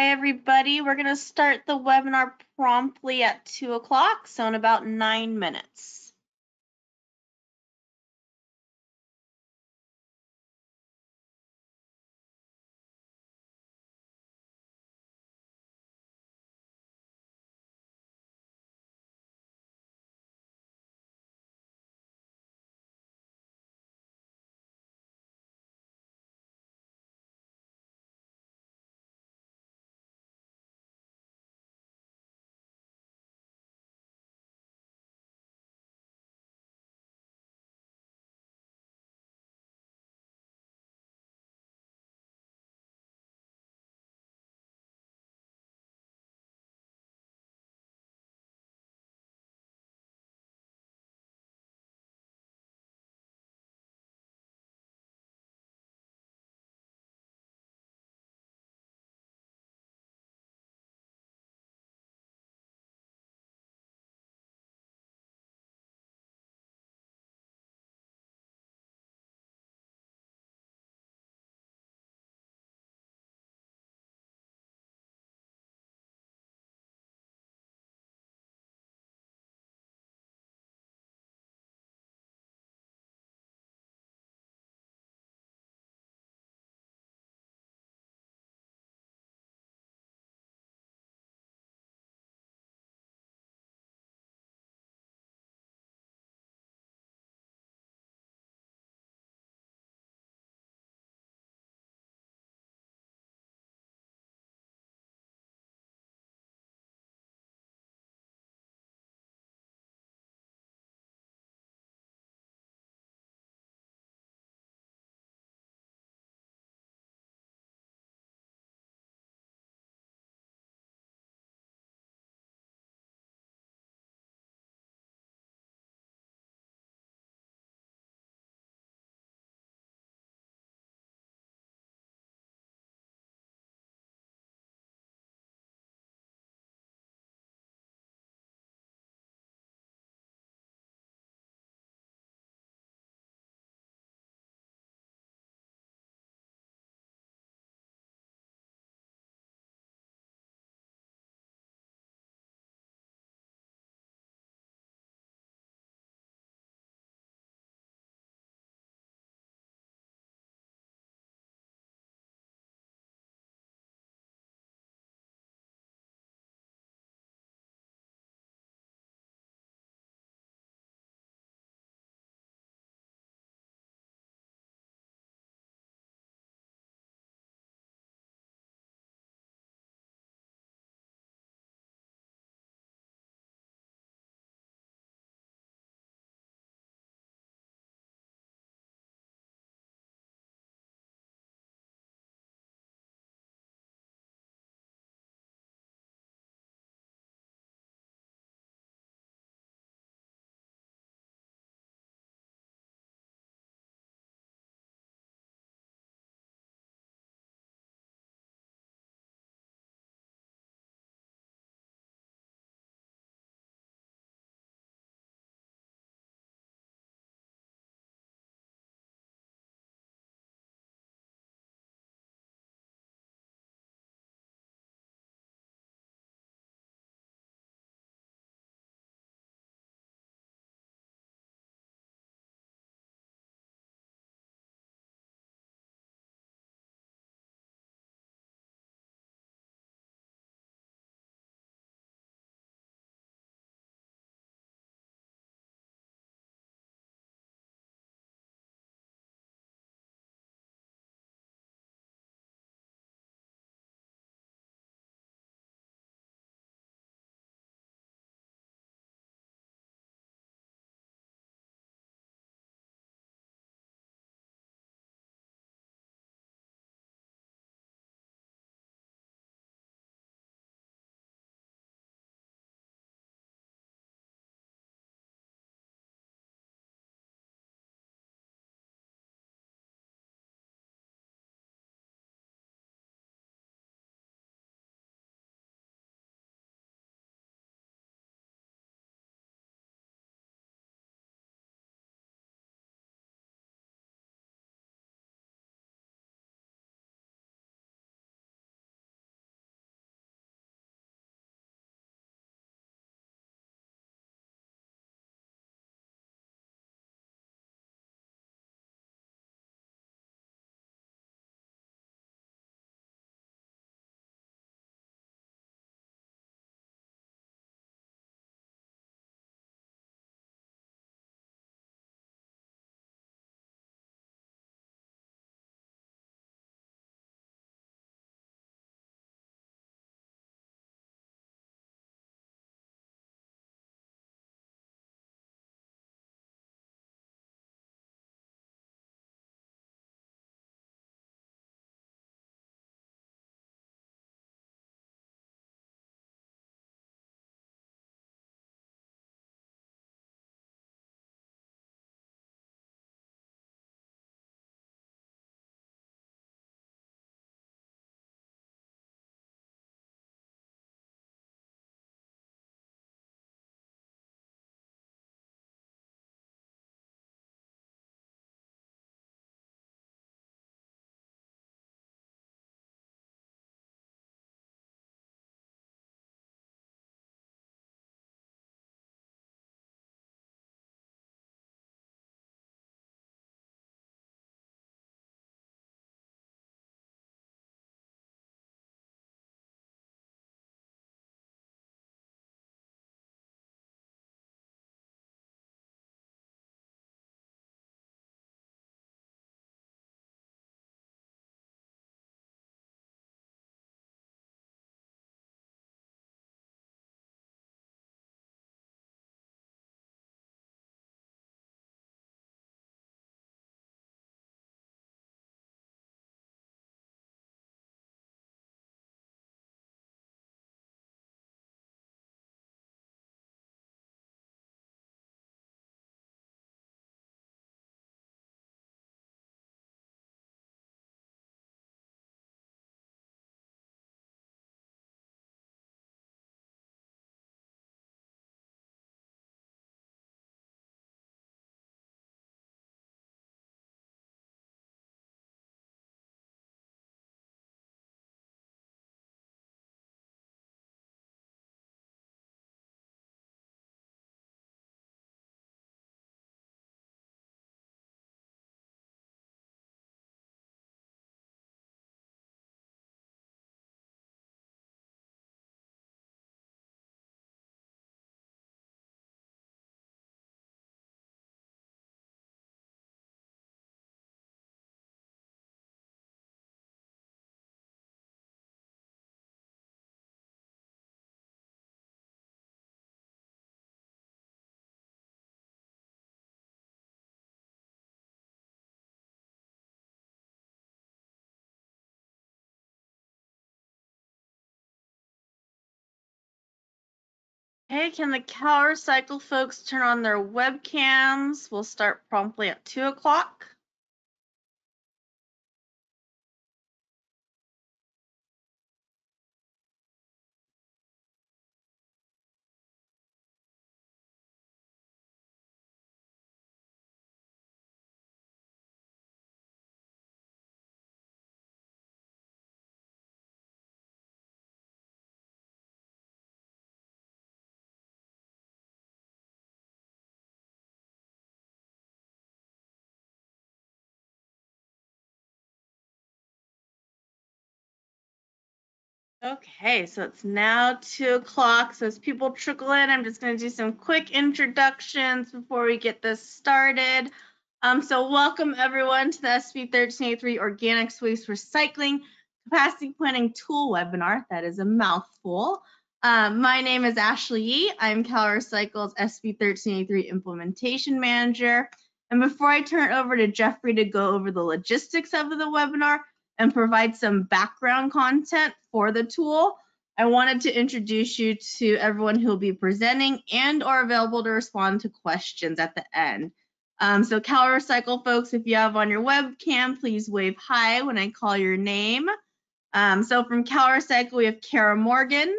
Hi, everybody. We're going to start the webinar promptly at 2 o'clock, so in about nine minutes. Okay, can the Cal Recycle folks turn on their webcams? We'll start promptly at two o'clock. Okay, so it's now two o'clock. So as people trickle in, I'm just going to do some quick introductions before we get this started. Um, so welcome everyone to the SB 1383 Organics Waste Recycling Capacity Planning Tool webinar. That is a mouthful. Um, my name is Ashley Yee. I'm Cal Recycle's SB 1383 Implementation Manager. And before I turn it over to Jeffrey to go over the logistics of the webinar, and provide some background content for the tool, I wanted to introduce you to everyone who will be presenting and or available to respond to questions at the end. Um, so Cal Recycle folks, if you have on your webcam, please wave hi when I call your name. Um, so from Cal Recycle, we have Kara Morgan,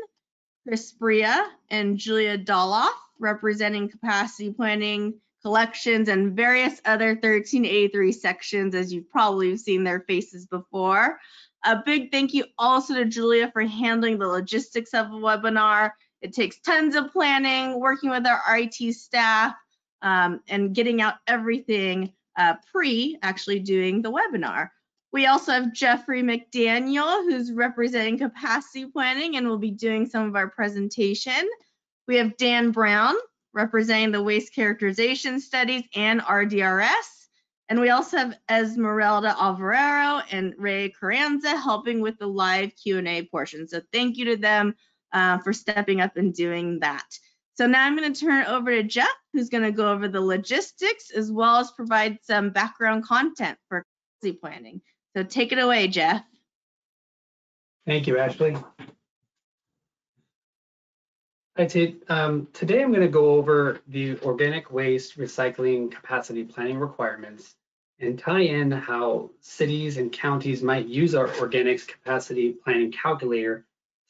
Chris Brea, and Julia Doloff representing capacity planning, collections, and various other 1383 sections, as you've probably seen their faces before. A big thank you also to Julia for handling the logistics of the webinar. It takes tons of planning, working with our IT staff, um, and getting out everything uh, pre actually doing the webinar. We also have Jeffrey McDaniel, who's representing capacity planning and will be doing some of our presentation. We have Dan Brown, representing the waste characterization studies and RDRS. And we also have Esmeralda Alvarero and Ray Carranza helping with the live Q&A portion. So thank you to them uh, for stepping up and doing that. So now I'm going to turn it over to Jeff, who's going to go over the logistics as well as provide some background content for planning. So take it away, Jeff. Thank you, Ashley. Hi, Tate. Um, today I'm going to go over the organic waste recycling capacity planning requirements and tie in how cities and counties might use our organics capacity planning calculator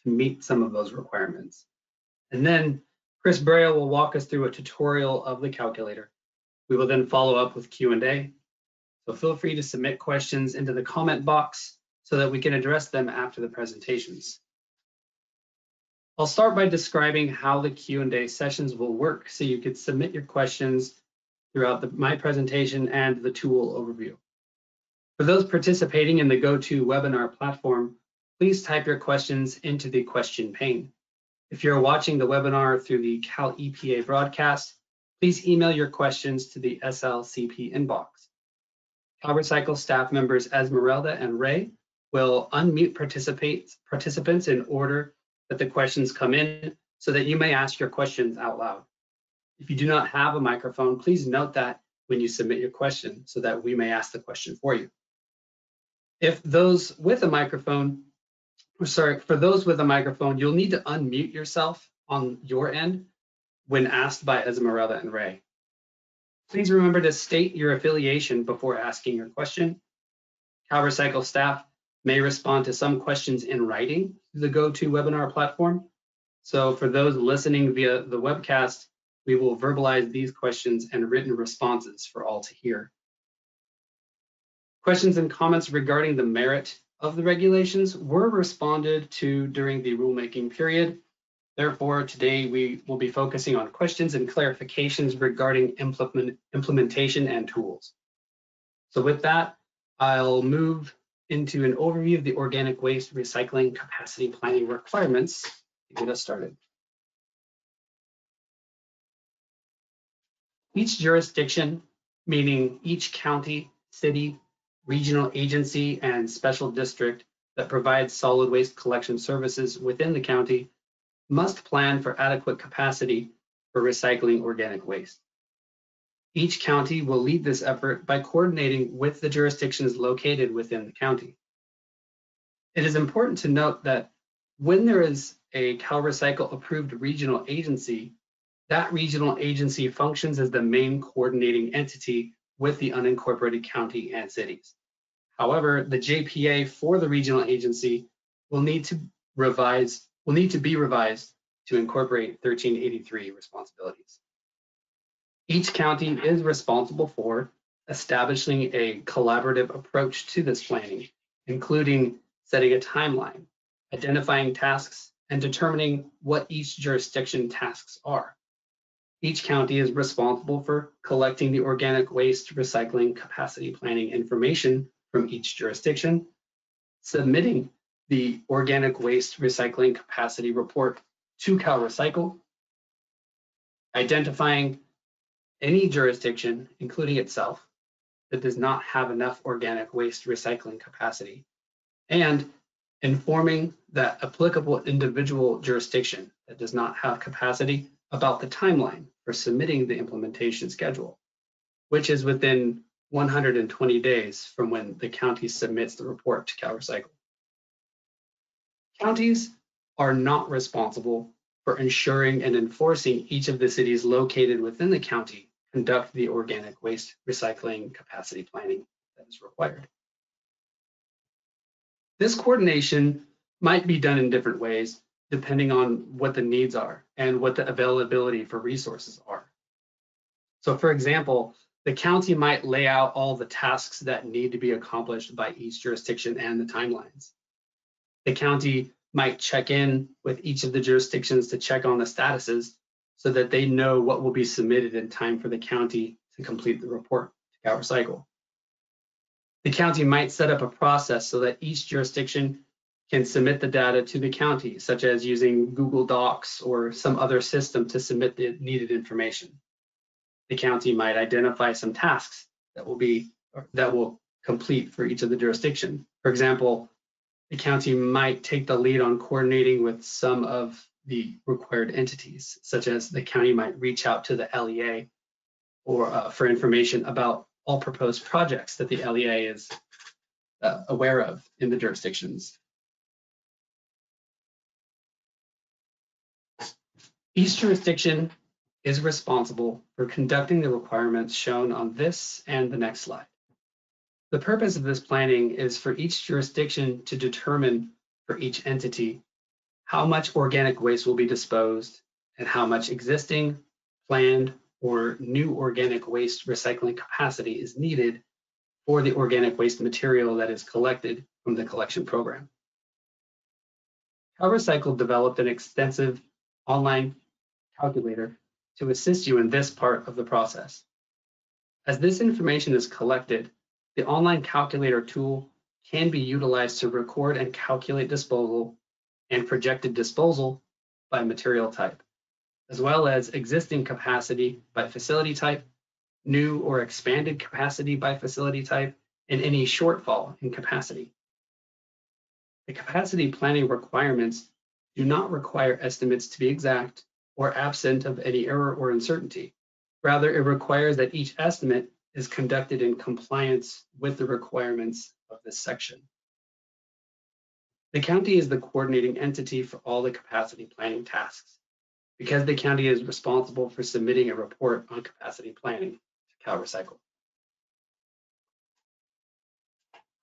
to meet some of those requirements. And then Chris Brea will walk us through a tutorial of the calculator. We will then follow up with Q&A. So feel free to submit questions into the comment box so that we can address them after the presentations. I'll start by describing how the Q&A sessions will work so you could submit your questions throughout the, my presentation and the tool overview. For those participating in the GoToWebinar platform, please type your questions into the question pane. If you're watching the webinar through the Cal EPA broadcast, please email your questions to the SLCP inbox. CalRecycle staff members Esmeralda and Ray will unmute participants in order that the questions come in so that you may ask your questions out loud. If you do not have a microphone, please note that when you submit your question so that we may ask the question for you. If those with a microphone, sorry, for those with a microphone, you'll need to unmute yourself on your end when asked by Esmeralda and Ray. Please remember to state your affiliation before asking your question. CalRecycle staff may respond to some questions in writing through the GoToWebinar platform. So for those listening via the webcast, we will verbalize these questions and written responses for all to hear. Questions and comments regarding the merit of the regulations were responded to during the rulemaking period. Therefore, today we will be focusing on questions and clarifications regarding implement, implementation and tools. So with that, I'll move into an overview of the organic waste recycling capacity planning requirements to get us started. Each jurisdiction, meaning each county, city, regional agency, and special district that provides solid waste collection services within the county must plan for adequate capacity for recycling organic waste. Each county will lead this effort by coordinating with the jurisdictions located within the county. It is important to note that when there is a CalRecycle approved regional agency, that regional agency functions as the main coordinating entity with the unincorporated county and cities. However, the JPA for the regional agency will need to revise, will need to be revised to incorporate 1383 responsibilities. Each county is responsible for establishing a collaborative approach to this planning, including setting a timeline, identifying tasks, and determining what each jurisdiction tasks are. Each county is responsible for collecting the organic waste recycling capacity planning information from each jurisdiction, submitting the organic waste recycling capacity report to CalRecycle, identifying any jurisdiction, including itself, that does not have enough organic waste recycling capacity, and informing that applicable individual jurisdiction that does not have capacity about the timeline for submitting the implementation schedule, which is within 120 days from when the county submits the report to CalRecycle. Counties are not responsible for ensuring and enforcing each of the cities located within the county conduct the organic waste recycling capacity planning that is required. This coordination might be done in different ways depending on what the needs are and what the availability for resources are. So for example, the county might lay out all the tasks that need to be accomplished by each jurisdiction and the timelines. The county might check in with each of the jurisdictions to check on the statuses so that they know what will be submitted in time for the county to complete the report to CalRecycle. The county might set up a process so that each jurisdiction can submit the data to the county, such as using Google Docs or some other system to submit the needed information. The county might identify some tasks that will be that will complete for each of the jurisdiction. For example, the county might take the lead on coordinating with some of the required entities, such as the county might reach out to the LEA or uh, for information about all proposed projects that the LEA is uh, aware of in the jurisdictions. Each jurisdiction is responsible for conducting the requirements shown on this and the next slide. The purpose of this planning is for each jurisdiction to determine for each entity how much organic waste will be disposed and how much existing, planned, or new organic waste recycling capacity is needed for the organic waste material that is collected from the collection program. CalRecycle developed an extensive online calculator to assist you in this part of the process. As this information is collected, the online calculator tool can be utilized to record and calculate disposal and projected disposal by material type, as well as existing capacity by facility type, new or expanded capacity by facility type, and any shortfall in capacity. The capacity planning requirements do not require estimates to be exact or absent of any error or uncertainty. Rather, it requires that each estimate is conducted in compliance with the requirements of this section. The county is the coordinating entity for all the capacity planning tasks because the county is responsible for submitting a report on capacity planning to CalRecycle.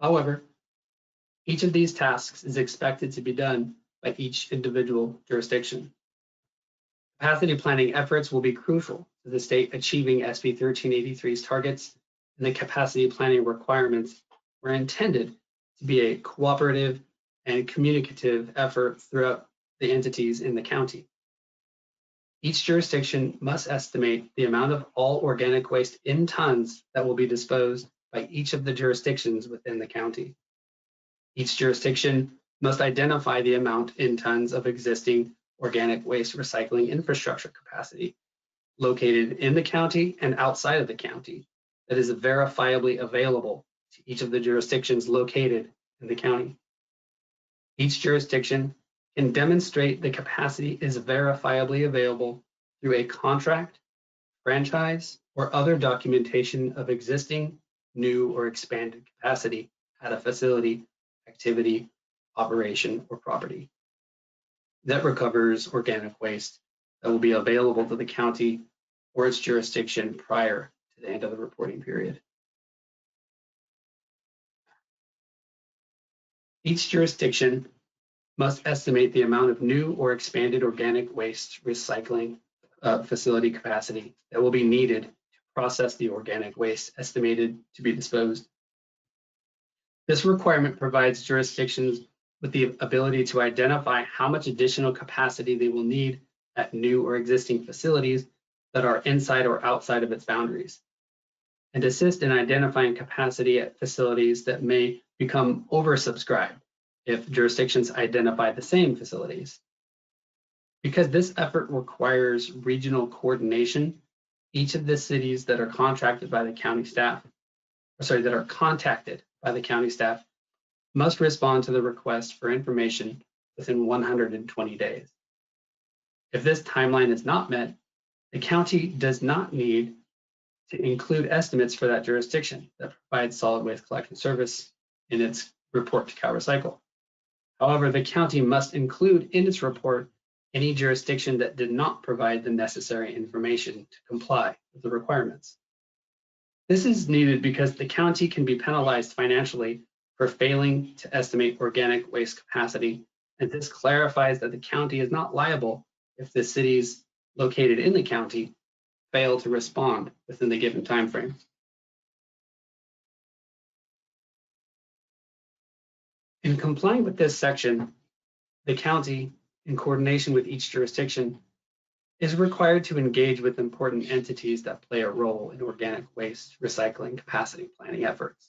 However, each of these tasks is expected to be done by each individual jurisdiction. Capacity planning efforts will be crucial to the state achieving SB 1383's targets, and the capacity planning requirements were intended to be a cooperative and communicative effort throughout the entities in the county. Each jurisdiction must estimate the amount of all organic waste in tons that will be disposed by each of the jurisdictions within the county. Each jurisdiction must identify the amount in tons of existing organic waste recycling infrastructure capacity located in the county and outside of the county that is verifiably available to each of the jurisdictions located in the county. Each jurisdiction can demonstrate the capacity is verifiably available through a contract, franchise, or other documentation of existing, new, or expanded capacity at a facility, activity, operation, or property. that recovers organic waste that will be available to the county or its jurisdiction prior to the end of the reporting period. Each jurisdiction must estimate the amount of new or expanded organic waste recycling uh, facility capacity that will be needed to process the organic waste estimated to be disposed. This requirement provides jurisdictions with the ability to identify how much additional capacity they will need at new or existing facilities that are inside or outside of its boundaries, and assist in identifying capacity at facilities that may become oversubscribed if jurisdictions identify the same facilities. Because this effort requires regional coordination, each of the cities that are contracted by the county staff, or sorry, that are contacted by the county staff must respond to the request for information within 120 days. If this timeline is not met, the county does not need to include estimates for that jurisdiction that provides solid waste collection service in its report to CalRecycle. However, the county must include in its report any jurisdiction that did not provide the necessary information to comply with the requirements. This is needed because the county can be penalized financially for failing to estimate organic waste capacity, and this clarifies that the county is not liable if the cities located in the county fail to respond within the given timeframe. In complying with this section, the county, in coordination with each jurisdiction, is required to engage with important entities that play a role in organic waste recycling capacity planning efforts.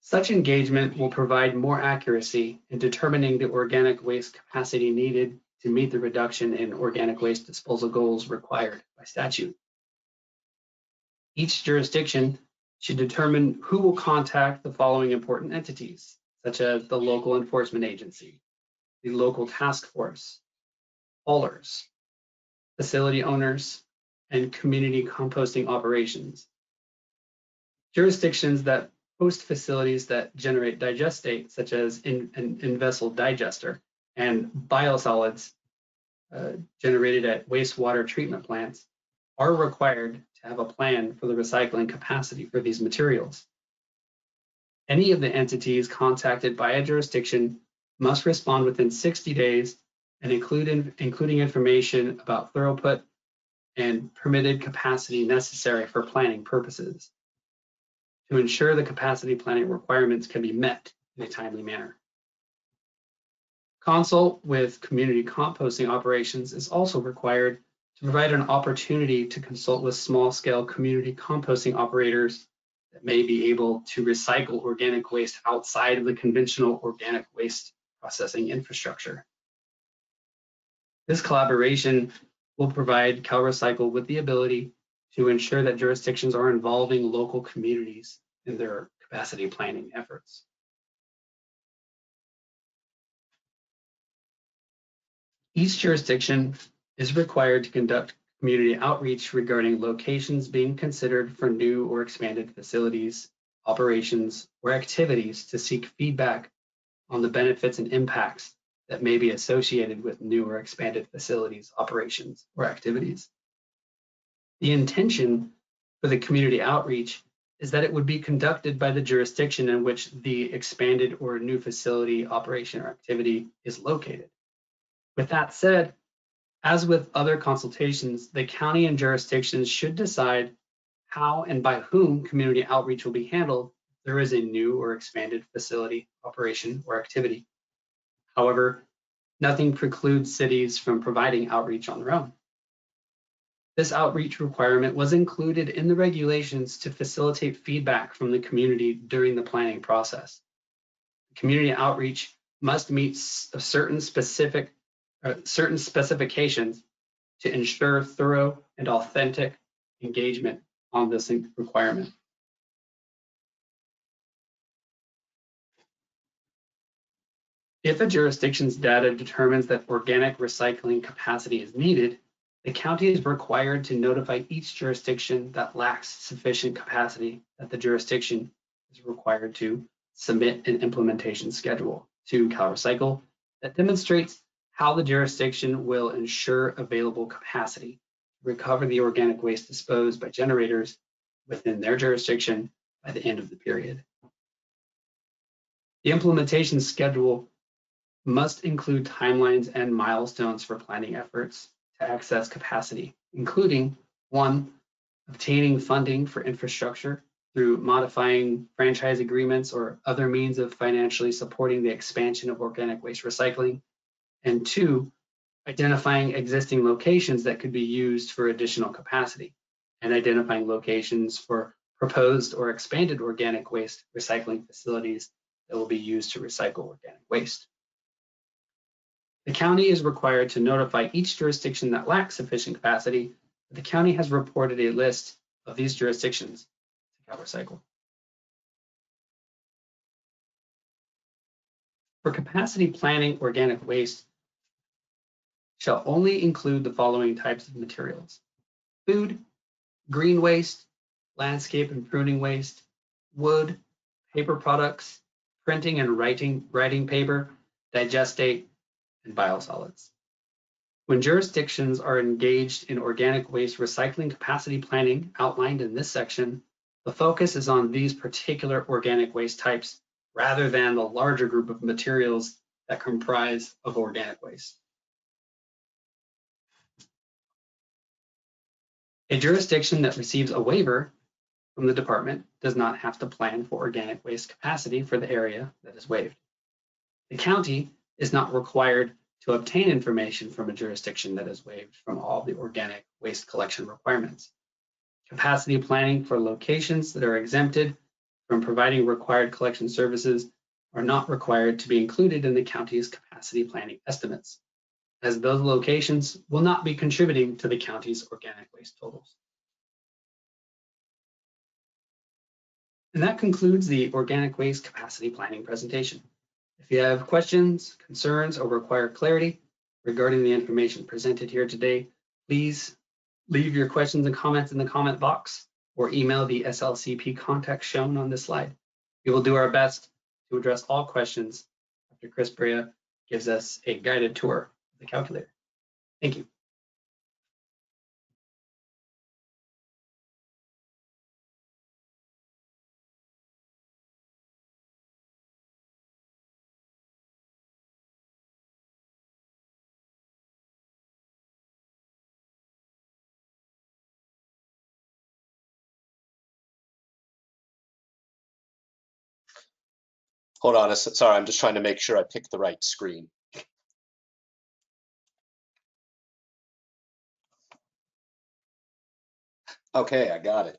Such engagement will provide more accuracy in determining the organic waste capacity needed to meet the reduction in organic waste disposal goals required by statute. Each jurisdiction should determine who will contact the following important entities, such as the local enforcement agency, the local task force, haulers, facility owners, and community composting operations. Jurisdictions that host facilities that generate digestate, such as in, in, in vessel digester and biosolids uh, generated at wastewater treatment plants, are required to have a plan for the recycling capacity for these materials. Any of the entities contacted by a jurisdiction must respond within 60 days and include in, including information about throughput and permitted capacity necessary for planning purposes to ensure the capacity planning requirements can be met in a timely manner. Consult with community composting operations is also required to provide an opportunity to consult with small-scale community composting operators that may be able to recycle organic waste outside of the conventional organic waste processing infrastructure. This collaboration will provide CalRecycle with the ability to ensure that jurisdictions are involving local communities in their capacity planning efforts. Each jurisdiction is required to conduct community outreach regarding locations being considered for new or expanded facilities, operations, or activities to seek feedback on the benefits and impacts that may be associated with new or expanded facilities, operations, or activities. The intention for the community outreach is that it would be conducted by the jurisdiction in which the expanded or new facility, operation, or activity is located. With that said, as with other consultations, the county and jurisdictions should decide how and by whom community outreach will be handled if there is a new or expanded facility, operation, or activity. However, nothing precludes cities from providing outreach on their own. This outreach requirement was included in the regulations to facilitate feedback from the community during the planning process. Community outreach must meet a certain specific uh, certain specifications to ensure thorough and authentic engagement on this requirement. If a jurisdiction's data determines that organic recycling capacity is needed, the county is required to notify each jurisdiction that lacks sufficient capacity that the jurisdiction is required to submit an implementation schedule to CalRecycle that demonstrates how the jurisdiction will ensure available capacity, to recover the organic waste disposed by generators within their jurisdiction by the end of the period. The implementation schedule must include timelines and milestones for planning efforts to access capacity, including one, obtaining funding for infrastructure through modifying franchise agreements or other means of financially supporting the expansion of organic waste recycling. And two, identifying existing locations that could be used for additional capacity and identifying locations for proposed or expanded organic waste recycling facilities that will be used to recycle organic waste. The county is required to notify each jurisdiction that lacks sufficient capacity. The county has reported a list of these jurisdictions to CalRecycle. For capacity planning, organic waste shall only include the following types of materials. Food, green waste, landscape and pruning waste, wood, paper products, printing and writing, writing paper, digestate, and biosolids. When jurisdictions are engaged in organic waste recycling capacity planning outlined in this section, the focus is on these particular organic waste types rather than the larger group of materials that comprise of organic waste. A jurisdiction that receives a waiver from the department does not have to plan for organic waste capacity for the area that is waived. The county is not required to obtain information from a jurisdiction that is waived from all the organic waste collection requirements. Capacity planning for locations that are exempted from providing required collection services are not required to be included in the county's capacity planning estimates, as those locations will not be contributing to the county's organic waste totals. And that concludes the organic waste capacity planning presentation. If you have questions, concerns, or require clarity regarding the information presented here today, please leave your questions and comments in the comment box or email the SLCP contact shown on this slide. We will do our best to address all questions after Chris Brea gives us a guided tour the calculator. Thank you. Hold on, sorry, I'm just trying to make sure I pick the right screen. Okay, I got it.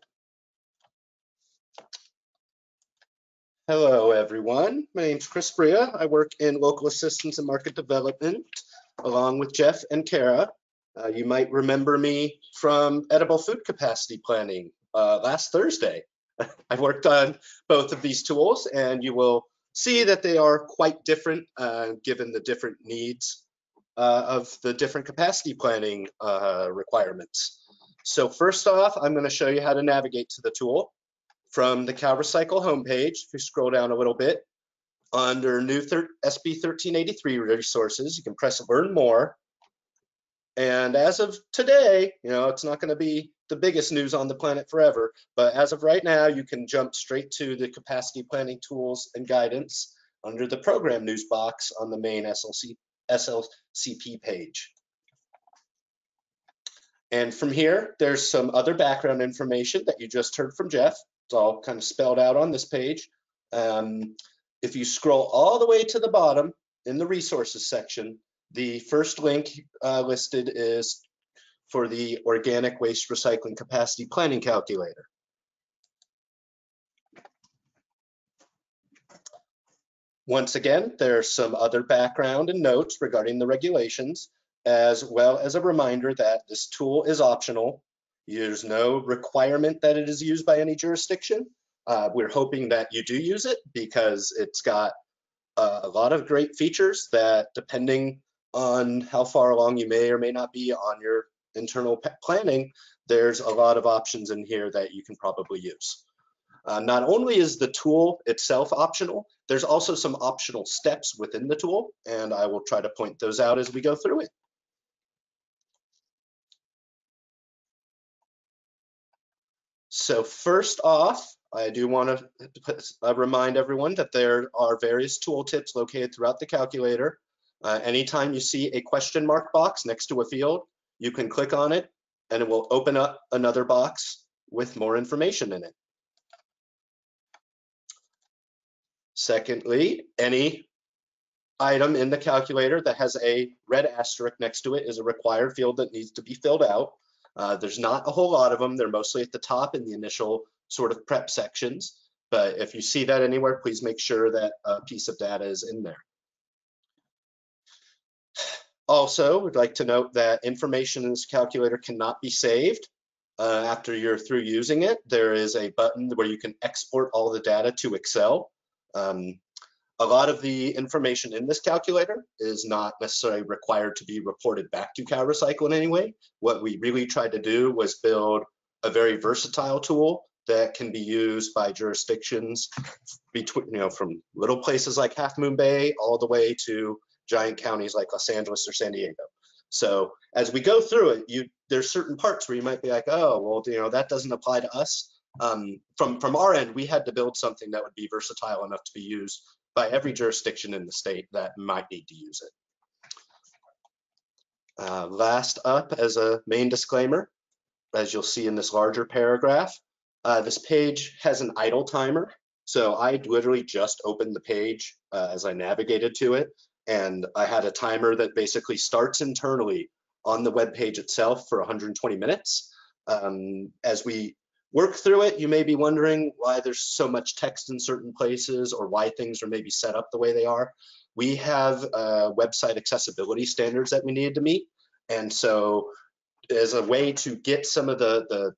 Hello, everyone. My name's Chris Brea. I work in local assistance and market development along with Jeff and Kara. Uh, you might remember me from edible food capacity planning uh, last Thursday. I've worked on both of these tools and you will see that they are quite different uh, given the different needs uh, of the different capacity planning uh, requirements. So first off, I'm going to show you how to navigate to the tool from the CalRecycle homepage. If you scroll down a little bit, under new SB 1383 resources, you can press learn more. And as of today, you know, it's not going to be the biggest news on the planet forever, but as of right now, you can jump straight to the capacity planning tools and guidance under the program news box on the main SLC, SLCP page. And from here, there's some other background information that you just heard from Jeff. It's all kind of spelled out on this page. Um, if you scroll all the way to the bottom in the resources section, the first link uh, listed is for the organic waste recycling capacity planning calculator. Once again, there's some other background and notes regarding the regulations, as well as a reminder that this tool is optional. There's no requirement that it is used by any jurisdiction. Uh, we're hoping that you do use it because it's got a lot of great features that depending on how far along you may or may not be on your internal planning, there's a lot of options in here that you can probably use. Uh, not only is the tool itself optional, there's also some optional steps within the tool, and I will try to point those out as we go through it. So first off, I do want to uh, remind everyone that there are various tooltips located throughout the calculator. Uh, anytime you see a question mark box next to a field, you can click on it and it will open up another box with more information in it. Secondly, any item in the calculator that has a red asterisk next to it is a required field that needs to be filled out. Uh, there's not a whole lot of them. They're mostly at the top in the initial sort of prep sections. But if you see that anywhere, please make sure that a piece of data is in there. Also, we'd like to note that information in this calculator cannot be saved uh, after you're through using it. There is a button where you can export all the data to Excel. Um, a lot of the information in this calculator is not necessarily required to be reported back to CalRecycle in any way. What we really tried to do was build a very versatile tool that can be used by jurisdictions between, you know, from little places like Half Moon Bay all the way to giant counties like Los Angeles or San Diego. So as we go through it, you there's certain parts where you might be like, oh, well, you know, that doesn't apply to us. Um, from from our end, we had to build something that would be versatile enough to be used by every jurisdiction in the state that might need to use it. Uh, last up, as a main disclaimer, as you'll see in this larger paragraph, uh, this page has an idle timer. So I literally just opened the page uh, as I navigated to it, and I had a timer that basically starts internally on the web page itself for 120 minutes. Um, as we work through it, you may be wondering why there's so much text in certain places or why things are maybe set up the way they are. We have uh, website accessibility standards that we needed to meet. And so as a way to get some of the, the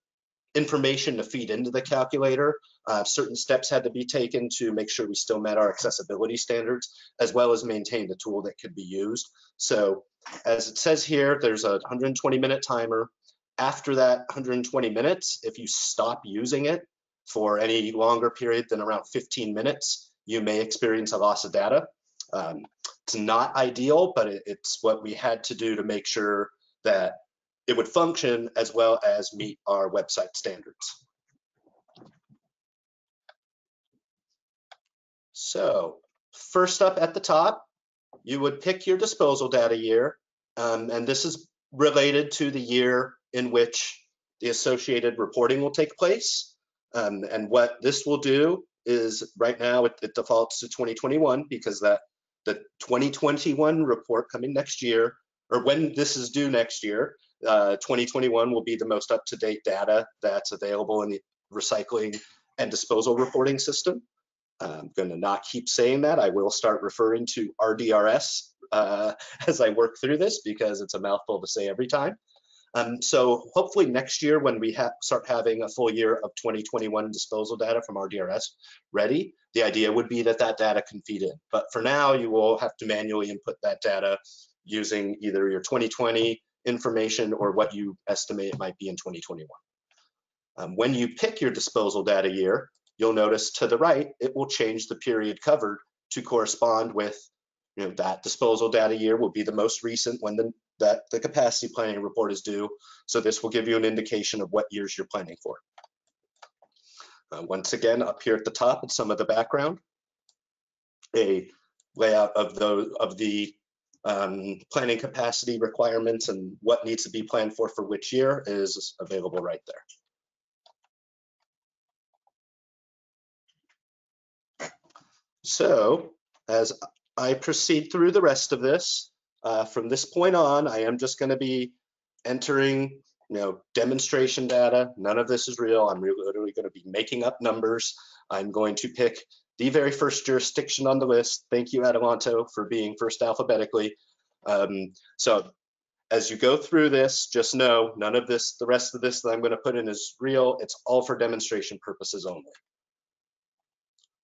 information to feed into the calculator, uh, certain steps had to be taken to make sure we still met our accessibility standards, as well as maintain the tool that could be used. So as it says here, there's a 120 minute timer after that 120 minutes, if you stop using it for any longer period than around 15 minutes, you may experience a loss of data. Um, it's not ideal, but it, it's what we had to do to make sure that it would function as well as meet our website standards. So first up at the top, you would pick your disposal data year, um, and this is related to the year in which the associated reporting will take place. Um, and what this will do is right now it, it, defaults to 2021 because that the 2021 report coming next year, or when this is due next year, uh, 2021 will be the most up-to-date data that's available in the recycling and disposal reporting system. I'm going to not keep saying that. I will start referring to RDRS uh, as I work through this because it's a mouthful to say every time. Um, so hopefully next year when we ha start having a full year of 2021 disposal data from RDRS ready, the idea would be that that data can feed in. But for now, you will have to manually input that data using either your 2020 information or what you estimate might be in 2021. Um, when you pick your disposal data year, you'll notice to the right, it will change the period covered to correspond with you know, that disposal data year will be the most recent when the, that the capacity planning report is due. So this will give you an indication of what years you're planning for. Uh, once again, up here at the top in some of the background, a layout of the, of the um, planning capacity requirements and what needs to be planned for for which year is available right there. So as I proceed through the rest of this, uh, from this point on, I am just going to be entering, you know, demonstration data. None of this is real. I'm literally going to be making up numbers. I'm going to pick the very first jurisdiction on the list. Thank you, Adelanto, for being first alphabetically. Um, so as you go through this, just know none of this, the rest of this that I'm going to put in is real. It's all for demonstration purposes only.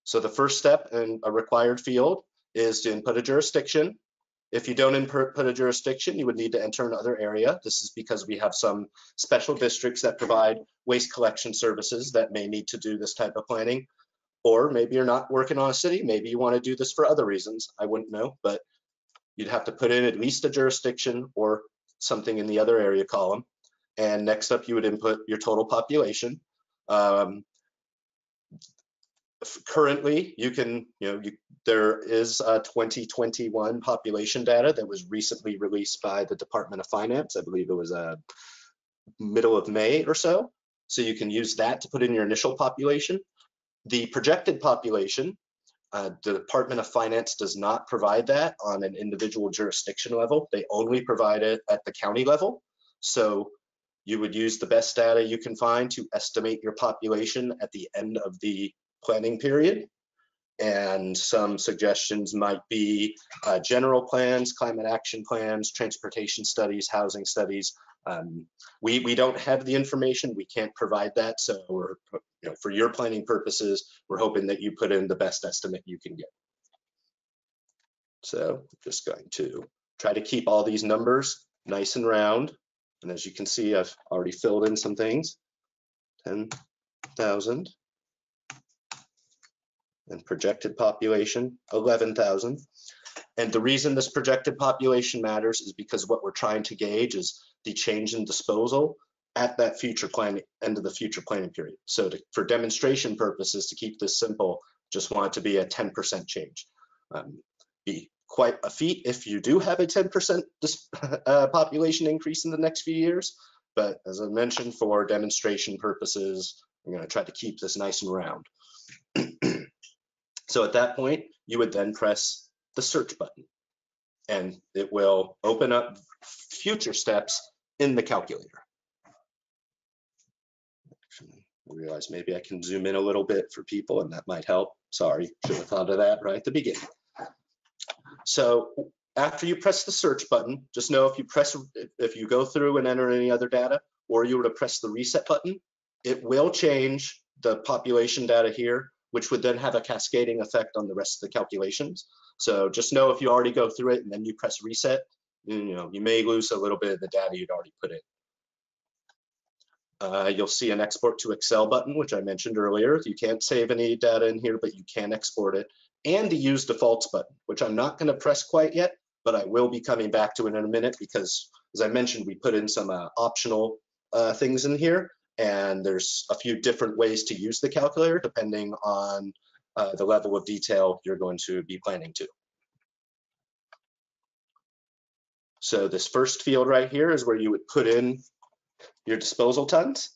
So the first step in a required field is to input a jurisdiction. If you don't input put a jurisdiction, you would need to enter another area. This is because we have some special districts that provide waste collection services that may need to do this type of planning. Or maybe you're not working on a city, maybe you want to do this for other reasons. I wouldn't know, but you'd have to put in at least a jurisdiction or something in the other area column. And next up, you would input your total population. Um, currently, you can, you know, you, there is a 2021 population data that was recently released by the Department of Finance. I believe it was a middle of May or so. So you can use that to put in your initial population. The projected population, uh, the Department of Finance does not provide that on an individual jurisdiction level. They only provide it at the county level. So you would use the best data you can find to estimate your population at the end of the planning period. And some suggestions might be uh, general plans, climate action plans, transportation studies, housing studies. Um, we, we don't have the information, we can't provide that. So we're, you know, for your planning purposes, we're hoping that you put in the best estimate you can get. So just going to try to keep all these numbers nice and round. And as you can see, I've already filled in some things. 10,000. And projected population, 11,000. And the reason this projected population matters is because what we're trying to gauge is the change in disposal at that future plan, end of the future planning period. So to, for demonstration purposes, to keep this simple, just want it to be a 10% change. Um, be quite a feat if you do have a 10% uh, population increase in the next few years. But as I mentioned, for demonstration purposes, I'm going to try to keep this nice and round. so at that point, you would then press the search button and it will open up future steps in the calculator. I realize maybe I can zoom in a little bit for people and that might help. Sorry, should have thought of that right at the beginning. So after you press the search button, just know if you press, if you go through and enter any other data, or you were to press the reset button, it will change the population data here, which would then have a cascading effect on the rest of the calculations. So just know if you already go through it and then you press reset, you know, you may lose a little bit of the data you'd already put in. Uh, you'll see an export to Excel button, which I mentioned earlier. You can't save any data in here, but you can export it. And the use defaults button, which I'm not gonna press quite yet, but I will be coming back to it in a minute because as I mentioned, we put in some uh, optional uh, things in here and there's a few different ways to use the calculator depending on uh, the level of detail you're going to be planning to. So this first field right here is where you would put in your disposal tons.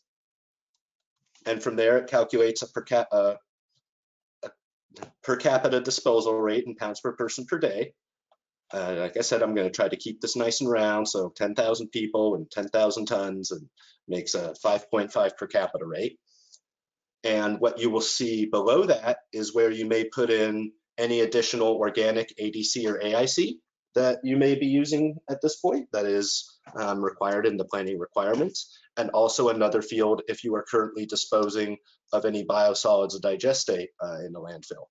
And from there, it calculates a per, cap, uh, a per capita disposal rate in pounds per person per day. Uh, like I said, I'm going to try to keep this nice and round. So 10,000 people and 10,000 tons and makes a 5.5 per capita rate. And what you will see below that is where you may put in any additional organic ADC or AIC that you may be using at this point that is um, required in the planning requirements. And also another field if you are currently disposing of any biosolids or digestate uh, in the landfill.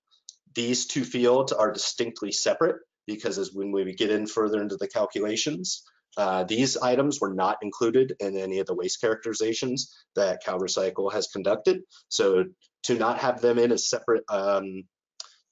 These two fields are distinctly separate because as when we get in further into the calculations, uh, these items were not included in any of the waste characterizations that CalRecycle has conducted. So to not have them in as separate um,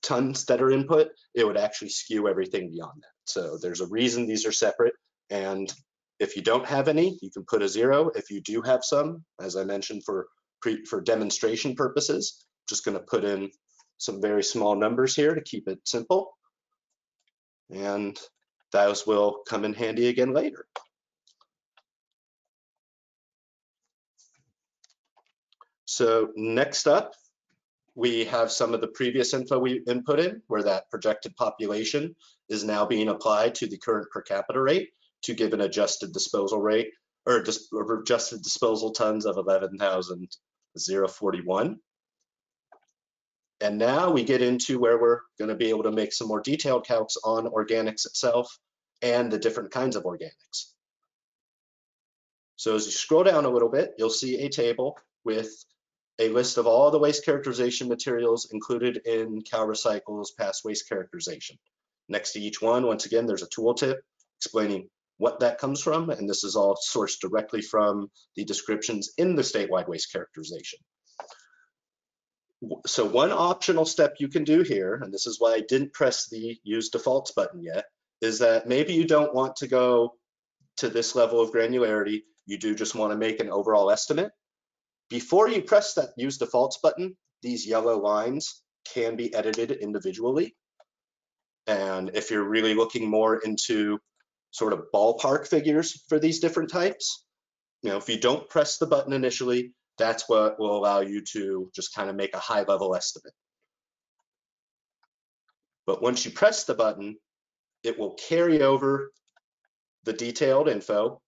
tons that are input, it would actually skew everything beyond that. So there's a reason these are separate. And if you don't have any, you can put a zero. If you do have some, as I mentioned for, pre, for demonstration purposes, just gonna put in some very small numbers here to keep it simple. And those will come in handy again later. So next up, we have some of the previous info we input in where that projected population is now being applied to the current per capita rate to give an adjusted disposal rate or, or adjusted disposal tons of 11,041. And now we get into where we're going to be able to make some more detailed calcs on organics itself and the different kinds of organics. So as you scroll down a little bit, you'll see a table with a list of all the waste characterization materials included in CalRecycle's past waste characterization. Next to each one, once again, there's a tooltip explaining what that comes from, and this is all sourced directly from the descriptions in the statewide waste characterization. So one optional step you can do here, and this is why I didn't press the use defaults button yet, is that maybe you don't want to go to this level of granularity. You do just want to make an overall estimate. Before you press that use defaults button, these yellow lines can be edited individually. And if you're really looking more into sort of ballpark figures for these different types, you know, if you don't press the button initially, that's what will allow you to just kind of make a high level estimate. But once you press the button, it will carry over the detailed info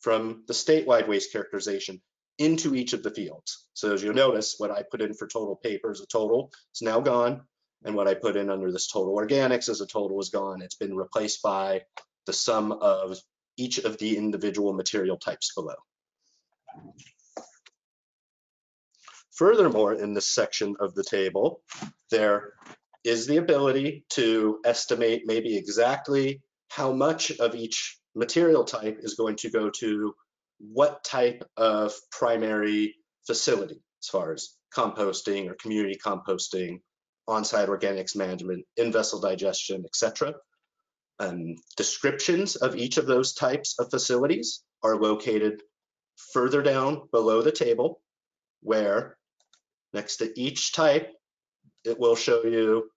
from the statewide waste characterization into each of the fields. So as you'll notice, what I put in for total paper a total is now gone. And what I put in under this total organics as a total is gone. It's been replaced by the sum of each of the individual material types below. Furthermore, in this section of the table, there is the ability to estimate maybe exactly how much of each material type is going to go to what type of primary facility as far as composting or community composting, on-site organics management, in-vessel digestion, etc. Um, descriptions of each of those types of facilities are located further down below the table where next to each type, it will show you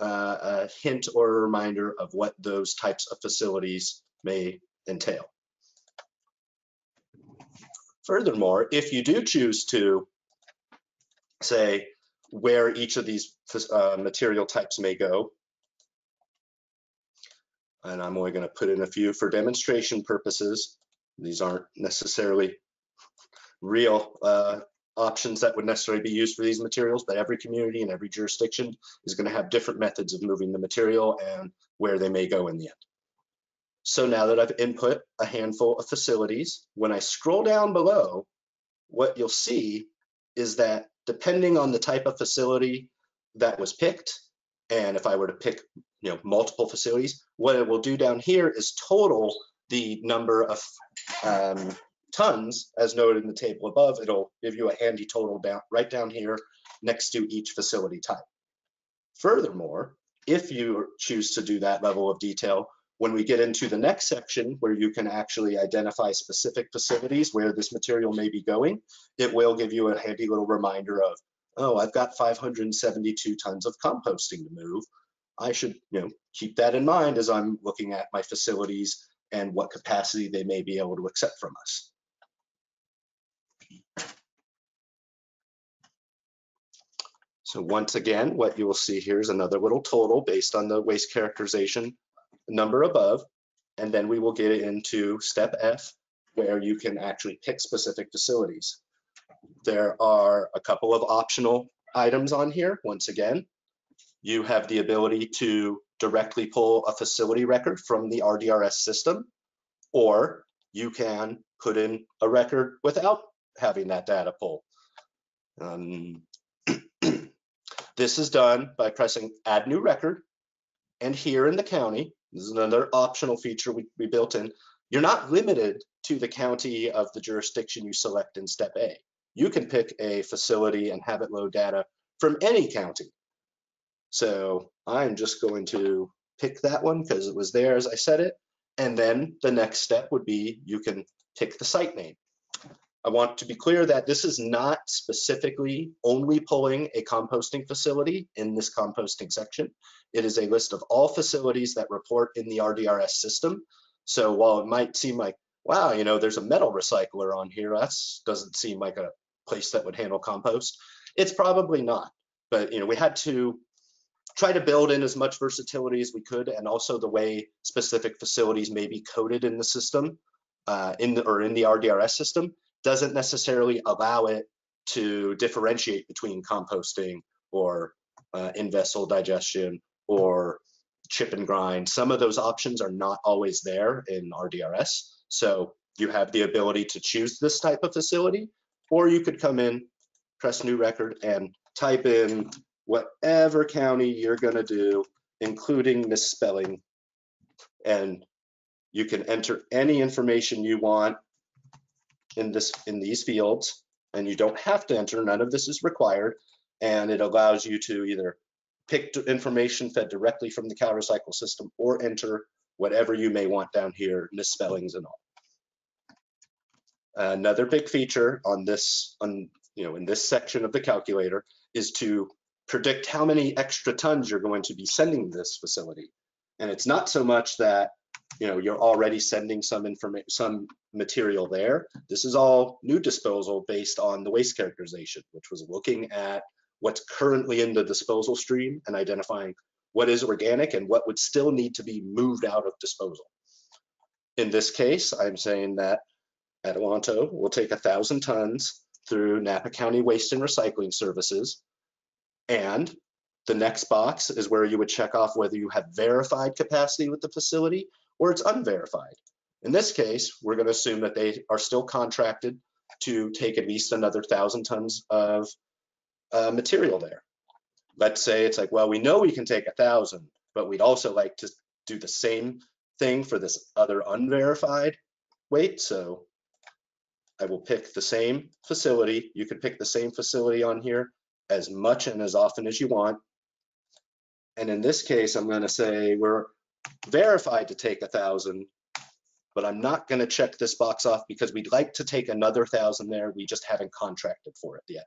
uh, a hint or a reminder of what those types of facilities may entail. Furthermore, if you do choose to say where each of these uh, material types may go, and I'm only going to put in a few for demonstration purposes. These aren't necessarily real uh, options that would necessarily be used for these materials, but every community and every jurisdiction is going to have different methods of moving the material and where they may go in the end. So now that I've input a handful of facilities, when I scroll down below, what you'll see is that depending on the type of facility that was picked, and if I were to pick you know, multiple facilities, what it will do down here is total the number of um, tons as noted in the table above. It'll give you a handy total down right down here next to each facility type. Furthermore, if you choose to do that level of detail, when we get into the next section where you can actually identify specific facilities where this material may be going, it will give you a handy little reminder of, oh, I've got 572 tons of composting to move. I should you know, keep that in mind as I'm looking at my facilities and what capacity they may be able to accept from us. So once again, what you will see here is another little total based on the waste characterization number above. And then we will get into step F, where you can actually pick specific facilities. There are a couple of optional items on here. Once again, you have the ability to directly pull a facility record from the RDRS system, or you can put in a record without having that data pull. Um, this is done by pressing add new record. And here in the county, this is another optional feature we, we built in. You're not limited to the county of the jurisdiction you select in step A. You can pick a facility and have it load data from any county. So I'm just going to pick that one because it was there as I said it. And then the next step would be you can pick the site name. I want to be clear that this is not specifically only pulling a composting facility in this composting section. It is a list of all facilities that report in the RDRS system. So while it might seem like, wow, you know, there's a metal recycler on here, that doesn't seem like a place that would handle compost. It's probably not, but you know, we had to try to build in as much versatility as we could, and also the way specific facilities may be coded in the system, uh, in the or in the RDRS system, doesn't necessarily allow it to differentiate between composting or uh, in-vessel digestion or chip and grind. Some of those options are not always there in RDRS. So you have the ability to choose this type of facility, or you could come in, press new record and type in whatever county you're gonna do including misspelling. And you can enter any information you want in this, in these fields, and you don't have to enter, none of this is required. And it allows you to either pick information fed directly from the CalRecycle system or enter whatever you may want down here, misspellings and all. Another big feature on this, on, you know, in this section of the calculator is to predict how many extra tons you're going to be sending this facility. And it's not so much that, you know, you're already sending some information, some material there. This is all new disposal based on the waste characterization, which was looking at what's currently in the disposal stream and identifying what is organic and what would still need to be moved out of disposal. In this case, I'm saying that Adelanto will take a thousand tons through Napa County Waste and Recycling Services. And the next box is where you would check off whether you have verified capacity with the facility or it's unverified. In this case, we're going to assume that they are still contracted to take at least another thousand tons of uh, material there. Let's say it's like, well, we know we can take a thousand, but we'd also like to do the same thing for this other unverified weight. So I will pick the same facility. You could pick the same facility on here as much and as often as you want. And in this case, I'm going to say we're verified to take a thousand, but I'm not going to check this box off because we'd like to take another thousand there. We just haven't contracted for it yet.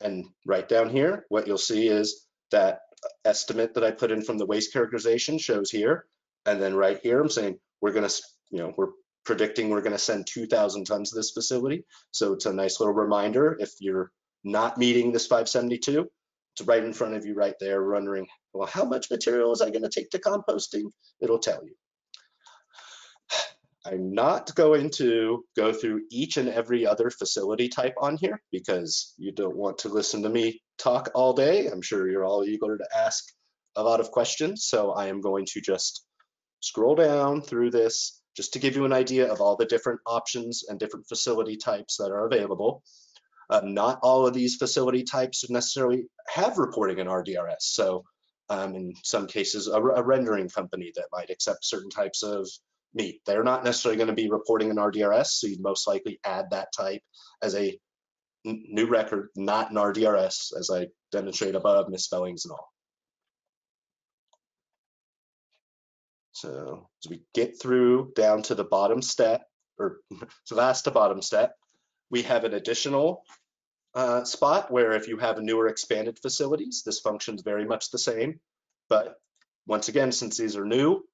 And right down here, what you'll see is that estimate that I put in from the waste characterization shows here. And then right here, I'm saying we're going to, you know, we're predicting we're going to send 2,000 tons to this facility. So it's a nice little reminder if you're not meeting this 572, it's right in front of you right there, wondering, well, how much material is I going to take to composting? It'll tell you. I'm not going to go through each and every other facility type on here because you don't want to listen to me talk all day. I'm sure you're all eager to ask a lot of questions. So I am going to just scroll down through this just to give you an idea of all the different options and different facility types that are available. Uh, not all of these facility types necessarily have reporting in RDRS. So um, in some cases, a, a rendering company that might accept certain types of meat. They're not necessarily going to be reporting in RDRS, so you'd most likely add that type as a new record, not in RDRS, as I demonstrate above, misspellings and all. So as we get through down to the bottom step, or to last to bottom step, we have an additional uh, spot where if you have newer expanded facilities, this functions very much the same. But once again, since these are new,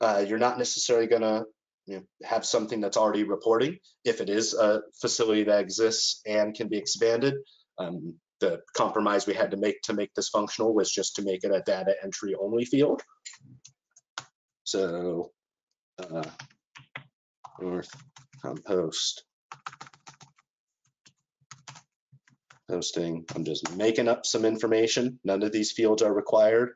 uh, you're not necessarily going to you know, have something that's already reporting. If it is a facility that exists and can be expanded, um, the compromise we had to make to make this functional was just to make it a data entry only field. So, uh, North compost posting. I'm just making up some information. None of these fields are required.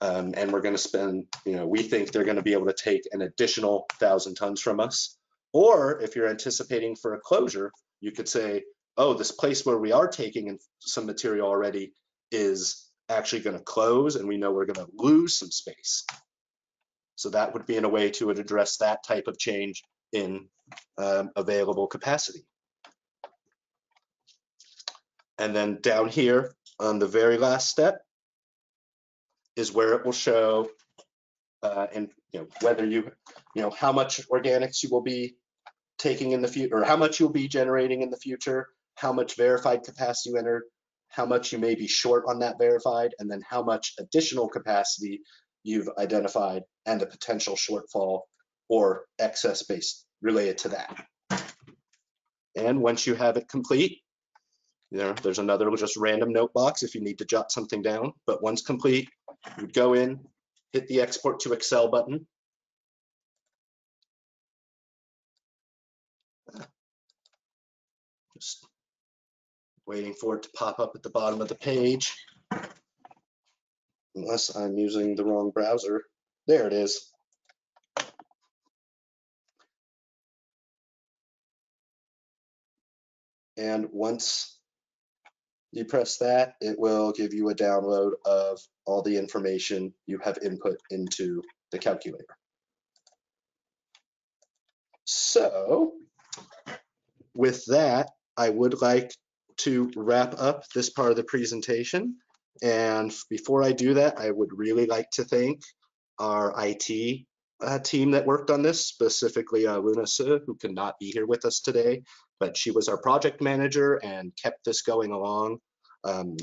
Um, and we're going to spend, you know, we think they're going to be able to take an additional thousand tons from us. Or if you're anticipating for a closure, you could say, oh, this place where we are taking some material already is actually going to close and we know we're going to lose some space. So that would be in a way to address that type of change in um, available capacity. And then down here on the very last step is where it will show uh, and you know whether you you know how much organics you will be taking in the future or how much you'll be generating in the future, how much verified capacity you entered, how much you may be short on that verified, and then how much additional capacity you've identified and a potential shortfall or excess base related to that. And once you have it complete, there's another just random note box if you need to jot something down. But once complete, you would go in, hit the export to Excel button. Ah. Just waiting for it to pop up at the bottom of the page. Unless I'm using the wrong browser. There it is. And once You press that, it will give you a download of all the information you have input into the calculator. So with that, I would like to wrap up this part of the presentation. And before I do that, I would really like to thank our IT uh, team that worked on this, specifically uh, Luna Su, who could not be here with us today, but she was our project manager and kept this going along. Um,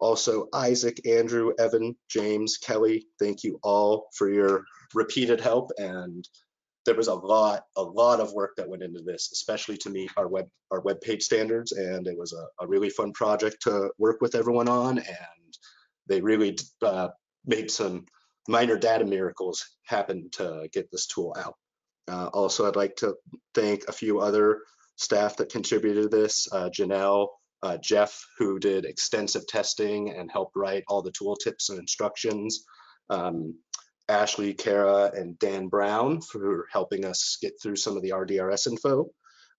also, Isaac, Andrew, Evan, James, Kelly, thank you all for your repeated help. And there was a lot, a lot of work that went into this, especially to meet our web, our web page standards. And it was a, a really fun project to work with everyone on. And they really uh, made some minor data miracles happen to get this tool out. Uh, also, I'd like to thank a few other staff that contributed to this, uh, Janelle, uh, Jeff, who did extensive testing and helped write all the tooltips and instructions, um, Ashley, Kara, and Dan Brown for helping us get through some of the RDRS info.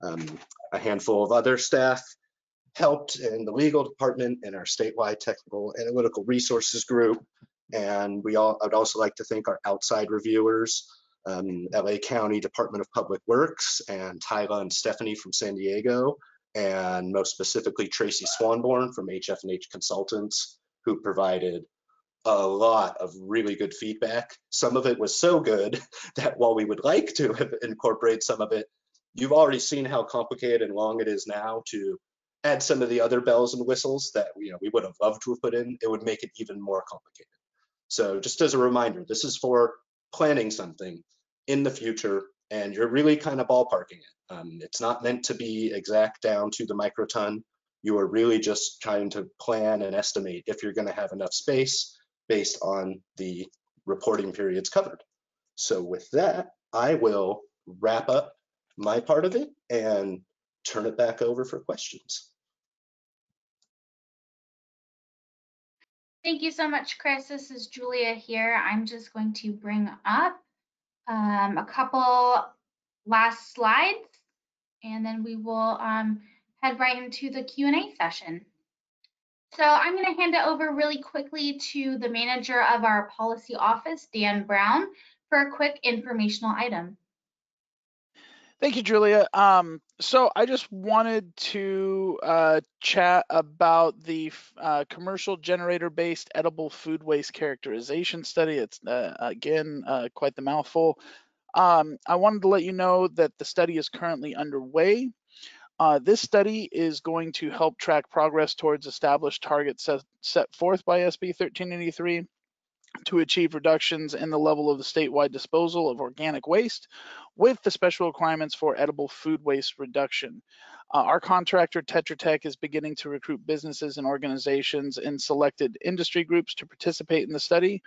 Um, a handful of other staff helped in the legal department and our statewide technical analytical resources group. And we all, I'd also like to thank our outside reviewers, um, LA County Department of Public Works and Tyla and Stephanie from San Diego, and most specifically Tracy Swanborn from HF&H Consultants, who provided a lot of really good feedback. Some of it was so good that while we would like to incorporate some of it, you've already seen how complicated and long it is now to add some of the other bells and whistles that you know we would have loved to have put in. It would make it even more complicated. So just as a reminder, this is for planning something in the future and you're really kind of ballparking it. Um, it's not meant to be exact down to the microton. You are really just trying to plan and estimate if you're going to have enough space based on the reporting periods covered. So with that, I will wrap up my part of it and turn it back over for questions. Thank you so much, Chris. This is Julia here. I'm just going to bring up um, a couple last slides, and then we will um, head right into the Q&A session. So I'm going to hand it over really quickly to the manager of our policy office, Dan Brown, for a quick informational item. Thank you, Julia. Um, so I just wanted to uh, chat about the uh, commercial generator-based edible food waste characterization study. It's uh, again uh, quite the mouthful. Um, I wanted to let you know that the study is currently underway. Uh, this study is going to help track progress towards established targets set, set forth by SB 1383 to achieve reductions in the level of the statewide disposal of organic waste with the special requirements for edible food waste reduction. Uh, our contractor Tetra Tech is beginning to recruit businesses and organizations in selected industry groups to participate in the study.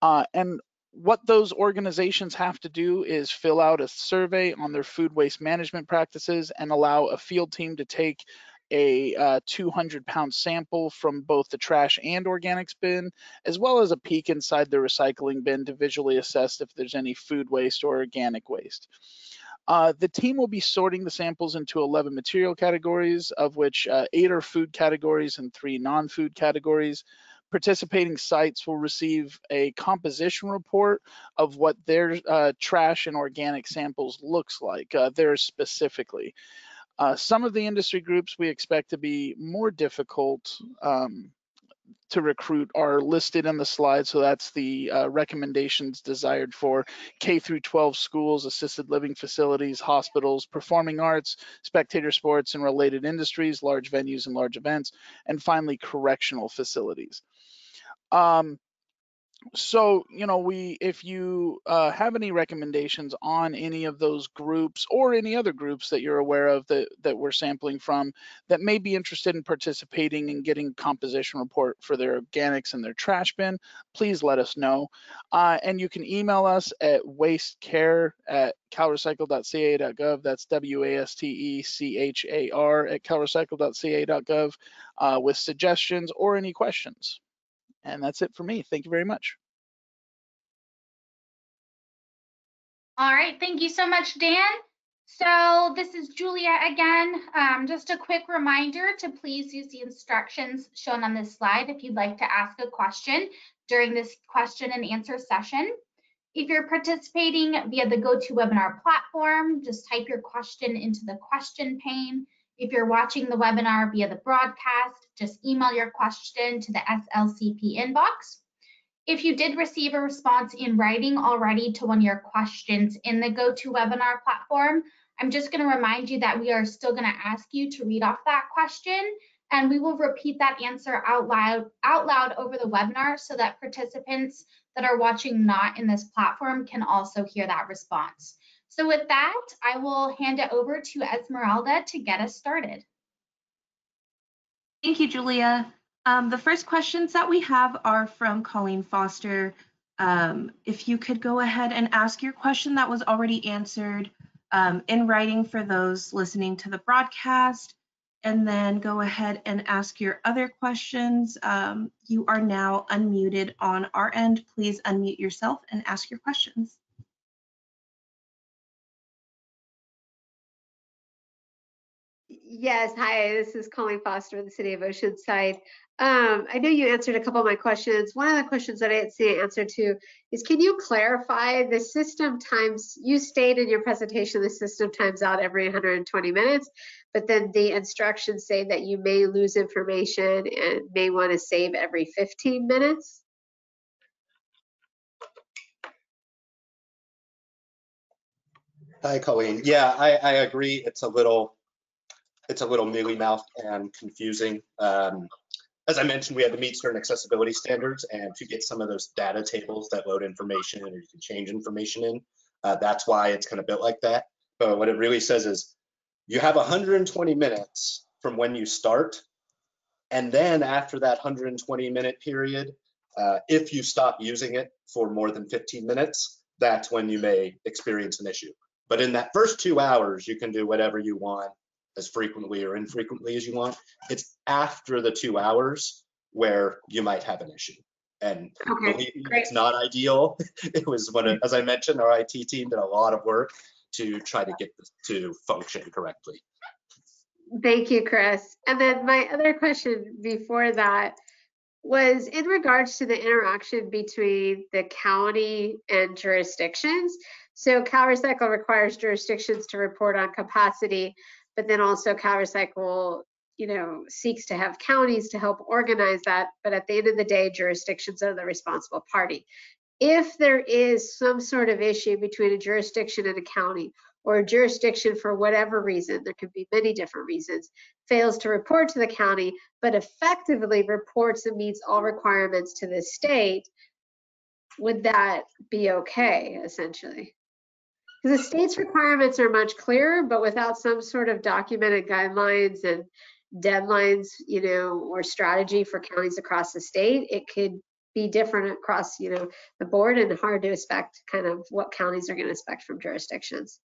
Uh, and what those organizations have to do is fill out a survey on their food waste management practices and allow a field team to take a uh, 200 pound sample from both the trash and organics bin, as well as a peek inside the recycling bin to visually assess if there's any food waste or organic waste. Uh, the team will be sorting the samples into 11 material categories, of which uh, eight are food categories and three non-food categories. Participating sites will receive a composition report of what their uh, trash and organic samples looks like, uh, theirs specifically. Uh, some of the industry groups we expect to be more difficult um, to recruit are listed in the slide. So that's the uh, recommendations desired for K through 12 schools, assisted living facilities, hospitals, performing arts, spectator sports and related industries, large venues and large events, and finally correctional facilities. Um, so you know we if you uh, have any recommendations on any of those groups or any other groups that you're aware of that that we're sampling from that may be interested in participating and getting composition report for their organics and their trash bin please let us know. Uh, and you can email us at wastechar at calrecycle.ca.gov that's w-a-s-t-e-c-h-a-r at calrecycle.ca.gov uh, with suggestions or any questions and that's it for me. Thank you very much. All right, thank you so much, Dan. So this is Julia again. Um, just a quick reminder to please use the instructions shown on this slide if you'd like to ask a question during this question and answer session. If you're participating via the GoToWebinar platform, just type your question into the question pane. If you're watching the webinar via the broadcast, just email your question to the SLCP inbox. If you did receive a response in writing already to one of your questions in the GoToWebinar platform, I'm just going to remind you that we are still going to ask you to read off that question and we will repeat that answer out loud out loud over the webinar so that participants that are watching not in this platform can also hear that response. So with that, I will hand it over to Esmeralda to get us started. Thank you, Julia. Um, the first questions that we have are from Colleen Foster. Um, if you could go ahead and ask your question that was already answered um, in writing for those listening to the broadcast, and then go ahead and ask your other questions. Um, you are now unmuted on our end. Please unmute yourself and ask your questions. Yes, hi, this is Colleen Foster with the City of Oceanside. Um, I know you answered a couple of my questions. One of the questions that I didn't see an answer to is can you clarify the system times, you stated in your presentation the system times out every 120 minutes, but then the instructions say that you may lose information and may want to save every 15 minutes? Hi, Colleen. Yeah, I, I agree. It's a little, it's a little mealy mouth and confusing. Um, as I mentioned, we had to meet certain accessibility standards and to get some of those data tables that load information or you can change information in, uh, that's why it's kind of built like that. But what it really says is you have 120 minutes from when you start. And then after that 120 minute period, uh, if you stop using it for more than 15 minutes, that's when you may experience an issue. But in that first two hours, you can do whatever you want as frequently or infrequently as you want. It's after the two hours where you might have an issue. And Okay, believe me, great. it's not ideal. It was one of, as I mentioned, our IT team did a lot of work to try to get this to function correctly. Thank you, Chris. And then my other question before that was in regards to the interaction between the county and jurisdictions. So CalRecycle requires jurisdictions to report on capacity, but then also CalRecycle, you know, seeks to have counties to help organize that. But at the end of the day, jurisdictions are the responsible party. If there is some sort of issue between a jurisdiction and a county, or a jurisdiction for whatever reason, there could be many different reasons, fails to report to the county, but effectively reports and meets all requirements to the state, would that be okay, essentially? The state's requirements are much clearer, but without some sort of documented guidelines and deadlines, you know, or strategy for counties across the state, it could be different across, you know, the board and hard to expect kind of what counties are going to expect from jurisdictions.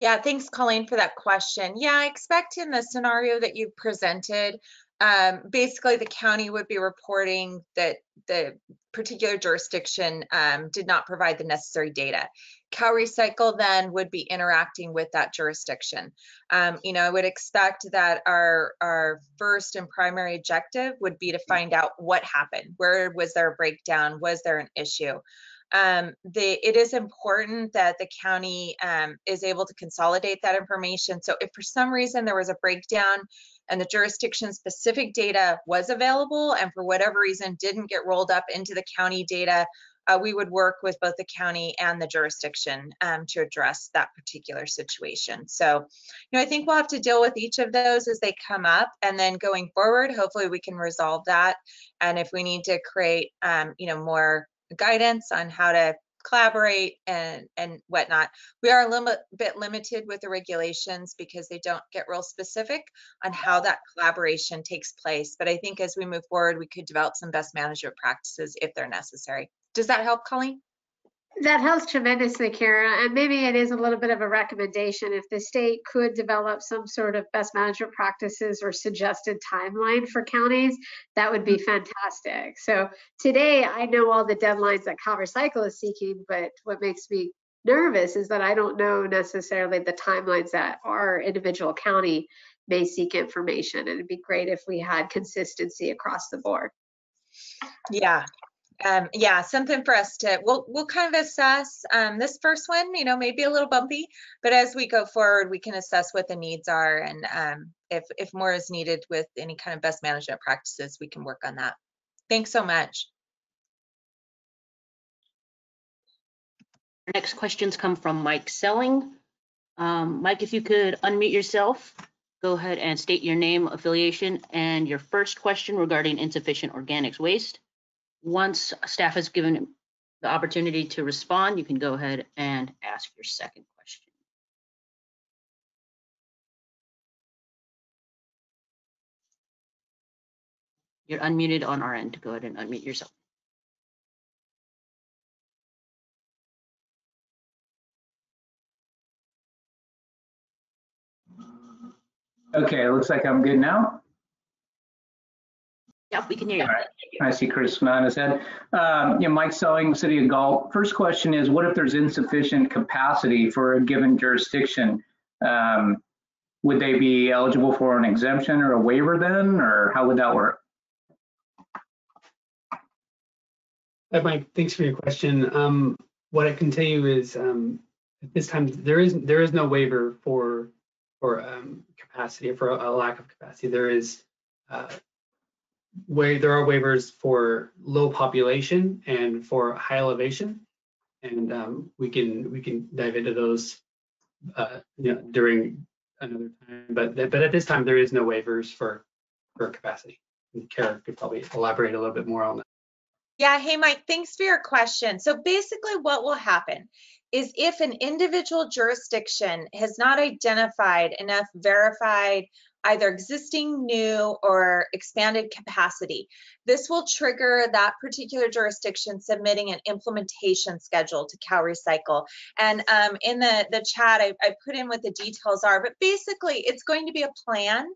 Yeah, thanks, Colleen, for that question. Yeah, I expect in the scenario that you presented, um, basically the county would be reporting that the particular jurisdiction um, did not provide the necessary data. CalRecycle then would be interacting with that jurisdiction. Um, you know, I would expect that our our first and primary objective would be to find out what happened. Where was there a breakdown? Was there an issue? um, the, it is important that the county um, is able to consolidate that information. So if for some reason there was a breakdown and the jurisdiction specific data was available and for whatever reason didn't get rolled up into the county data, uh, we would work with both the county and the jurisdiction um, to address that particular situation. So, you know, I think we'll have to deal with each of those as they come up, and then going forward, hopefully we can resolve that. And if we need to create, um, you know, more guidance on how to collaborate and and whatnot. We are a little bit limited with the regulations because they don't get real specific on how that collaboration takes place. But I think as we move forward, we could develop some best management practices if they're necessary. Does that help, Colleen? That helps tremendously, Kara. And maybe it is a little bit of a recommendation if the state could develop some sort of best management practices or suggested timeline for counties, that would be fantastic. So today I know all the deadlines that CalRecycle is seeking, but what makes me nervous is that I don't know necessarily the timelines that our individual county may seek information. And it'd be great if we had consistency across the board. Yeah. Um, yeah, something for us to, we'll, we'll kind of assess, um, this first one, you know, maybe a little bumpy, but as we go forward, we can assess what the needs are and, um, if, if more is needed with any kind of best management practices, we can work on that. Thanks so much. Our next questions come from Mike Selling. Um, Mike, if you could unmute yourself, go ahead and state your name, affiliation, and your first question regarding insufficient organics waste. Once staff has given the opportunity to respond, you can go ahead and ask your second question. You're unmuted on our end. Go ahead and unmute yourself. Okay, it looks like I'm good now. Yep, we can hear you. All right. I see Chris nodding his head. Um, yeah, Mike Selling, City of Galt. First question is, what if there's insufficient capacity for a given jurisdiction? Um, would they be eligible for an exemption or a waiver then, or how would that work? Hi, Mike, thanks for your question. Um, what I can tell you is, um, at this time, there is, there is no waiver for, for, um, capacity, for a a lack of capacity. There is, uh, way, there are waivers for low population and for high elevation. And, um, we can, we can dive into those, uh, you know, during another time. But, but at this time, there is no waivers for, for capacity. And Kara could probably elaborate a little bit more on that. Yeah, hey Mike, thanks for your question. So basically what will happen is if an individual jurisdiction has not identified enough verified either existing, new, or expanded capacity, this will trigger that particular jurisdiction submitting an implementation schedule to CalRecycle. And um, in the, the chat, I, I put in what the details are, but basically it's going to be a plan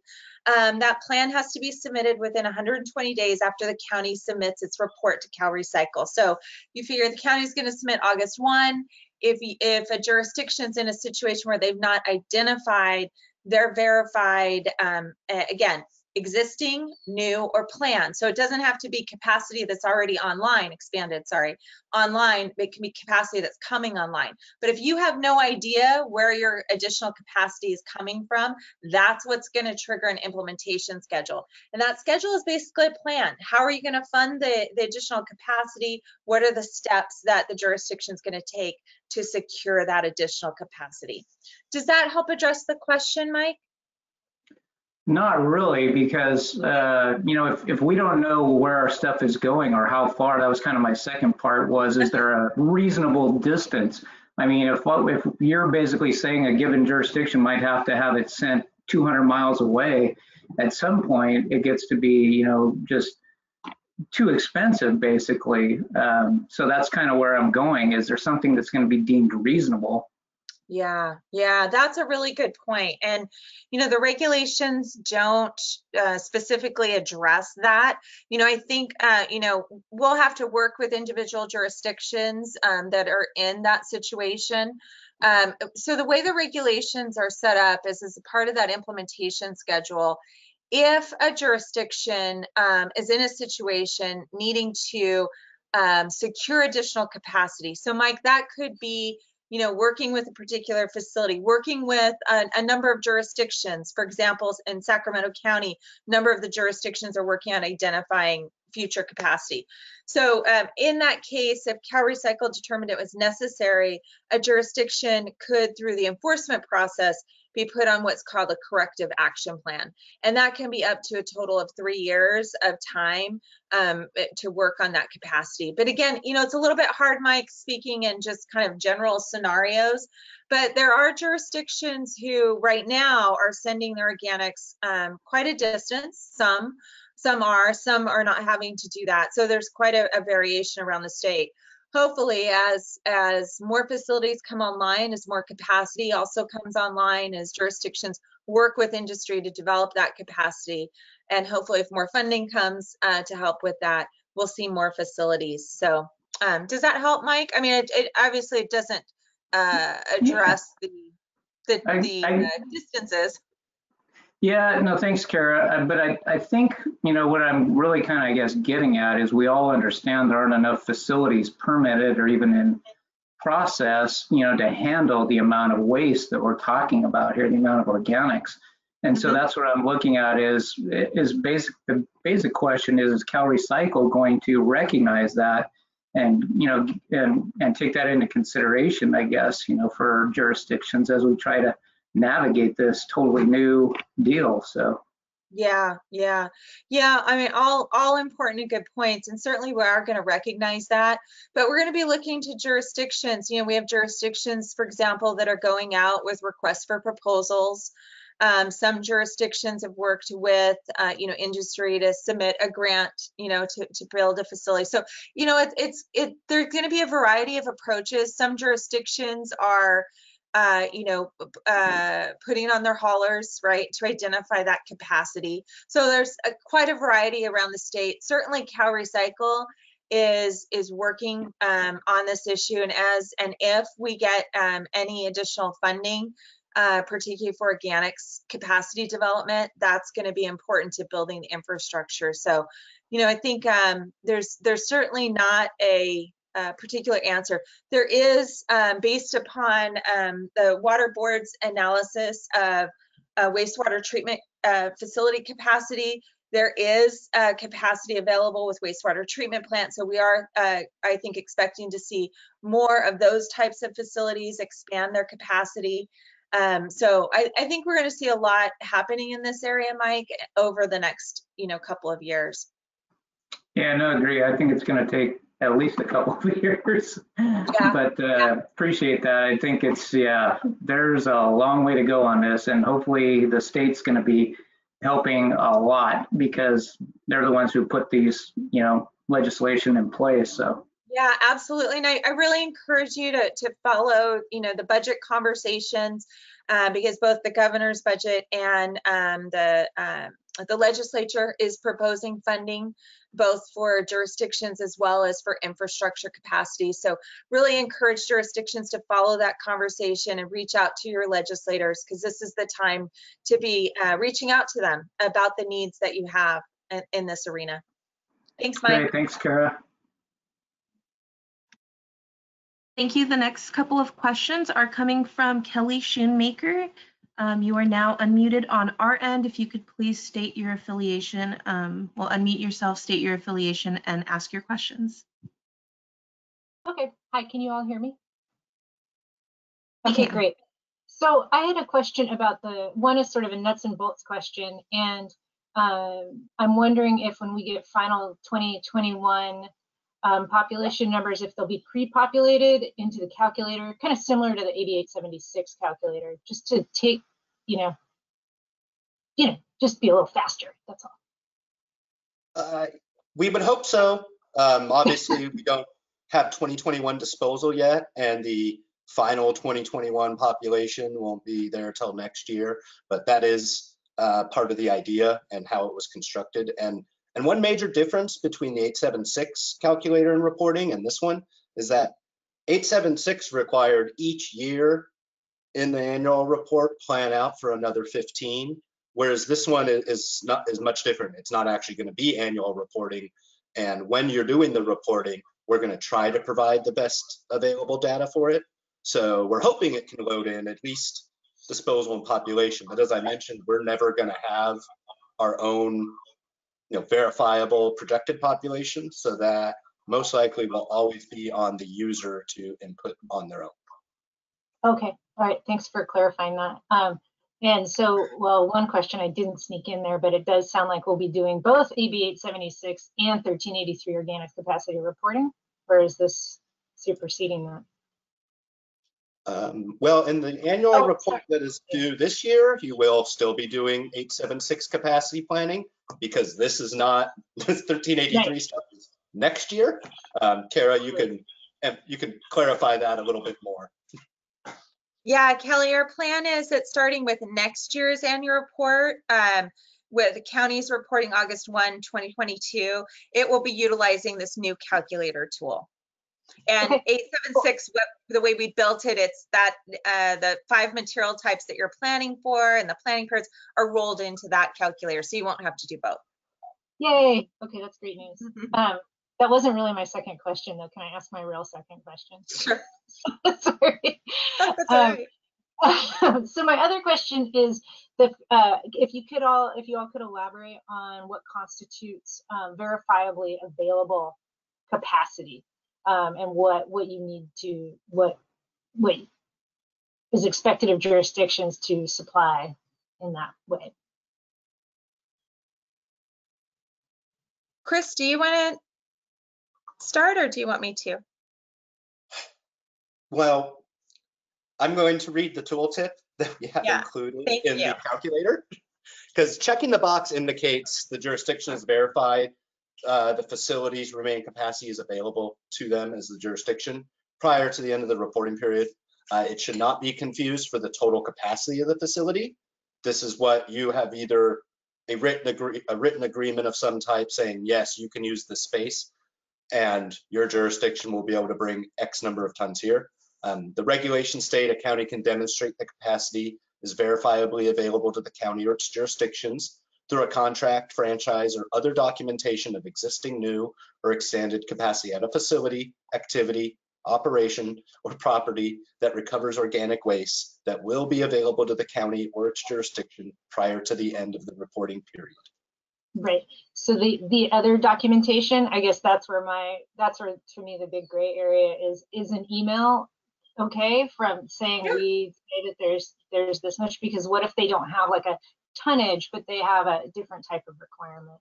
um, that plan has to be submitted within 120 days after the county submits its report to CalRecycle. So you figure the county is going to submit August 1. If, if a jurisdiction's in a situation where they've not identified their verified, um, again, existing, new, or planned. So it doesn't have to be capacity that's already online, expanded, sorry, online. It can be capacity that's coming online. But if you have no idea where your additional capacity is coming from, that's what's going to trigger an implementation schedule. And that schedule is basically a plan. How are you going to fund the, the additional capacity? What are the steps that the jurisdiction is going to take to secure that additional capacity? Does that help address the question, Mike? Not really, because, uh, you know, if, if we don't know where our stuff is going or how far, that was kind of my second part was, is there a reasonable distance? I mean, if, what if you're basically saying a given jurisdiction might have to have it sent 200 miles away, at some point it gets to be, you know, just too expensive basically. Um, so that's kind of where I'm going. Is there something that's going to be deemed reasonable? Yeah, yeah, that's a really good point. And, you know, the regulations don't uh, specifically address that. You know, I think, uh, you know, we'll have to work with individual jurisdictions um, that are in that situation. Um, so the way the regulations are set up is as a part of that implementation schedule, if a jurisdiction um, is in a situation needing to um, secure additional capacity. So Mike, that could be you know, working with a particular facility, working with a, a, number of jurisdictions. For example, in Sacramento County, a number of the jurisdictions are working on identifying future capacity. So um, in that case, if CalRecycle determined it was necessary, a jurisdiction could, through the enforcement process, be put on what's called a corrective action plan. And that can be up to a total of three years of time um, eh, to work on that capacity. But again, you know, it's a little bit hard, Mike, speaking in just kind of general scenarios, but there are jurisdictions who right now are sending their organics um, quite a distance, some, some are, some are not having to do that. So there's quite a, a variation around the state hopefully as as more facilities come online as more capacity also comes online as jurisdictions work with industry to develop that capacity and hopefully if more funding comes uh, to help with that we'll see more facilities. So um, does that help mike? I mean it, it obviously it doesn't uh, address the, the, I- the I- uh, distances. Yeah, no, thanks, Kara. Uh, But I, I think, you know, what I'm really kind of, I guess, getting at is we all understand there aren't enough facilities permitted or even in process, you know, to handle the amount of waste that we're talking about here, the amount of organics. And so Mhm. that's what I'm looking at is, is basic, the basic question is, is CalRecycle going to recognize that and, you know, and, and take that into consideration, I guess, you know, for jurisdictions as we try to navigate this totally new deal. So, Yeah, yeah, yeah. I mean, all all important and good points, and certainly we are going to recognize that. But we're going to be looking to jurisdictions. You know, we have jurisdictions, for example, that are going out with requests for proposals. Um, some jurisdictions have worked with, uh, you know, industry to submit a grant, you know, to to build a facility. So, you know, it, it's it. There's going to be a variety of approaches. Some jurisdictions are uh, you know, uh, putting on their haulers, right, to identify that capacity. So there's a, quite a variety around the state. Certainly, CalRecycle is is working um, on this issue, and as and if we get um, any additional funding, uh, particularly for organics capacity development, that's going to be important to building infrastructure. So, you know, I think um, there's there's certainly not a particular answer. There is, um, based upon um, the Water Board's analysis of uh, wastewater treatment uh, facility capacity, there is uh, capacity available with wastewater treatment plants. So we are, uh, I think, expecting to see more of those types of facilities expand their capacity. Um, so I, I think we're going to see a lot happening in this area, Mike, over the next, you know, couple of years. yeah, no, I agree. I think it's going to take at least a couple of years. But uh, appreciate that. I think it's, yeah, there's a long way to go on this and hopefully the state's going to be helping a lot because they're the ones who put these, you know, legislation in place. So, Yeah, absolutely. And I, I really encourage you to, to follow, you know, the budget conversations uh, because both the governor's budget and um, the um the legislature is proposing funding both for jurisdictions as well as for infrastructure capacity. So really encourage jurisdictions to follow that conversation and reach out to your legislators because this is the time to be uh, reaching out to them about the needs that you have in, in this arena. Thanks, Mike. great. Thanks, Kara. Thank you. The next couple of questions are coming from Kelly Shoemaker. Um, you are now unmuted on our end. If you could please state your affiliation, um, well, unmute yourself, state your affiliation, and ask your questions. Okay, hi, can you all hear me? Okay, can. great. So I had a question about the, one is sort of a nuts and bolts question, and um, I'm wondering if when we get final 2021 um, population numbers, if they'll be pre-populated into the calculator, kind of similar to the AB 876 calculator, just to take, you know, you know, just be a little faster, that's all. Uh, We would hope so. Um, Obviously, we don't have 2021 disposal yet, and the final 2021 population won't be there till next year. But that is uh, part of the idea and how it was constructed. And, and one major difference between the 876 calculator and reporting and this one is that 876 required each year in the annual report plan out for another 15 whereas this one is not is much different. It's not actually going to be annual reporting. And when you're doing the reporting we're going to try to provide the best available data for it. So we're hoping it can load in at least disposal and population but as i mentioned we're never going to have our own you know verifiable projected population so that most likely will always be on the user to input on their own Okay, all right, thanks for clarifying that. Um, and so, well, one question I didn't sneak in there, but it does sound like we'll be doing both AB 876 and 1383 organic capacity reporting, or is this superseding that? Um, well, in the annual Oh, report that is due this year, you will still be doing 876 capacity planning because this is not, this 1383 stuff is next year. Um, Kara, you can, you can clarify that a little bit more. Yeah, Kelly, our plan is that starting with next year's annual report, um, with the counties reporting August 1, 2022, it will be utilizing this new calculator tool. And Okay. 876, what- the way we built it, it's that uh, the five material types that you're planning for and the planning periods are rolled into that calculator, so you won't have to do both. Yay. Okay, that's great news. Mhm. Um, that wasn't really my second question though. Can I ask my real second question? Sure. Sorry. That's all Um, right. so my other question is that uh, if you could all, if you all could elaborate on what constitutes um, verifiably available capacity, um, and what what you need to what what is expected of jurisdictions to supply in that way. Chris, do you want to start or do you want me to? Well, I'm going to read the tooltip that we have Yeah, included in you. the calculator. Because checking the box indicates the jurisdiction is verified, uh, the facilities remaining capacity is available to them as the jurisdiction prior to the end of the reporting period. Uh, It should not be confused for the total capacity of the facility. This is what you have either a written agree, a written agreement of some type saying, yes, you can use the space and your jurisdiction will be able to bring X number of tons here. Um, the regulation state a county can demonstrate the capacity is verifiably available to the county or its jurisdictions through a contract, franchise, or other documentation of existing new or extended capacity at a facility, activity, operation, or property that recovers organic waste that will be available to the county or its jurisdiction prior to the end of the reporting period. Right. So the the other documentation, I guess that's where my that's where to me the big gray area is is an email okay from saying Yeah. we say that there's there's this much because what if they don't have like a tonnage but they have a different type of requirement.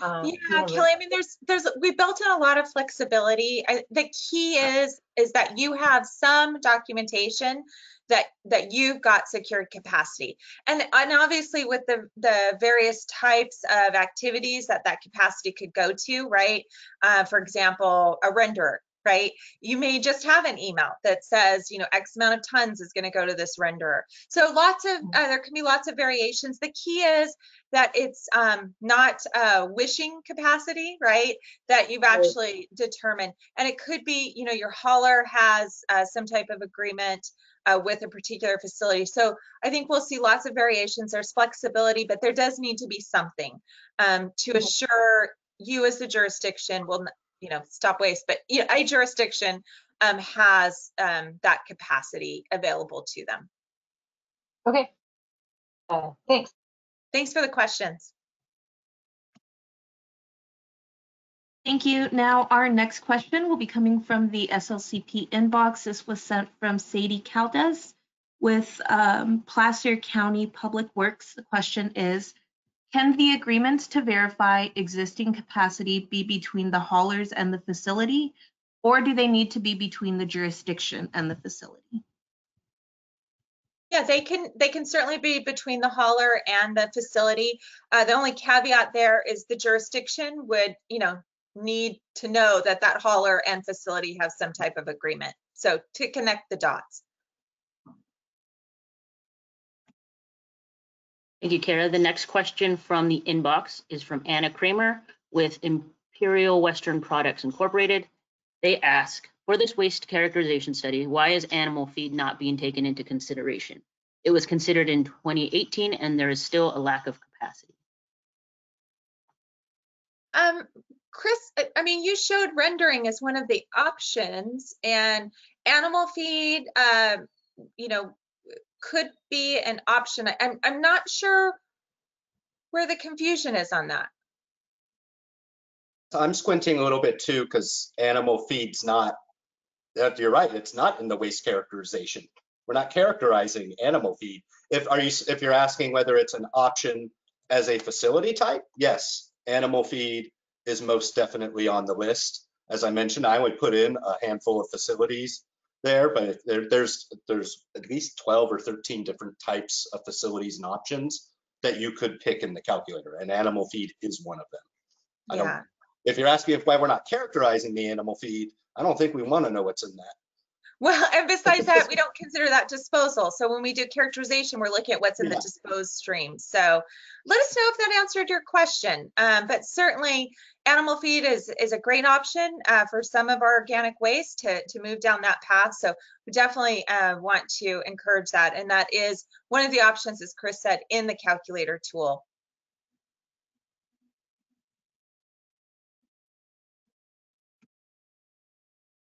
Um, you Yeah, know, Kelly, I mean, there's, there's, we built in a lot of flexibility. I, the key is, is that you have some documentation that, that you've got secured capacity. And, and obviously with the, the various types of activities that that capacity could go to, right? Uh, for example, a renderer, right? You may just have an email that says, you know, X amount of tons is going to go to this renderer. So lots of, uh, there can be lots of variations. The key is that it's um, not uh, wishing capacity, right? That you've actually determined. And it could be, you know, your hauler has uh, some type of agreement uh, with a particular facility. So I think we'll see lots of variations. There's flexibility, but there does need to be something um, to assure you as the jurisdiction will, you know, stop waste, but you know, a jurisdiction um, has um, that capacity available to them. Okay. Uh, thanks. Thanks for the questions. Thank you. Now, our next question will be coming from the SLCP inbox. This was sent from Sadie Caldes with um, Placer County Public Works. The question is, can the agreements to verify existing capacity be between the haulers and the facility? Or do they need to be between the jurisdiction and the facility? Yeah, they can, they can certainly be between the hauler and the facility. Uh, the only caveat there is the jurisdiction would, you know, need to know that that hauler and facility have some type of agreement. So to connect the dots. Thank you, Kara. The next question from the inbox is from Anna Kramer with Imperial Western Products Incorporated. They ask, for this waste characterization study, why is animal feed not being taken into consideration? It was considered in 2018 and there is still a lack of capacity. Um, Chris, I- mean, you showed rendering as one of the options and animal feed, um, you know, could be an option. I'm, I'm not sure where the confusion is on that. I'm squinting a little bit too, because animal feed's not, you're right, it's not in the waste characterization. We're not characterizing animal feed. If, are you, if you're asking whether it's an option as a facility type, yes, animal feed is most definitely on the list. As I mentioned, I would put in a handful of facilities there, but there, there's, there's at least 12 or 13 different types of facilities and options that you could pick in the calculator, and animal feed is one of them. I don't- Yeah. if you're asking if why we're not characterizing the animal feed, I don't think we want to know what's in that. Well, and besides that, we don't consider that disposal. So when we do characterization, we're looking at what's in the disposed stream. So let us know if that answered your question. Um, but certainly animal feed is, is a great option uh, for some of our organic waste to, to move down that path. So we definitely uh, want to encourage that. And that is one of the options, as Chris said, in the calculator tool.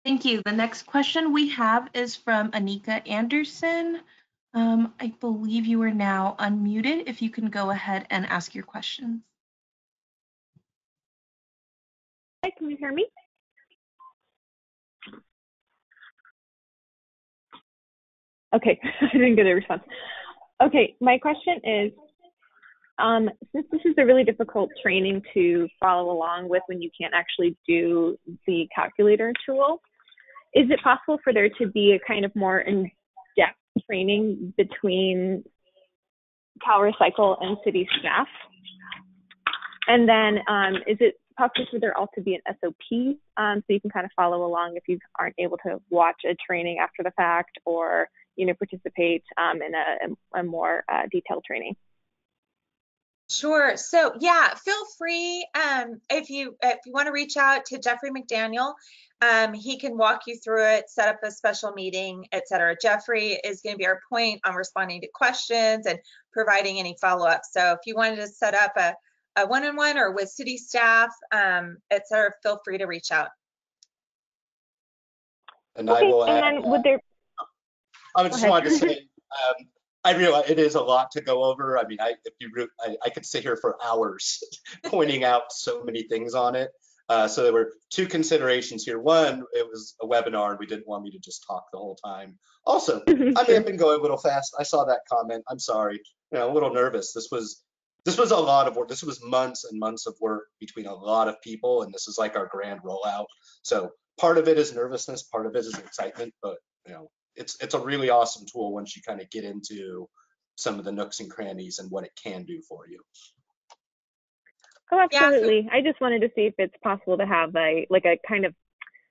Thank you. The next question we have is from Anika Anderson. Um, I believe you are now unmuted. If you can go ahead and ask your questions. Hi, can you hear me? Okay, I didn't get a response. Okay, my question is, um, since this is a really difficult training to follow along with when you can't actually do the calculator tool, is it possible for there to be a kind of more in-depth training between CalRecycle and city staff? And then um, is it possible for there also to be an SOP um, so you can kind of follow along if you aren't able to watch a training after the fact or you know participate um, in a, a more uh, detailed training? Sure. So yeah, feel free um, if you if you want to reach out to Jeffrey McDaniel. Um, he can walk you through it, set up a special meeting, et cetera. Jeffrey is going to be our point on responding to questions and providing any follow-up. So if you wanted to set up a, a one-on-one or with city staff, um, et cetera, feel free to reach out. And I Okay, will and add, then would there? I Go just ahead. wanted to say, um, I realize it is a lot to go over. I mean, I, if you, re- I, I could sit here for hours pointing out so many things on it. Uh, so there were two considerations here. One, it was a webinar and we didn't want me to just talk the whole time. Also, I may have been going a little fast. I saw that comment. I'm sorry. You know, a little nervous. This was, this was a lot of work. This was months and months of work between a lot of people, and this is like our grand rollout. So part of it is nervousness, part of it is excitement, but you know, it's it's a really awesome tool once you kind of get into some of the nooks and crannies and what it can do for you. Oh, Yeah, so- absolutely. I just wanted to see if it's possible to have a like a kind of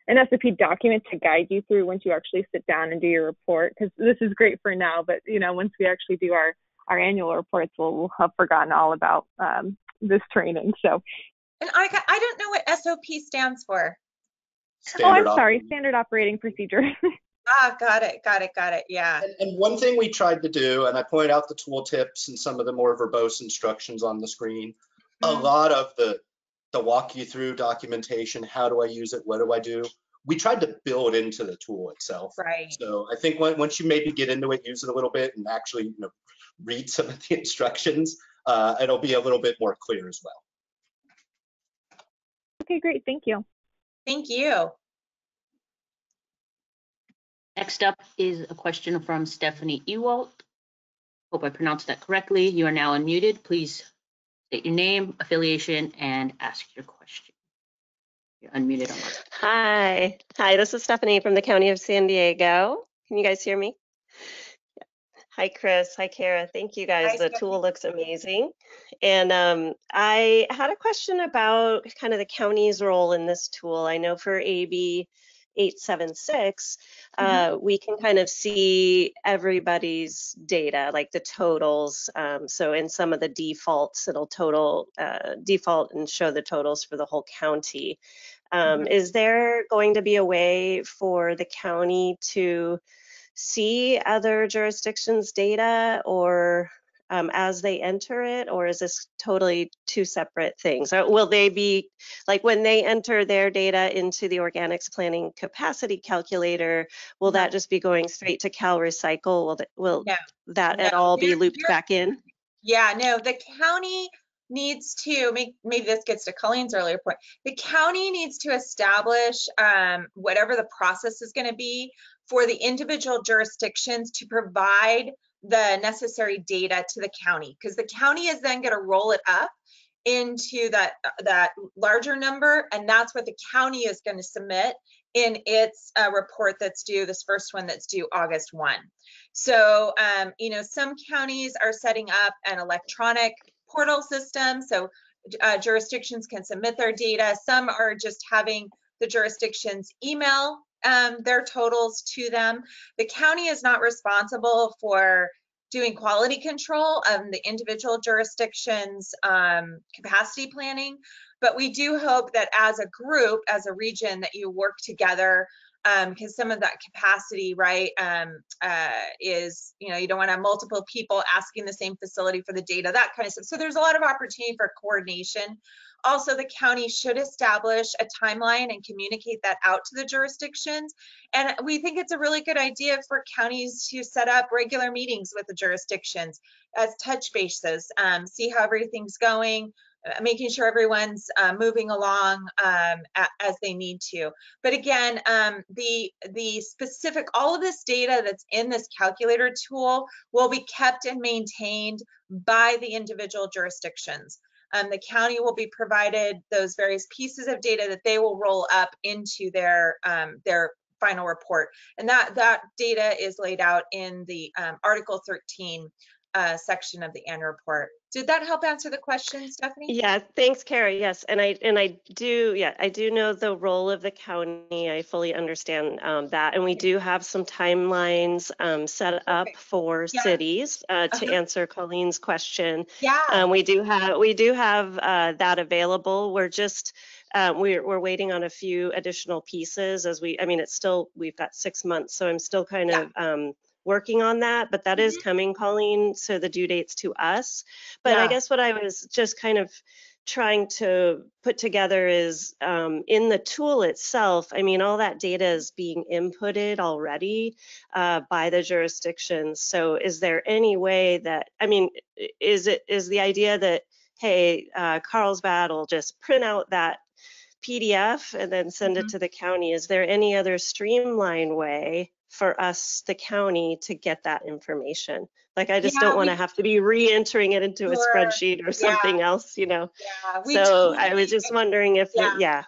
an SOP document to guide you through once you actually sit down and do your report. Because this is great for now, but you know, once we actually do our our annual reports, we'll, we'll have forgotten all about um, this training. So, And I, I don't know what SOP stands for. oh, I'm sorry, operating standard operating procedure. Ah, got it, got it, got it. Yeah. And, and one thing we tried to do, and I pointed out the tool tips and some of the more verbose instructions on the screen, a Mhm. lot of the, the walk you through documentation, how do I use it, what do I do? We tried to build into the tool itself. Right. So I think when, once you maybe get into it, use it a little bit and actually, you know, read some of the instructions, uh, it'll be a little bit more clear as well. okay, great. Thank you. Thank you. Next up is a question from Stephanie Ewalt. Hope I pronounced that correctly. You are now unmuted. Please state your name, affiliation, and ask your question. You're unmuted on Hi, hi, this is Stephanie from the County of San Diego. Can you guys hear me? Hi, Chris. Hi, Kara. Thank you guys. Hi, The Stephanie. tool looks amazing. And um, I had a question about kind of the county's role in this tool. I know for AB 876, uh, we can kind of see everybody's data, like the totals. Um, so in some of the defaults, it'll total uh, default and show the totals for the whole county. Um, Is there going to be a way for the county to see other jurisdictions' data or um, as they enter it, or is this totally two separate things? Or will they be, like when they enter their data into the organics planning capacity calculator, will that just be going straight to CalRecycle? Will, that- will No, that at all be looped you're- back in? Yeah, no, the county needs to, make maybe this gets to Colleen's earlier point. The county needs to establish um, whatever the process is going to be for the individual jurisdictions to provide the necessary data to the county, because the county is then going to roll it up into that, that larger number, and that's what the county is going to submit in its uh, report that's due, this first one that's due August 1. So, um, you know, some counties are setting up an electronic portal system, so uh, jurisdictions can submit their data. Some are just having the jurisdictions email um, their totals to them. The county is not responsible for doing quality control of the individual jurisdictions um, capacity planning. But we do hope that as a group, as a region, that you work together because um, some of that capacity, right, um, uh, is, you know, you don't want to have multiple people asking the same facility for the data, that kind of stuff. So there's a lot of opportunity for coordination. Also, the county should establish a timeline and communicate that out to the jurisdictions. And we think it's a really good idea for counties to set up regular meetings with the jurisdictions as touch bases, um, see how everything's going, uh, making sure everyone's uh, moving along um, as they need to. But again, um, the the specific all of this data that's in this calculator tool will be kept and maintained by the individual jurisdictions. Um, the county will be provided those various pieces of data that they will roll up into their um, their final report, and that that data is laid out in the um, Article 13 uh, section of the annual report. Did that help answer the question, Stephanie? Yeah, thanks, Kara. Yes, and I and I do. Yeah, I do know the role of the county. I fully understand um, that, and we do have some timelines um, set up Okay. for Yeah. cities uh, to Uh-huh. answer Colleen's question. Yeah. Um, we do have we do have uh, that available. We're just uh, we're we're waiting on a few additional pieces as we. I mean, it's still we've got six months, so I'm still kind Yeah. of um, working on that. But that is coming, Colleen. So the due dates to us. But I guess what I was just kind of trying to put together is um, in the tool itself, I mean, all that data is being inputted already uh, by the jurisdictions. So is there any way that, I mean, is it, is the idea that, hey, uh, Carlsbad will just print out that PDF and then send Mm-hmm. it to the county? Is there any other streamlined way for us, the county, to get that information? Like, I just Yeah, don't want to have to be re-entering it into a spreadsheet or something else, you know? Yeah, So I was just wondering if, Yeah. it- yeah,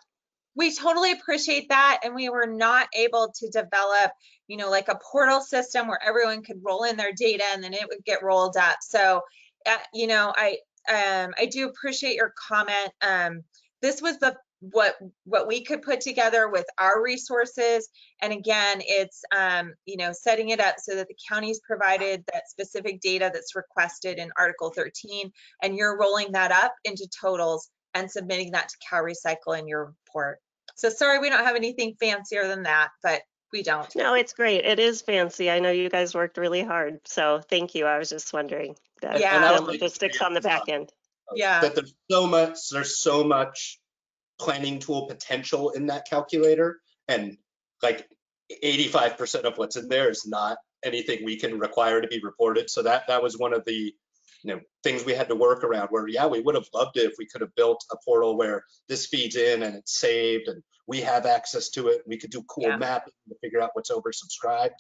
we totally appreciate that and we were not able to develop you know like a portal system where everyone could roll in their data and then it would get rolled up so uh, you know i um i do appreciate your comment um this was the what what we could put together with our resources and again it's um you know setting it up so that the county's provided that specific data that's requested in article 13 and you're rolling that up into totals and submitting that to CalRecycle in your report. So sorry, we don't have anything fancier than that, but we don't. no, it's great. It is fancy. I know you guys worked really hard. So thank you. I was just wondering the Yeah. And I the would like to logistics on the back end. Yeah. That there's so much, there's so much planning tool potential in that calculator. And like 85% of what's in there is not anything we can require to be reported. So that, that was one of the, you know, things we had to work around where, yeah, we would have loved it if we could have built a portal where this feeds in and it's saved and we have access to it. We could do cool Yeah. mapping to figure out what's oversubscribed.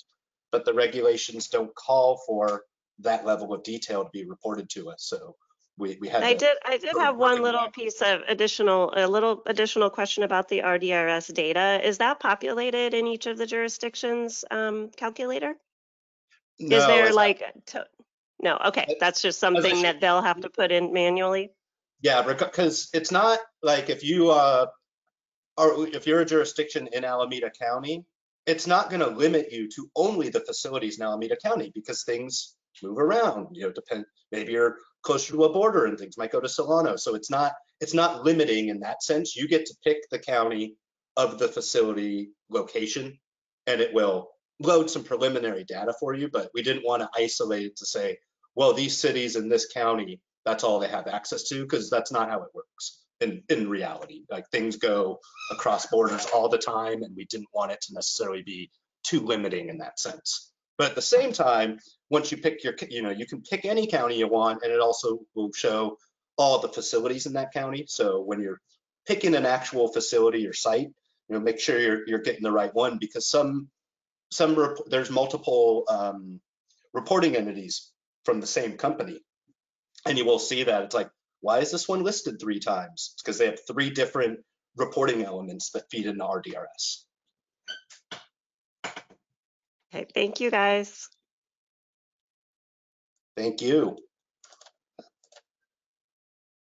But the regulations don't call for that level of detail to be reported to us. So we, we had I did, I did have one little piece of additional, a little additional question about the RDRS data. Is that populated in each of the jurisdictions um, calculator? Is there like, to- no, okay, that's just something that they'll have to put in manually? Yeah, because it's not like if you uh are if you're a jurisdiction in Alameda County, it's not going to limit you to only the facilities in Alameda County because things move around. You know, depend maybe you're closer to a border and things might go to Solano. So it's not it's not limiting in that sense. You get to pick the county of the facility location and it will load some preliminary data for you, but we didn't want to isolate it to say, well, these cities in this county, that's all they have access to, because that's not how it works in, in reality. Like things go across borders all the time, and we didn't want it to necessarily be too limiting in that sense. But at the same time, once you pick your, you know, you can pick any county you want, and it also will show all the facilities in that county. So when you're picking an actual facility or site, you know, make sure you're, you're getting the right one because some, some, there's multiple um, reporting entities from the same company. And you will see that it's like, why is this one listed three times? It's because they have three different reporting elements that feed into RDRS. Okay, thank you, guys. Thank you.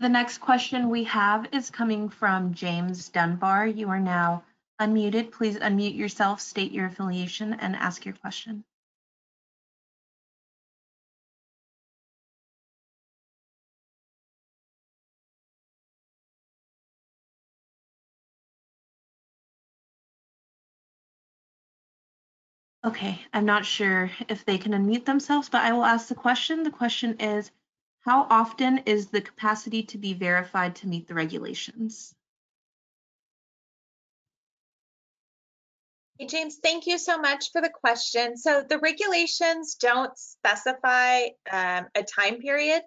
The next question we have is coming from James Dunbar. You are now unmuted. Please unmute yourself, state your affiliation, and ask your question. Okay, I'm not sure if they can unmute themselves, but I will ask the question. The question is, how often is the capacity to be verified to meet the regulations? Hey, James, thank you so much for the question. So the regulations don't specify um, a time period.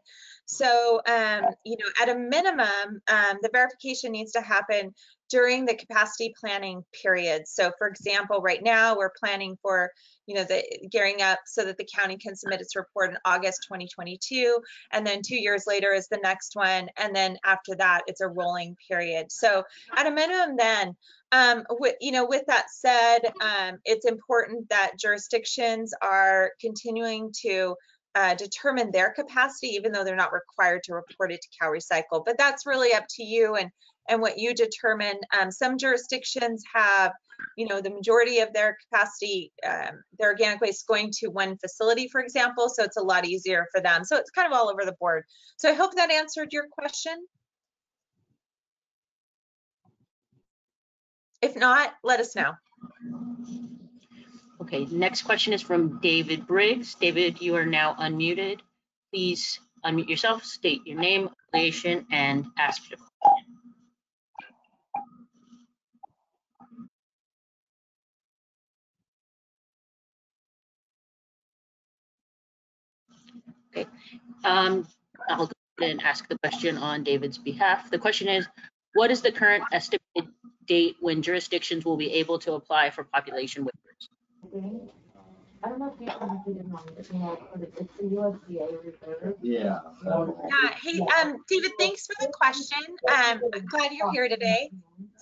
So, um, you know, at a minimum, um, the verification needs to happen during the capacity planning period. So for example, right now we're planning for, you know, the gearing up so that the county can submit its report in August 2022. And then two years later is the next one. And then after that, it's a rolling period. So at a minimum then, um, with, you know, with that said, um, it's important that jurisdictions are continuing to uh, determine their capacity, even though they're not required to report it to CalRecycle. But that's really up to you and and what you determine. Um, some jurisdictions have, you know, the majority of their capacity, um, their organic waste going to one facility, for example. So it's a lot easier for them. So it's kind of all over the board. So I hope that answered your question. If not, let us know. Okay, next question is from David Briggs. David, you are now unmuted. Please unmute yourself, state your name, affiliation, and ask your question. Okay, um, I'll go ahead and ask the question on David's behalf. The question is, what is the current estimated date when jurisdictions will be able to apply for population waivers? I don't know if you commented in on it, you know, but it's the USDA reserve. Yeah. Yeah, hey, um, David, thanks for the question. Um, I'm glad you're here today.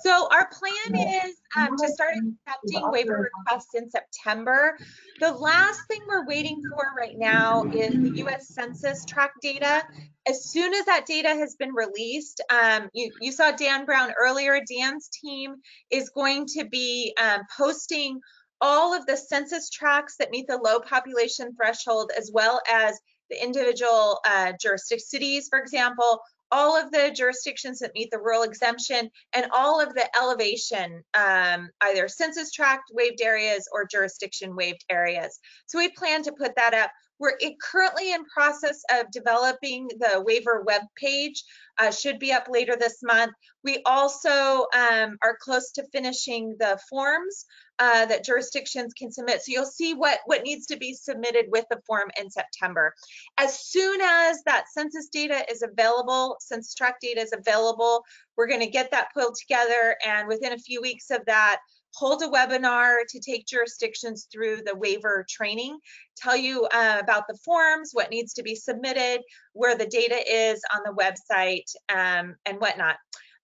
So our plan is um, to start accepting waiver requests in September. The last thing we're waiting for right now is the US Census tract data. As soon as that data has been released, um, you, you saw Dan Brown earlier, Dan's team is going to be um, posting all of the census tracts that meet the low population threshold, as well as the individual uh, jurisdiction cities, for example, all of the jurisdictions that meet the rural exemption, and all of the elevation, um, either census tract waived areas or jurisdiction waived areas. So we plan to put that up. We're currently in process of developing the waiver web page, uh, should be up later this month. We also um, are close to finishing the forms uh, that jurisdictions can submit. So you'll see what, what needs to be submitted with the form in September. As soon as that census data is available, census tract data is available, we're gonna get that pulled together and within a few weeks of that, hold a webinar to take jurisdictions through the waiver training, tell you uh, about the forms, what needs to be submitted, where the data is on the website, um, and whatnot.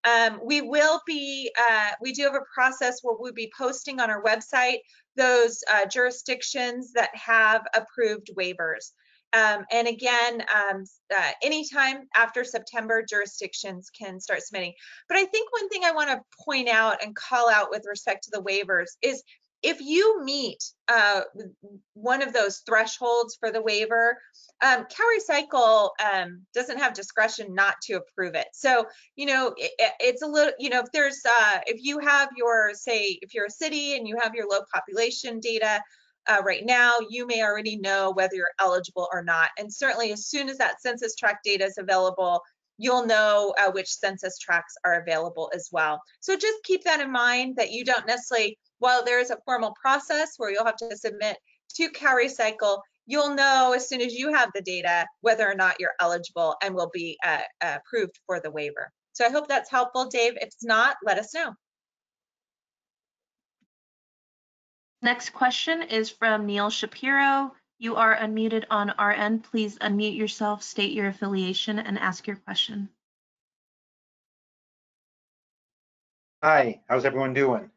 Um, we will be, uh, we do have a process where we'll be posting on our website those uh, jurisdictions that have approved waivers. Um, and again, um, uh, anytime after September, jurisdictions can start submitting. But I think one thing I want to point out and call out with respect to the waivers is if you meet uh, one of those thresholds for the waiver, um, CalRecycle um, doesn't have discretion not to approve it. So, you know, it, it's a little, you know, if there's, uh, if you have your, say, if you're a city and you have your low population data, uh, right now, you may already know whether you're eligible or not. And certainly as soon as that census tract data is available, you'll know uh, which census tracts are available as well. So just keep that in mind that you don't necessarily while there is a formal process where you'll have to submit to CalRecycle, you'll know as soon as you have the data whether or not you're eligible and will be uh, approved for the waiver. So I hope that's helpful, Dave. If it's not, let us know. Next question is from Neil Shapiro. You are unmuted on our end. Please unmute yourself, state your affiliation, and ask your question. Hi, how's everyone doing?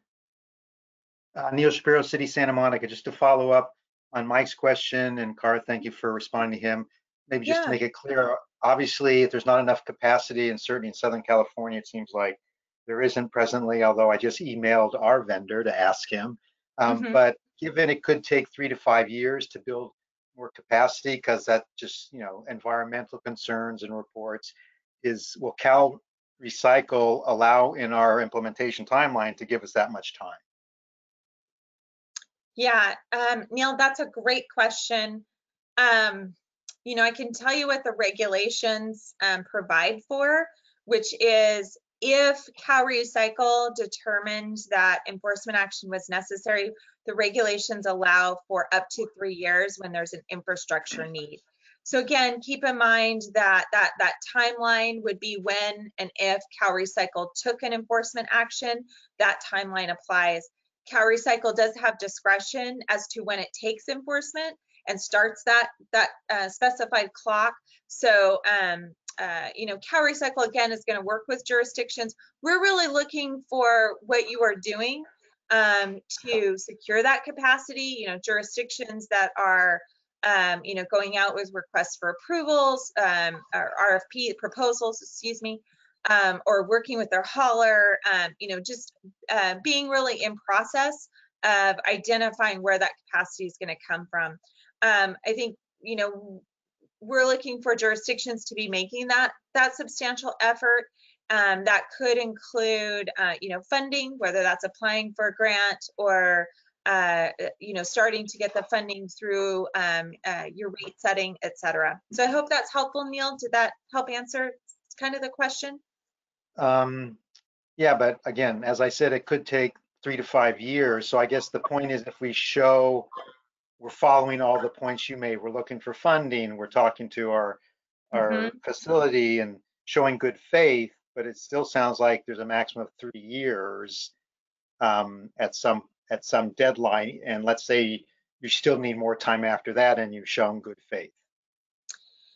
Uh, Neil Shapiro, City Santa Monica. Just to follow up on Mike's question, and Cara, thank you for responding to him. Maybe just Yeah. to make it clear, obviously, if there's not enough capacity, and certainly in Southern California, it seems like There isn't presently, although I just emailed our vendor to ask him. Um, Mhm. But given it could take three to five years to build more capacity, because that just, you know, environmental concerns and reports, is, will Cal Recycle allow in our implementation timeline to give us that much time? Yeah, um, Neil, that's a great question. Um, you know, I can tell you what the regulations um, provide for, which is if CalRecycle determined that enforcement action was necessary, the regulations allow for up to three years when there's an infrastructure need. So again, keep in mind that that that timeline would be when and if CalRecycle took an enforcement action, that timeline applies. CalRecycle does have discretion as to when it takes enforcement and starts that that uh, specified clock. So, um, uh, you know, Cal Recycle again is going to work with jurisdictions. We're really looking for what you are doing um, to secure that capacity. You know, jurisdictions that are um, you know, going out with requests for approvals, um, or RFP proposals, excuse me, um, or working with their hauler, um, you know, just uh, being really in process of identifying where that capacity is going to come from. Um, I think, you know, we're looking for jurisdictions to be making that that substantial effort. Um, that could include, uh, you know, funding, whether that's applying for a grant or uh, you know, starting to get the funding through um, uh, your rate setting, et cetera. So I hope that's helpful, Neil. Did that help answer kind of the question? Um, yeah, but again, as I said, it could take three to five years. So I guess the point is if we show we're following all the points you made, we're looking for funding, we're talking to our our Mhm. facility and showing good faith, but it still sounds like there's a maximum of three years um, at some at some deadline. And let's say you still need more time after that and you've shown good faith.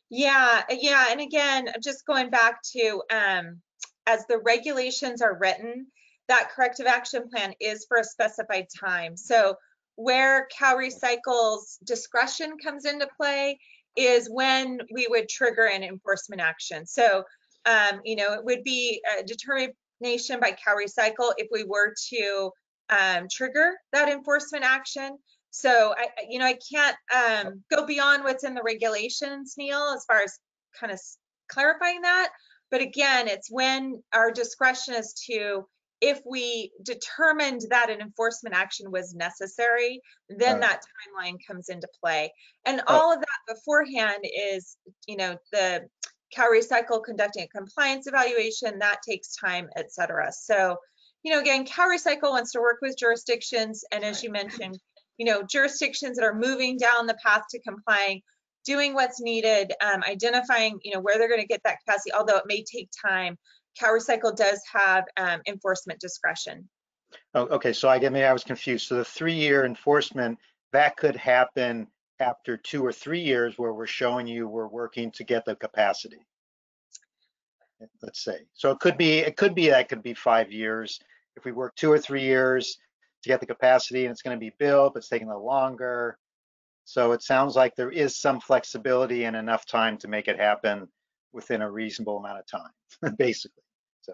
Yeah, yeah. And again, just going back to um, as the regulations are written, that corrective action plan is for a specified time. So where CalRecycle's discretion comes into play is when we would trigger an enforcement action. So, um, you know, it would be a determination by CalRecycle if we were to um, trigger that enforcement action. So I, you know, I can't um, go beyond what's in the regulations, Neil, as far as kind of clarifying that. But again, it's when our discretion is to, if we determined that an enforcement action was necessary, then Right. that timeline comes into play. And all of that beforehand is, you know, the Cal Recycle conducting a compliance evaluation, that takes time, et cetera. So, you know, again, Cal Recycle wants to work with jurisdictions, and as you mentioned, you know, jurisdictions that are moving down the path to complying, doing what's needed, um, identifying, you know, where they're going to get that capacity, although it may take time. Cal Recycle does have um, enforcement discretion. Oh, okay, so I get maybe I was confused. So the three-year enforcement, that could happen after two or three years where we're showing you we're working to get the capacity. Let's say. So it could be, it could be, that could be five years. If we work two or three years to get the capacity and it's going to be built, but it's taking a little longer. So it sounds like there is some flexibility and enough time to make it happen within a reasonable amount of time, basically. So,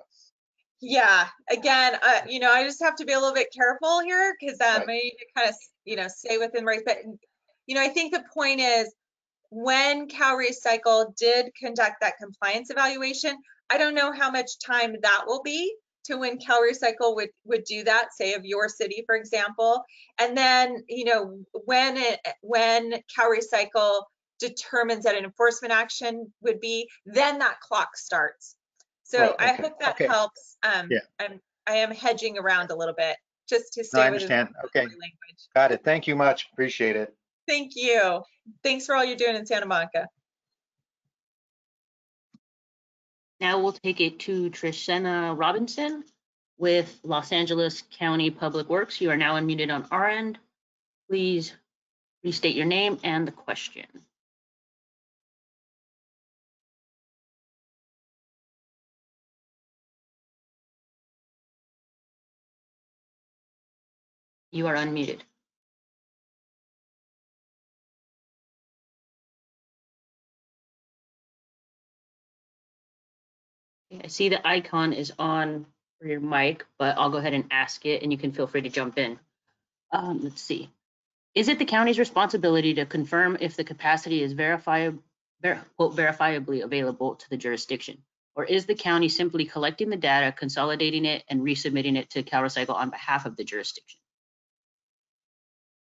Yeah, again, uh, you know, I just have to be a little bit careful here because um, Right. I need to kind of, you know, stay within rights. But, you know, I think the point is when Cal Recycle did conduct that compliance evaluation, I don't know how much time that will be to when Cal Recycle would, would do that, say of your city, for example. And then, you know, when it, when Cal Recycle determines that an enforcement action would be, then that clock starts. So Right, I hope that okay. helps. Um, Yeah. I'm, I am hedging around a little bit just to no, I within the understand. Okay, language. got it. Thank you much. Appreciate it. Thank you. Thanks for all you're doing in Santa Monica. Now we'll take it to Trishena Robinson with Los Angeles County Public Works. You are now unmuted on our end. Please restate your name and the question. You are unmuted. I see the icon is on for your mic, but I'll go ahead and ask it and you can feel free to jump in. Um, let's see. Is it the county's responsibility to confirm if the capacity is verifiable, ver, quote, verifiably available to the jurisdiction? Or is the county simply collecting the data, consolidating it, and resubmitting it to CalRecycle on behalf of the jurisdiction?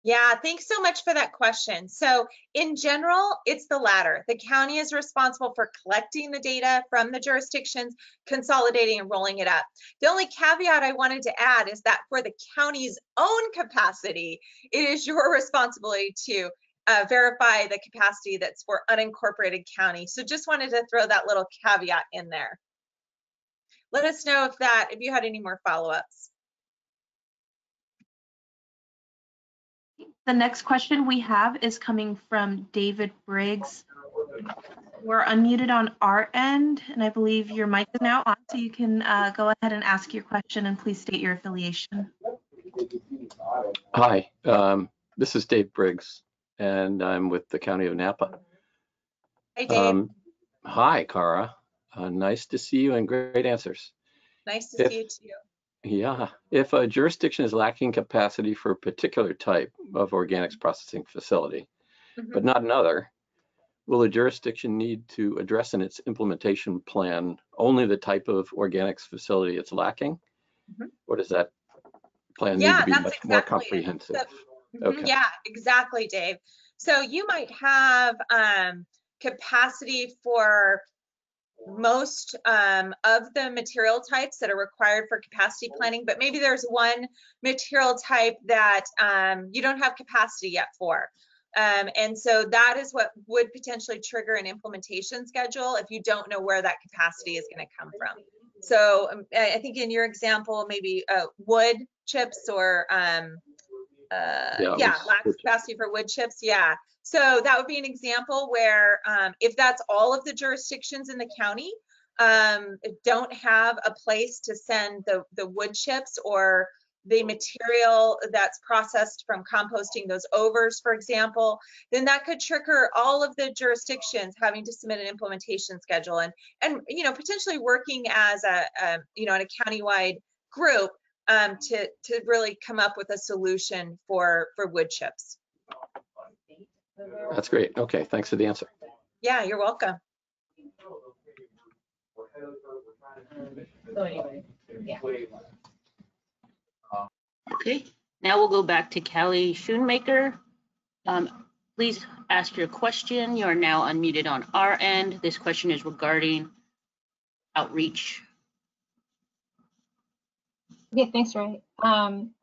Yeah, thanks so much for that question. So in general, it's the latter. The county is responsible for collecting the data from the jurisdictions, consolidating and rolling it up. The only caveat I wanted to add is that for the county's own capacity, it is your responsibility to uh, verify the capacity that's for unincorporated county. So just wanted to throw that little caveat in there. Let us know if that, if you had any more follow-ups. The next question we have is coming from David Briggs. We're unmuted on our end, and I believe your mic is now on, so you can uh, go ahead and ask your question and please state your affiliation. Hi, um, this is Dave Briggs, and I'm with the County of Napa. Hey, Dave. Um, hi, Cara. Uh, nice to see you and great answers. Nice to if- see you too. Yeah, if a jurisdiction is lacking capacity for a particular type of organics processing facility, but Mhm. not another, will a jurisdiction need to address in its implementation plan only the type of organics facility it's lacking? Mhm. Or does that plan need to be much more exactly it. comprehensive? Mhm, Okay. Yeah, exactly, Dave. So you might have um, capacity for most um, of the material types that are required for capacity planning, but maybe there's one material type that um, you don't have capacity yet for. Um, and so that is what would potentially trigger an implementation schedule if you don't know where that capacity is going to come from. So um, I think in your example, maybe uh, wood chips or um, uh, Yeah, yeah, lack capacity for wood chips. Yeah. So that would be an example where um, if that's all of the jurisdictions in the county um, don't have a place to send the, the wood chips or the material that's processed from composting those overs, for example, then that could trigger all of the jurisdictions having to submit an implementation schedule and, and you know, potentially working as a, a you know, in a countywide group um, to, to really come up with a solution for, for wood chips. That's great. Okay, thanks for the answer. Yeah, you're welcome. So anyway, yeah. Okay, now we'll go back to Callie Schoonmaker. Um, Please ask your question. You are now unmuted on our end. This question is regarding outreach. Okay, thanks, Ray. Um,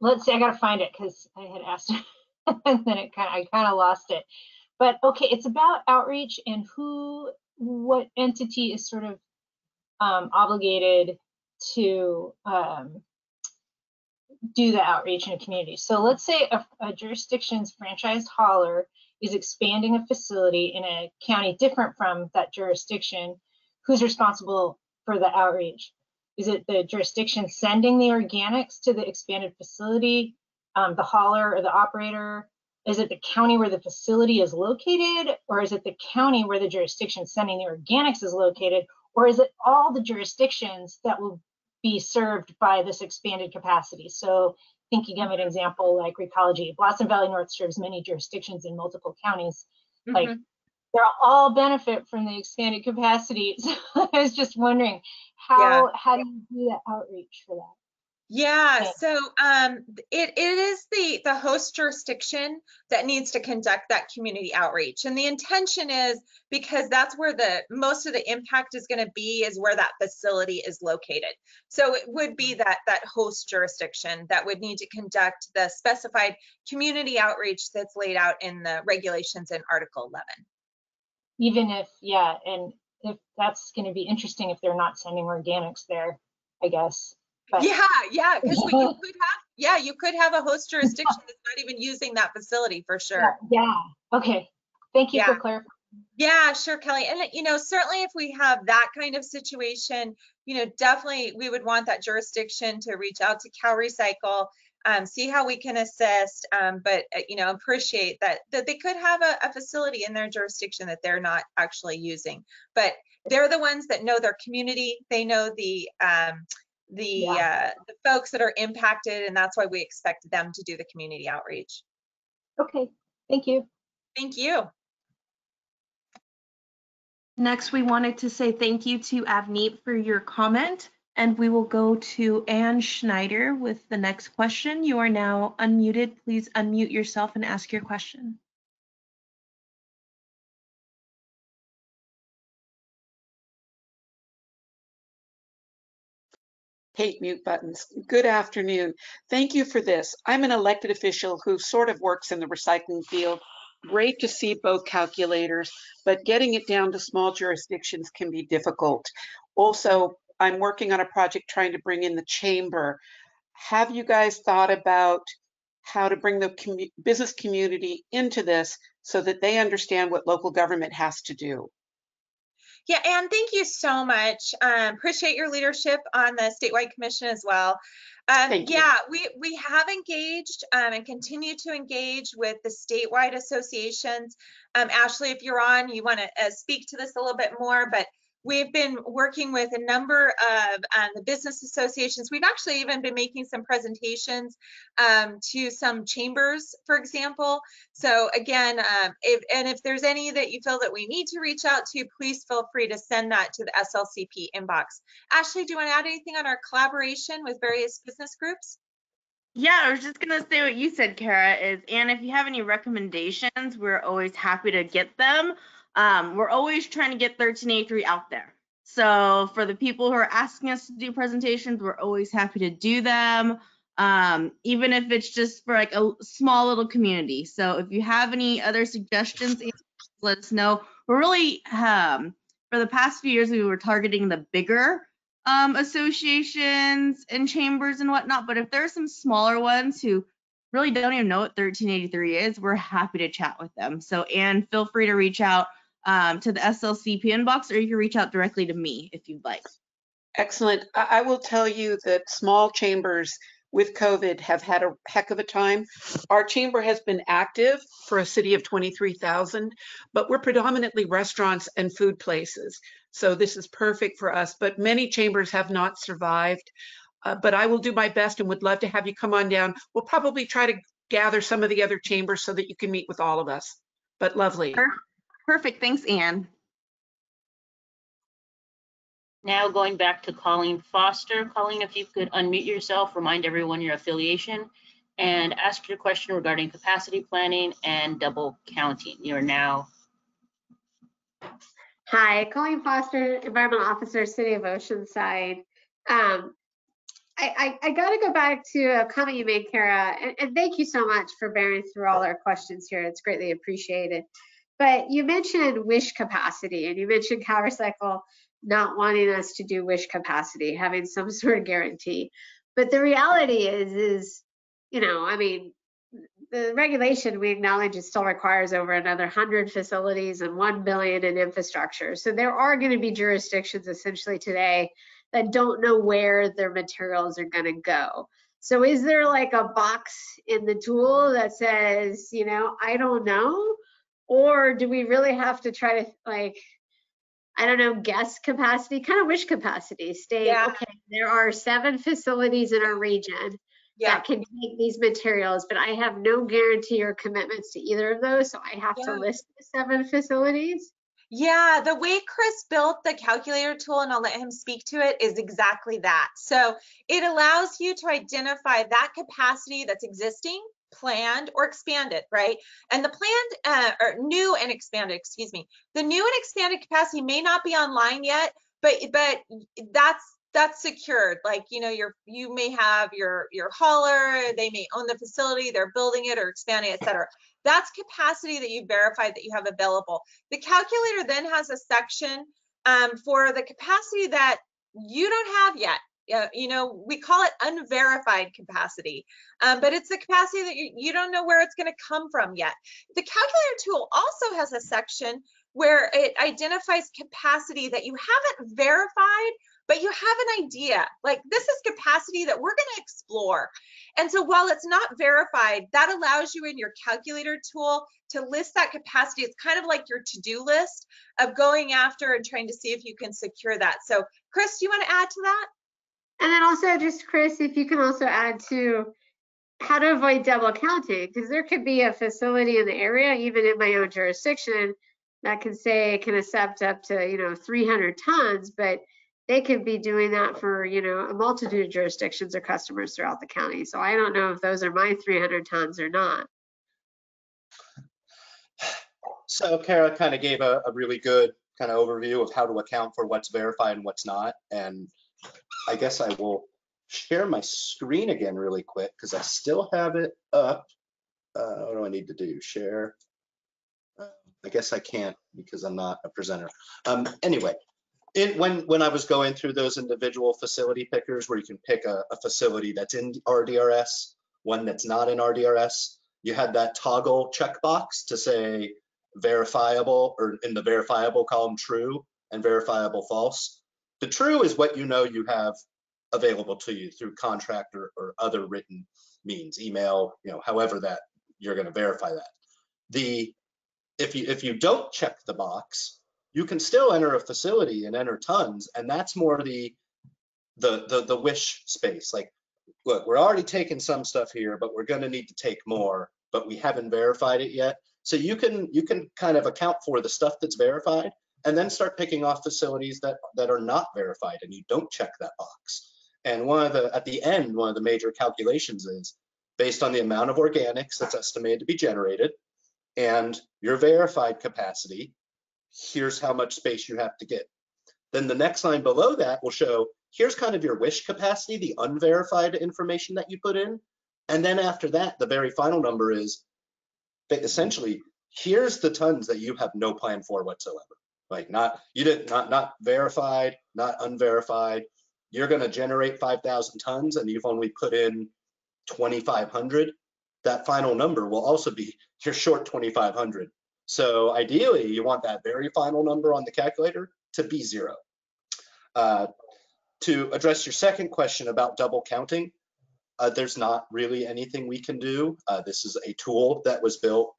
let's see, I gotta find it because I had asked and then it kind of, I kind of lost it. But okay, it's about outreach and who, what entity is sort of um, obligated to um, do the outreach in a community. So let's say a, a jurisdiction's franchised hauler is expanding a facility in a county different from that jurisdiction. Who's responsible for the outreach? Is it the jurisdiction sending the organics to the expanded facility, um, the hauler or the operator? Is it the county where the facility is located, or is it the county where the jurisdiction sending the organics is located, or is it all the jurisdictions that will be served by this expanded capacity? So thinking of an example like Recology, Blossom Valley North serves many jurisdictions in multiple counties. Like Mhm. they'll all benefit from the expanded capacity. So I was just wondering how how do you do that outreach for that? Yeah, so um, it, it is the, the host jurisdiction that needs to conduct that community outreach. And the intention is because that's where the most of the impact is going to be is where that facility is located. So it would be that that host jurisdiction that would need to conduct the specified community outreach that's laid out in the regulations in Article 11. Even if yeah, and if that's going to be interesting if they're not sending organics there, I guess. But Yeah, yeah, because you could have, yeah, you could have a host jurisdiction that's not even using that facility for sure. yeah, okay. Thank you for Yeah. clarifying. Yeah, sure, Kelly. And you know, certainly if we have that kind of situation, you know, definitely we would want that jurisdiction to reach out to Cal Recycle, um, see how we can assist. Um, but uh, you know, appreciate that that they could have a, a facility in their jurisdiction that they're not actually using. But they're the ones that know their community. They know the um, the uh, the folks that are impacted, and that's why we expect them to do the community outreach. Okay, thank you. Thank you. Next, we wanted to say thank you to Avneet for your comment, and we will go to Ann Schneider with the next question. You are now unmuted. Please unmute yourself and ask your question. Hate mute buttons. Good afternoon. Thank you for this. I'm an elected official who sort of works in the recycling field. Great to see both calculators, but getting it down to small jurisdictions can be difficult. Also, I'm working on a project trying to bring in the chamber. Have you guys thought about how to bring the commu business community into this so that they understand what local government has to do? Yeah, Anne, thank you so much. Um, appreciate your leadership on the statewide commission as well. Um, Thank you. yeah, we we have engaged um, and continue to engage with the statewide associations. Um, Ashley, if you're on, you want to uh, speak to this a little bit more, but We've been working with a number of um, the business associations. We've actually even been making some presentations um, to some chambers, for example. So again, um, if, and if there's any that you feel that we need to reach out to, please feel free to send that to the SLCP inbox. Ashley, do you want to add anything on our collaboration with various business groups? Yeah, I was just gonna say what you said, Kara, is and if you have any recommendations, we're always happy to get them. Um, we're always trying to get 1383 out there. So for the people who are asking us to do presentations, we're always happy to do them. Um, even if it's just for like a small little community. So if you have any other suggestions, let us know. We're really, um, for the past few years, we were targeting the bigger um, associations and chambers and whatnot. But if there are some smaller ones who really don't even know what 1383 is, we're happy to chat with them. So, Anne, feel free to reach out um, to the SLCP inbox, or you can reach out directly to me if you'd like. Excellent. I, I will tell you that small chambers with COVID have had a heck of a time. Our chamber has been active for a city of 23,000, but we're predominantly restaurants and food places. So this is perfect for us, but many chambers have not survived. Uh, but I will do my best and would love to have you come on down. We'll probably try to gather some of the other chambers so that you can meet with all of us. But lovely. Perfect. Thanks, Anne. Now going back to Colleen Foster. Colleen, if you could unmute yourself, remind everyone your affiliation, and ask your question regarding capacity planning and double counting. You're now. Hi, Colleen Foster, Environmental Officer, City of Oceanside. Um, I, I, I got to go back to a comment you made, Kara, and, and thank you so much for bearing through all our questions here. It's greatly appreciated. But you mentioned wish capacity and you mentioned CalRecycle not wanting us to do wish capacity, having some sort of guarantee. But the reality is, is, you know, I mean, the regulation we acknowledge it still requires over another 100 facilities and 1 billion in infrastructure. So there are going to be jurisdictions essentially today that don't know where their materials are going to go. So is there like a box in the tool that says, you know, I don't know? Or do we really have to try to like I don't know, guess capacity, kind of wish capacity, state, yeah. okay, there are seven facilities in our region yeah. that can take these materials, but I have no guarantee or commitments to either of those. So I have yeah. to list the seven facilities. Yeah, the way Chris built the calculator tool, and I'll let him speak to it, is exactly that. So it allows you to identify that capacity that's existing planned or expanded, right? And the planned uh, or new and expanded, excuse me, the new and expanded capacity may not be online yet, but but that's that's secured. Like you know, your you may have your your hauler, they may own the facility, they're building it or expanding, et cetera. That's capacity that you verified that you have available. The calculator then has a section um, for the capacity that you don't have yet uh, you know, we call it unverified capacity, um, but it's the capacity that you, you don't know where it's going to come from yet. The calculator tool also has a section where it identifies capacity that you haven't verified, but you have an idea. Like this is capacity that we're going to explore. And so while it's not verified, that allows you in your calculator tool to list that capacity. It's kind of like your to-do list of going after and trying to see if you can secure that. So Chris, do you want to add to that? And then also just Chris, if you can also add to how to avoid double counting, because there could be a facility in the area, even in my own jurisdiction, that can say can accept up to, you know, 300 tons, but they could be doing that for, you know, a multitude of jurisdictions or customers throughout the county. So I don't know if those are my 300 tons or not. So Kara kind of gave a, a really good kind of overview of how to account for what's verified and what's not. And I guess I will share my screen again really quick because I still have it up. Uh, what do I need to do? Share. I guess I can't because I'm not a presenter. Um, anyway, it, when when I was going through those individual facility pickers where you can pick a, a facility that's in RDRS, one that's not in RDRS, you had that toggle checkbox to say verifiable or in the verifiable column true and verifiable false. The true is what you know you have available to you through contract or, or other written means, email, you know, however that you're going to verify that. The if you if you don't check the box, you can still enter a facility and enter tons, and that's more the the the, the wish space. Like, look, we're already taking some stuff here, but we're going to need to take more, but we haven't verified it yet. So you can you can kind of account for the stuff that's verified and then start picking off facilities that that are not verified and you don't check that box. And one of the at the end, one of the major calculations is based on the amount of organics that's estimated to be generated and your verified capacity, here's how much space you have to get. Then the next line below that will show here's kind of your wish capacity, the unverified information that you put in. And then after that, the very final number is essentially here's the tons that you have no plan for whatsoever. Like not you didn't not not verified, not unverified. You're going to generate 5,000 tons and you've only put in 2,500. That final number will also be you're short 2,500. So ideally, you want that very final number on the calculator to be zero. Uh, to address your second question about double counting, uh, there's not really anything we can do. Uh, this is a tool that was built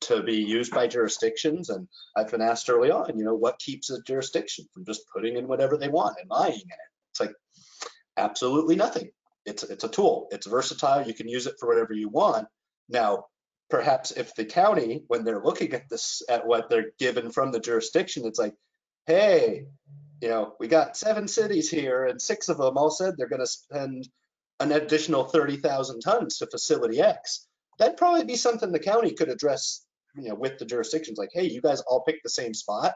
to be used by jurisdictions. And I've been asked early on, you know, what keeps a jurisdiction from just putting in whatever they want and lying in it? It's like absolutely nothing. It's, it's a tool. It's versatile. You can use it for whatever you want. Now, perhaps if the county, when they're looking at this, at what they're given from the jurisdiction, it's like, hey, you know, we got seven cities here and six of them all said they're going to spend an additional 30,000 tons to facility X. That'd probably be something the county could address, you know, with the jurisdictions like, hey, you guys all pick the same spot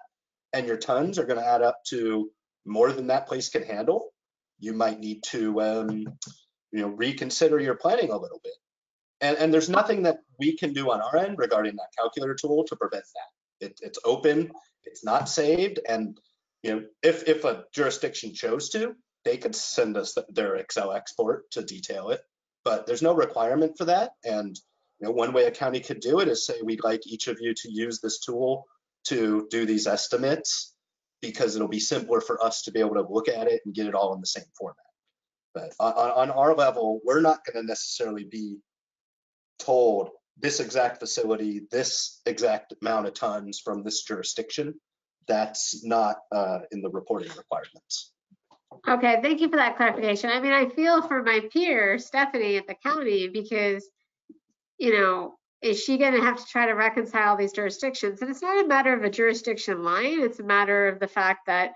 and your tons are going to add up to more than that place can handle. You might need to, um, you know, reconsider your planning a little bit. And, and there's nothing that we can do on our end regarding that calculator tool to prevent that. It, it's open, it's not saved, and you know, if if a jurisdiction chose to, they could send us their Excel export to detail it, but there's no requirement for that. And you know, one way a county could do it is say we'd like each of you to use this tool to do these estimates because it'll be simpler for us to be able to look at it and get it all in the same format. But on, on our level, we're not going to necessarily be told this exact facility, this exact amount of tons from this jurisdiction. That's not uh, in the reporting requirements. Okay, thank you for that clarification. I mean, I feel for my peer, Stephanie at the county, because, you know, is she going to have to try to reconcile these jurisdictions? And it's not a matter of a jurisdiction line, it's a matter of the fact that,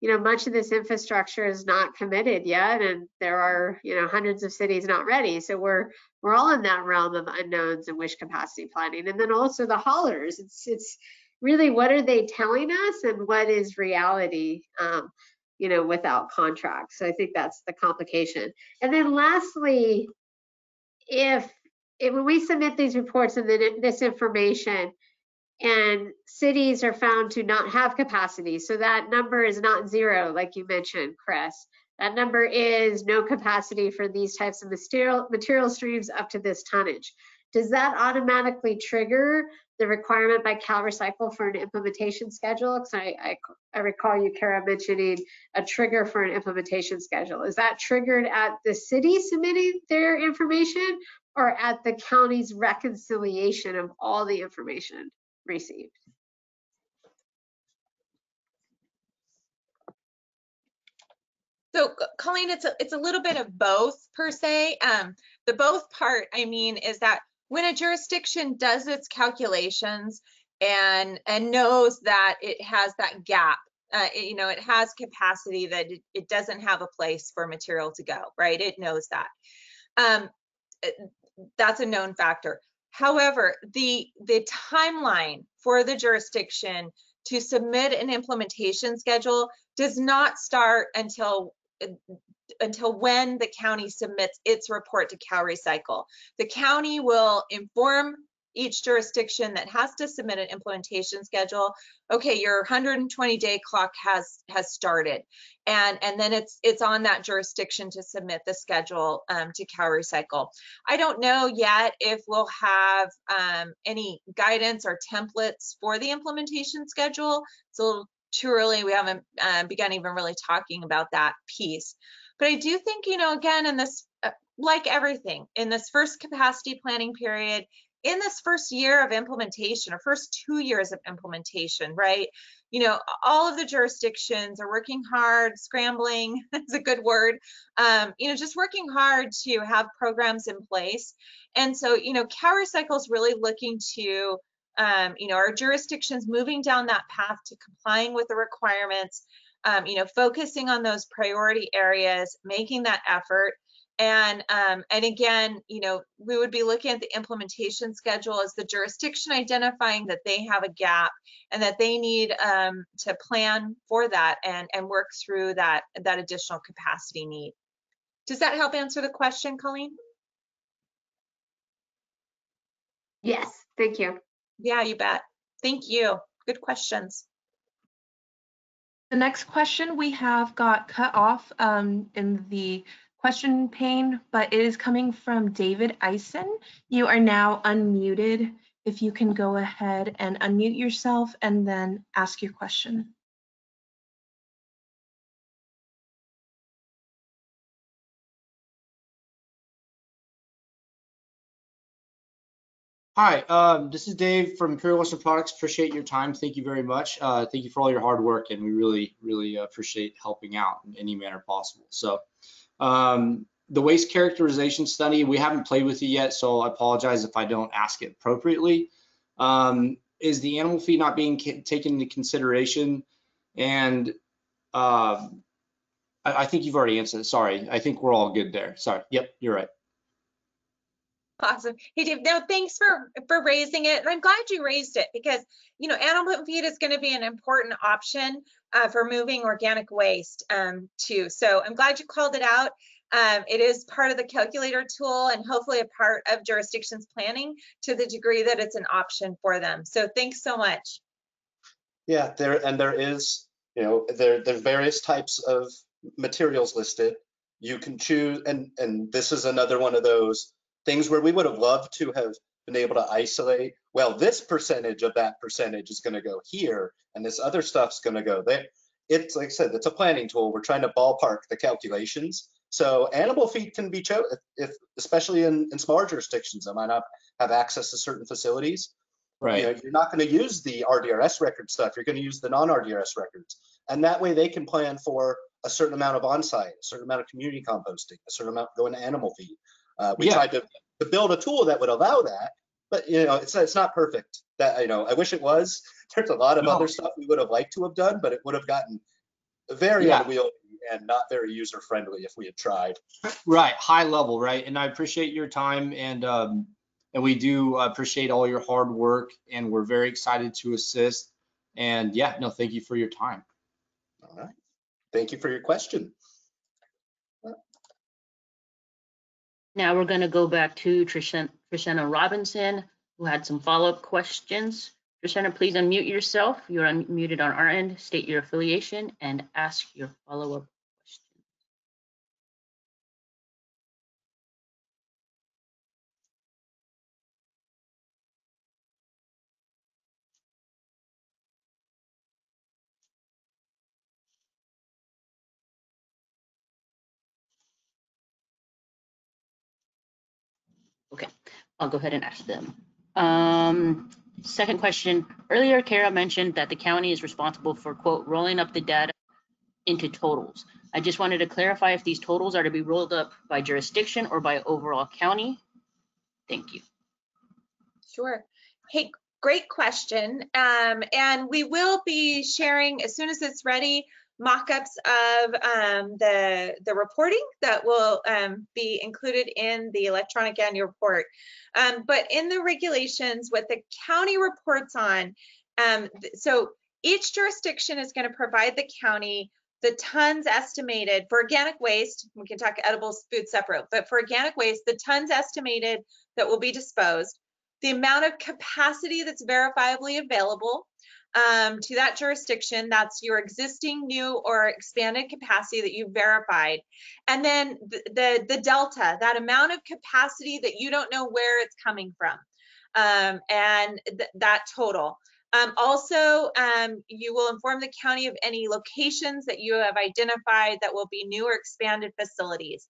you know, much of this infrastructure is not committed yet, and there are, you know, hundreds of cities not ready. So we're we're all in that realm of unknowns and wish capacity planning. And then also the haulers. It's it's really what are they telling us and what is reality? Um, you know, without contracts. So I think that's the complication. And then lastly, if, if when we submit these reports and then this information and cities are found to not have capacity, so that number is not zero, like you mentioned, Chris. That number is no capacity for these types of material, material streams up to this tonnage. Does that automatically trigger the requirement by CalRecycle for an implementation schedule? Because I, I, I, recall you, Kara, mentioning a trigger for an implementation schedule. Is that triggered at the city submitting their information or at the county's reconciliation of all the information received? So Colleen, it's a, it's a little bit of both per se. Um, the both part, I mean, is that when a jurisdiction does its calculations and, and knows that it has that gap, uh, it- you know, it has capacity that it, it doesn't have a place for material to go, right? It knows that. Um, it- that's a known factor. However, the, the timeline for the jurisdiction to submit an implementation schedule does not start until uh, until when the county submits its report to CalRecycle. The county will inform each jurisdiction that has to submit an implementation schedule. Okay, your 120 day clock has has started, and and then it's it's on that jurisdiction to submit the schedule um, to CalRecycle. I don't know yet if we'll have um, any guidance or templates for the implementation schedule. It's a little too early. We haven't uh, begun even really talking about that piece. But I do think, you know, again, in this, uh, like everything, in this first capacity planning period, in this first year of implementation or first two years of implementation, right? You know, all of the jurisdictions are working hard, scrambling is a good word, um, you know, just working hard to have programs in place. And so, you know, CalRecycle is really looking to um, you know, our jurisdictions moving down that path to complying with the requirements, um, you know, focusing on those priority areas, making that effort. And um, and again, you know, we would be looking at the implementation schedule as the jurisdiction identifying that they have a gap and that they need um, to plan for that and and work through that that additional capacity need. Does that help answer the question, Colleen? Yes, thank you. Yeah, you bet. Thank you. Good questions. The next question we have got cut off um, in the question pane, but it is coming from David Eisen. You are now unmuted. If you can go ahead and unmute yourself and then ask your question. Hi, um, this is Dave from Imperial Western Products. Appreciate your time. Thank you very much. Uh, thank you for all your hard work, and we really, really appreciate helping out in any manner possible. So, um, the waste characterization study, we haven't played with it yet, so I apologize if I don't ask it appropriately. Um, is the animal feed not being taken into consideration? And uh, I, I think you've already answered. Sorry, I think we're all good there. Sorry. Yep, you're right. Awesome. Hey, Dave, now thanks for, for raising it. And I'm glad you raised it because, you know, animal feed is going to be an important option uh, for moving organic waste um, too. So I'm glad you called it out. Um, it is part of the calculator tool and hopefully a part of jurisdictions planning to the degree that it's an option for them. So thanks so much. Yeah, there and there is, you know, there there's various types of materials listed. You can choose, and and this is another one of those things where we would have loved to have been able to isolate. Well, this percentage of that percentage is going to go here, and this other stuff's going to go there. It's like I said, it's a planning tool. We're trying to ballpark the calculations. So animal feed can be chosen, if especially in, in smaller jurisdictions that might not have access to certain facilities. Right. You know, you're not going to use the RDRS record stuff. You're going to use the non-RDRS records, and that way they can plan for a certain amount of on-site, a certain amount of community composting, a certain amount going to animal feed. Uh, we Yeah. tried to, to build a tool that would allow that, but you know, it's it's not perfect. That you know, I wish it was. There's a lot of No. other stuff we would have liked to have done, but it would have gotten very Yeah. unwieldy and not very user friendly if we had tried. Right, high level, right? And I appreciate your time and um, and we do appreciate all your hard work and we're very excited to assist. And yeah, no, thank you for your time. All right. Thank you for your question. Now we're going to go back to Trishan- Trishana Robinson, who had some follow-up questions. Trishana, please unmute yourself. You're unmuted on our end. State your affiliation and ask your follow-up. I'll go ahead and ask them. Um, second question, earlier Kara mentioned that the county is responsible for quote, rolling up the data into totals. I just wanted to clarify if these totals are to be rolled up by jurisdiction or by overall county. Thank you. Sure. Hey, great question. Um, and we will be sharing as soon as it's ready mock-ups of um, the the reporting that will um, be included in the electronic annual report. Um, but in the regulations, what the county reports on, um, so each jurisdiction is going to provide the county the tons estimated for organic waste. We can talk edibles food separate, but for organic waste, the tons estimated that will be disposed, the amount of capacity that's verifiably available, um, to that jurisdiction. That's your existing, new, or expanded capacity that you verified. And then the, the, the delta, that amount of capacity that you don't know where it's coming from, um, and th that total. Um, also, um, you will inform the county of any locations that you have identified that will be new or expanded facilities.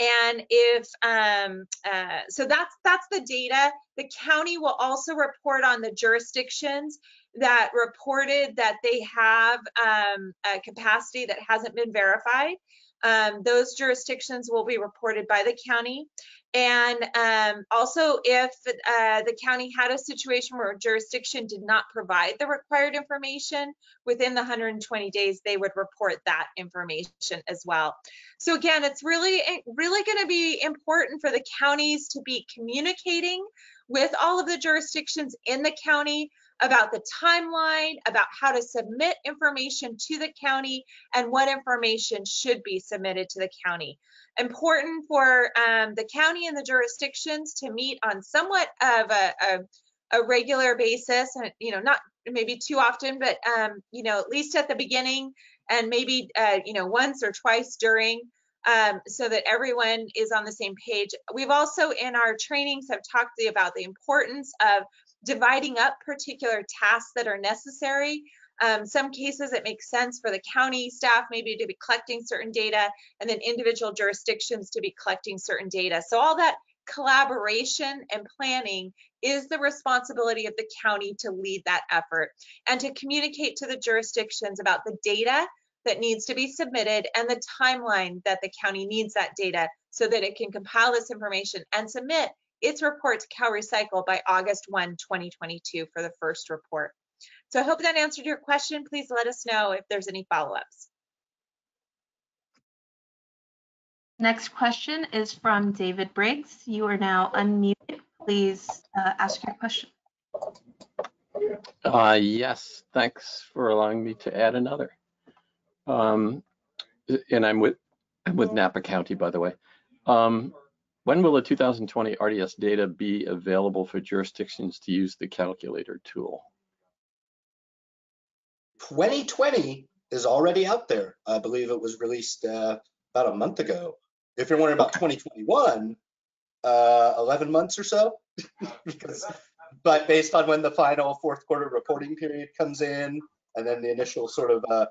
And if, um, uh, so that's, that's the data. The county will also report on the jurisdictions that reported that they have um, a capacity that hasn't been verified. Um, those jurisdictions will be reported by the county. And um, also, if uh, the county had a situation where a jurisdiction did not provide the required information within the 120 days, they would report that information as well. So again, it's really, really going to be important for the counties to be communicating with all of the jurisdictions in the county about the timeline, about how to submit information to the county, and what information should be submitted to the county. Important for um, the county and the jurisdictions to meet on somewhat of a, a, a regular basis, and you know, not maybe too often, but um, you know, at least at the beginning, and maybe uh, you know once or twice during. Um, so that everyone is on the same page. We've also in our trainings have talked about the importance of dividing up particular tasks that are necessary. Um, some cases it makes sense for the county staff maybe to be collecting certain data and then individual jurisdictions to be collecting certain data. So all that collaboration and planning is the responsibility of the county to lead that effort and to communicate to the jurisdictions about the data that needs to be submitted and the timeline that the county needs that data so that it can compile this information and submit its report to CalRecycle by August 1, 2022 for the first report. So I hope that answered your question. Please let us know if there's any follow-ups. Next question is from David Briggs. You are now unmuted. Please uh, ask your question. Uh, yes, thanks for allowing me to add another. Um, and I'm with I'm with Napa County, by the way. Um, when will the 2020 RDS data be available for jurisdictions to use the calculator tool? 2020 is already out there. I believe it was released uh, about a month ago. If you're wondering about 2021, uh, 11 months or so, because, but based on when the final fourth quarter reporting period comes in, and then the initial sort of uh,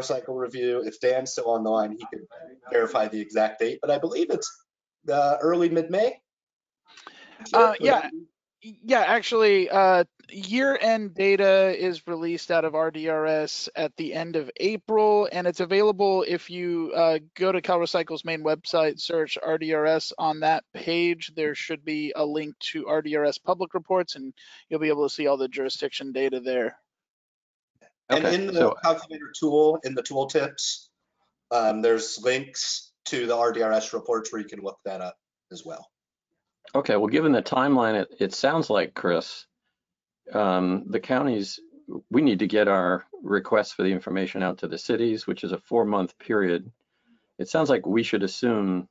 cycle review, if Dan's still on the line, he could verify the exact date, but I believe it's uh, early mid-May? Uh, yeah, yeah. Actually, uh, year-end data is released out of RDRS at the end of April, and it's available if you uh, go to CalRecycle's main website, search RDRS on that page. There should be a link to RDRS public reports, and you'll be able to see all the jurisdiction data there. And in the so, calculator tool, in the tooltips, um, there's links to the RDRS reports where you can look that up as well. Okay, well, given the timeline, it, it sounds like, Chris, um, the counties, we need to get our requests for the information out to the cities, which is a four month period. It sounds like we should assume,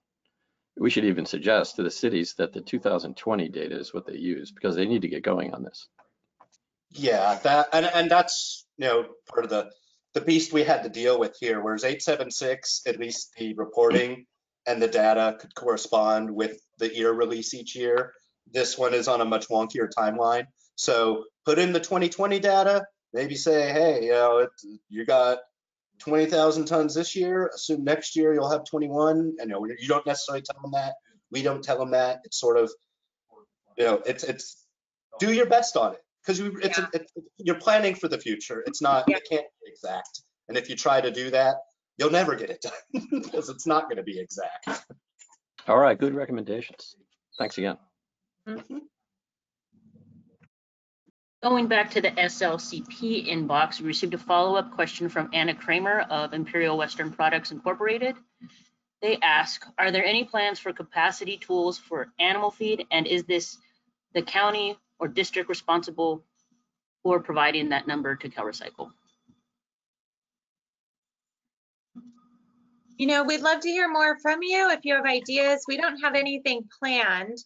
we should even suggest to the cities that the 2020 data is what they use because they need to get going on this. Yeah, that and, and that's you know part of the the beast we had to deal with here, whereas 876, at least the reporting and the data could correspond with the year release each year. This one is on a much wonkier timeline. So put in the 2020 data, maybe say, hey, you know, it, you got 20,000 tons this year. Assume next year you'll have 21. And you, know, you don't necessarily tell them that. We don't tell them that. It's sort of, you know, it's it's do your best on it because it's, yeah. it's, you're planning for the future. It's not yeah. it can't be exact. And if you try to do that, you'll never get it done because it's not going to be exact. All right, good recommendations. Thanks again. Mm-hmm. Going back to the SLCP inbox, we received a follow-up question from Anna Kramer of Imperial Western Products Incorporated. They ask, are there any plans for capacity tools for animal feed? And is this the county or district responsible for providing that number to CalRecycle? You know, we'd love to hear more from you if you have ideas. We don't have anything planned.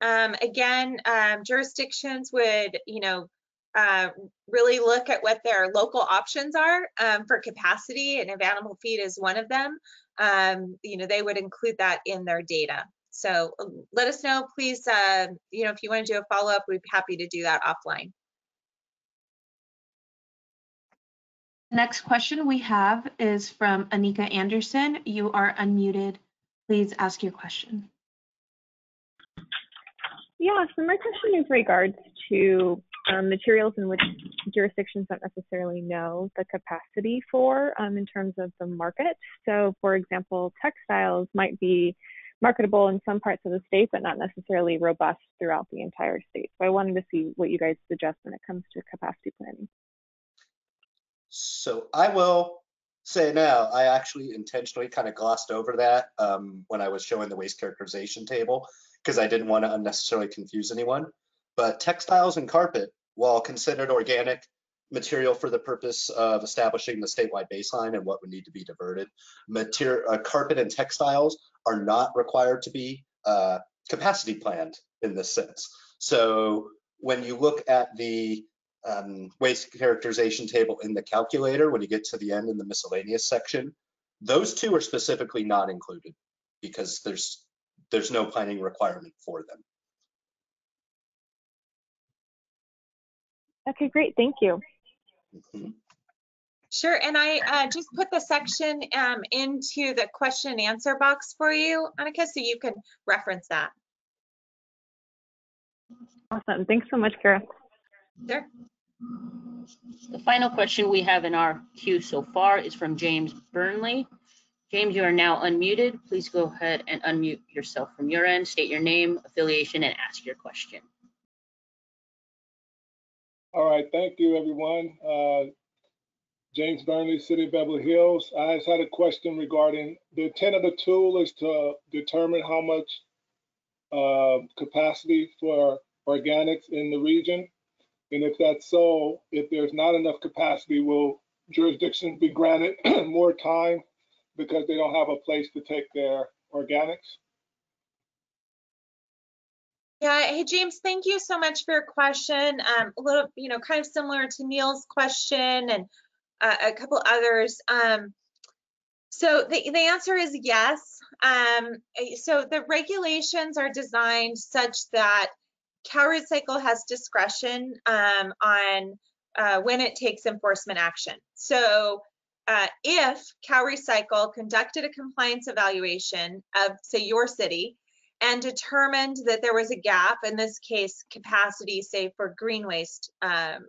Um, again, um, jurisdictions would, you know, uh, really look at what their local options are um, for capacity, and if animal feed is one of them, um, you know, they would include that in their data. So um, let us know, please, uh, you know, if you want to do a follow-up, we'd be happy to do that offline. Next question we have is from Anika Anderson. You are unmuted. Please ask your question. Yeah, so my question is regards to um, materials in which jurisdictions don't necessarily know the capacity for um, in terms of the market. So, for example, textiles might be marketable in some parts of the state, but not necessarily robust throughout the entire state. So, I wanted to see what you guys suggest when it comes to capacity planning. So I will say now, I actually intentionally kind of glossed over that um, when I was showing the waste characterization table because I didn't want to unnecessarily confuse anyone. But textiles and carpet, while considered organic material for the purpose of establishing the statewide baseline and what would need to be diverted, material, uh, carpet and textiles are not required to be uh, capacity planned in this sense. So when you look at the um, waste characterization table in the calculator, when you get to the end in the miscellaneous section, those two are specifically not included because there's there's no planning requirement for them. Okay, great. Thank you. Mhm. Sure, and I uh, just put the section um, into the question and answer box for you, Annika, so you can reference that. Awesome. Thanks so much, Kara. Sure. The final question we have in our queue so far is from James Burnley. James, you are now unmuted. Please go ahead and unmute yourself from your end, state your name, affiliation, and ask your question. All right, thank you, everyone. Uh, James Burnley, City of Beverly Hills. I just had a question regarding the intent of the tool is to determine how much uh, capacity for organics in the region. And if that's so, if there's not enough capacity, will jurisdictions be granted more time because they don't have a place to take their organics? Yeah, hey James, thank you so much for your question. Um, a little, you know, kind of similar to Neil's question and uh, a couple others. Um, so the, the answer is yes. Um, so the regulations are designed such that CalRecycle has discretion um, on uh, when it takes enforcement action. So uh, if CalRecycle conducted a compliance evaluation of, say, your city and determined that there was a gap, in this case, capacity, say, for green waste, um,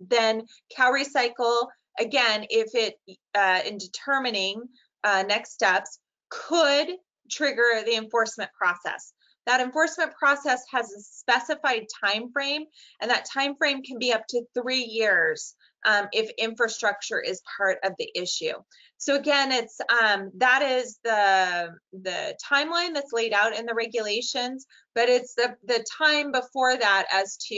then CalRecycle, again, if it, uh, in determining uh, next steps, could trigger the enforcement process. That enforcement process has a specified time frame, and that time frame can be up to three years um, if infrastructure is part of the issue. So again, it's um, that is the the timeline that's laid out in the regulations, but it's the the time before that as to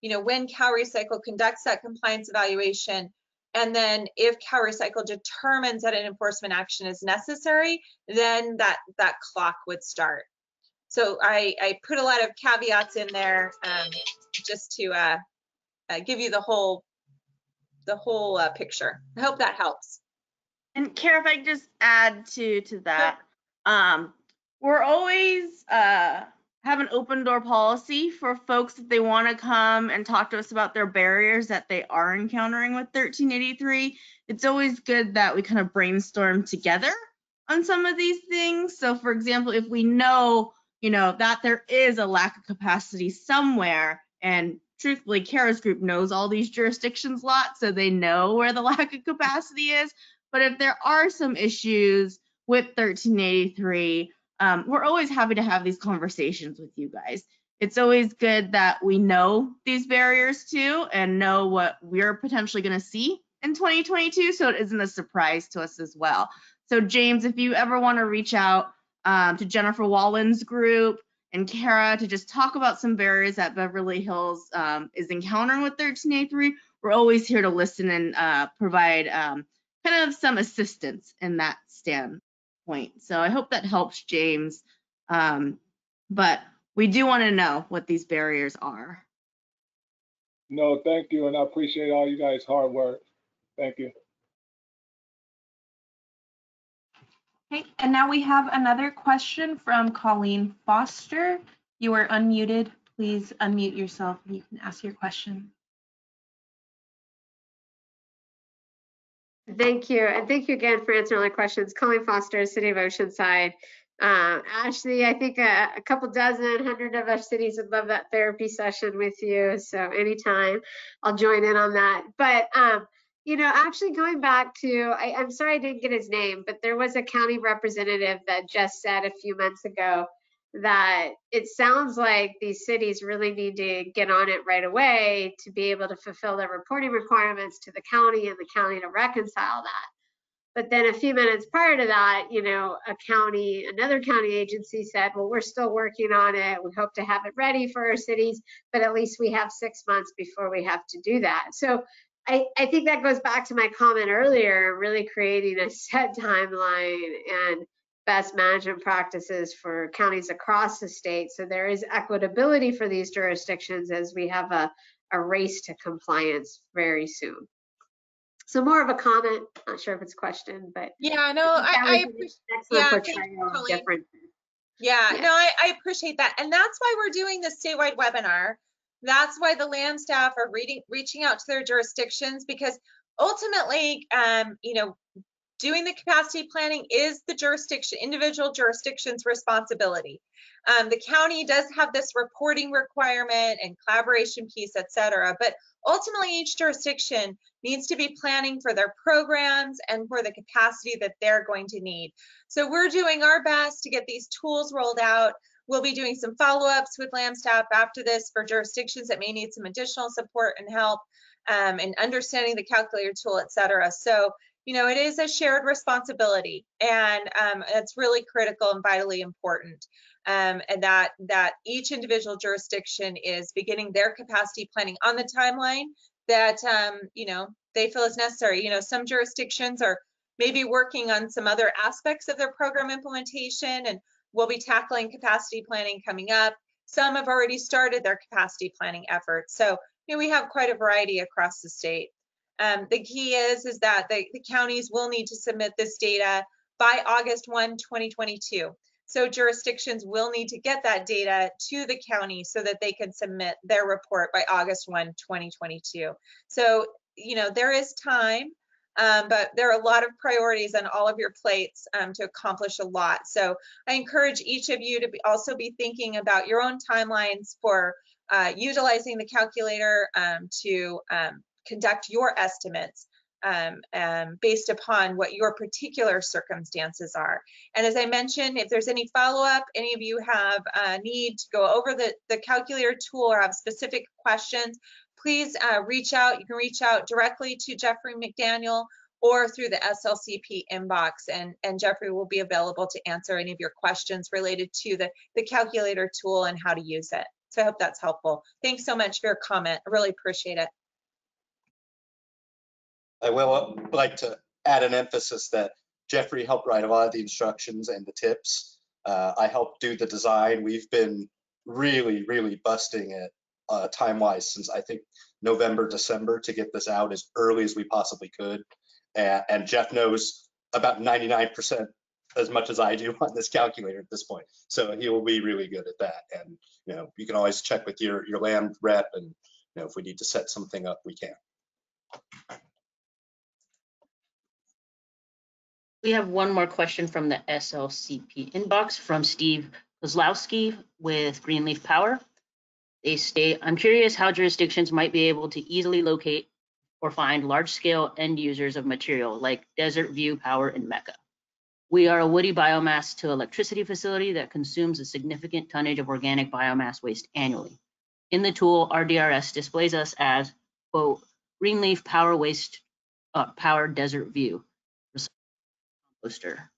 you know when CalRecycle conducts that compliance evaluation, and then if CalRecycle determines that an enforcement action is necessary, then that that clock would start. So I, I put a lot of caveats in there um, just to uh, uh, give you the whole the whole uh, picture. I hope that helps. And Kara, if I could just add to to that, um, we're always uh, have an open door policy for folks if they want to come and talk to us about their barriers that they are encountering with 1383. It's always good that we kind of brainstorm together on some of these things. So, for example, if we know you know, that there is a lack of capacity somewhere. And truthfully, Kara's group knows all these jurisdictions a lot, so they know where the lack of capacity is. But if there are some issues with 1383, um, we're always happy to have these conversations with you guys. It's always good that we know these barriers too and know what we're potentially going to see in 2022 so it isn't a surprise to us as well. So James, if you ever want to reach out um, to Jennifer Wallen's group and Kara to just talk about some barriers that Beverly Hills um, is encountering with 1383, we're always here to listen and uh, provide um, kind of some assistance in that standpoint. So I hope that helps James. Um, but we do want to know what these barriers are. No, thank you, and I appreciate all you guys' hard work. Thank you. Okay, and now we have another question from Colleen Foster. You are unmuted. Please unmute yourself and you can ask your question. Thank you. And thank you again for answering all the questions. Colleen Foster, City of Oceanside. Uh, Ashley, I think a, a couple dozen, hundred of our cities would love that therapy session with you. So anytime I'll join in on that. But um, you know, actually going back to, I, I'm sorry I didn't get his name, but there was a county representative that just said a few months ago that it sounds like these cities really need to get on it right away to be able to fulfill their reporting requirements to the county and the county to reconcile that. But then a few minutes prior to that, you know, a county, another county agency said, well, we're still working on it. We hope to have it ready for our cities, but at least we have six months before we have to do that. So I, I think that goes back to my comment earlier, really creating a set timeline and best management practices for counties across the state. So there is equitability for these jurisdictions as we have a, a race to compliance very soon. So more of a comment, not sure if it's a question, but Yeah, no, I, I appreciate, yeah, thank you, portrayal of Colleen. different. Yeah, Yeah. no, I, I appreciate that. And that's why we're doing this statewide webinar. That's why the land staff are reading, reaching out to their jurisdictions because ultimately, um, you know, doing the capacity planning is the jurisdiction, individual jurisdiction's responsibility. Um, the county does have this reporting requirement and collaboration piece, et cetera, but ultimately each jurisdiction needs to be planning for their programs and for the capacity that they're going to need. So we're doing our best to get these tools rolled out. We'll be doing some follow-ups with LAM staff after this for jurisdictions that may need some additional support and help um, and understanding the calculator tool, et cetera. So, you know, it is a shared responsibility and um, it's really critical and vitally important. Um, and that that each individual jurisdiction is beginning their capacity planning on the timeline that um, you know they feel is necessary. You know, some jurisdictions are maybe working on some other aspects of their program implementation, and we'll be tackling capacity planning coming up. Some have already started their capacity planning efforts, so you know we have quite a variety across the state. Um, the key is is that the, the counties will need to submit this data by August 1, 2022. So jurisdictions will need to get that data to the county so that they can submit their report by August 1, 2022. So, you know, there is time, um, but there are a lot of priorities on all of your plates um, to accomplish a lot. So I encourage each of you to be, also be thinking about your own timelines for uh, utilizing the calculator um, to um, conduct your estimates um, um, based upon what your particular circumstances are. And as I mentioned, if there's any follow-up, any of you have a need to go over the, the calculator tool or have specific questions, please uh, reach out. You can reach out directly to Jeffrey McDaniel or through the SLCP inbox and, and Jeffrey will be available to answer any of your questions related to the, the calculator tool and how to use it. So I hope that's helpful. Thanks so much for your comment. I really appreciate it. I will like to add an emphasis that Jeffrey helped write a lot of the instructions and the tips. Uh, I helped do the design. We've been really, really busting it uh, time-wise since I think November, December to get this out as early as we possibly could. And, and Jeff knows about 99% as much as I do on this calculator at this point. So he will be really good at that. And you know, you can always check with your your land rep, and you know, if we need to set something up, we can. We have one more question from the SLCP inbox from Steve Kozlowski with Greenleaf Power. They state, I'm curious how jurisdictions might be able to easily locate or find large-scale end users of material like Desert View Power in Mecca. We are a woody biomass to electricity facility that consumes a significant tonnage of organic biomass waste annually. In the tool, RDRS displays us as, quote, Greenleaf Power Waste uh, Power Desert View composter.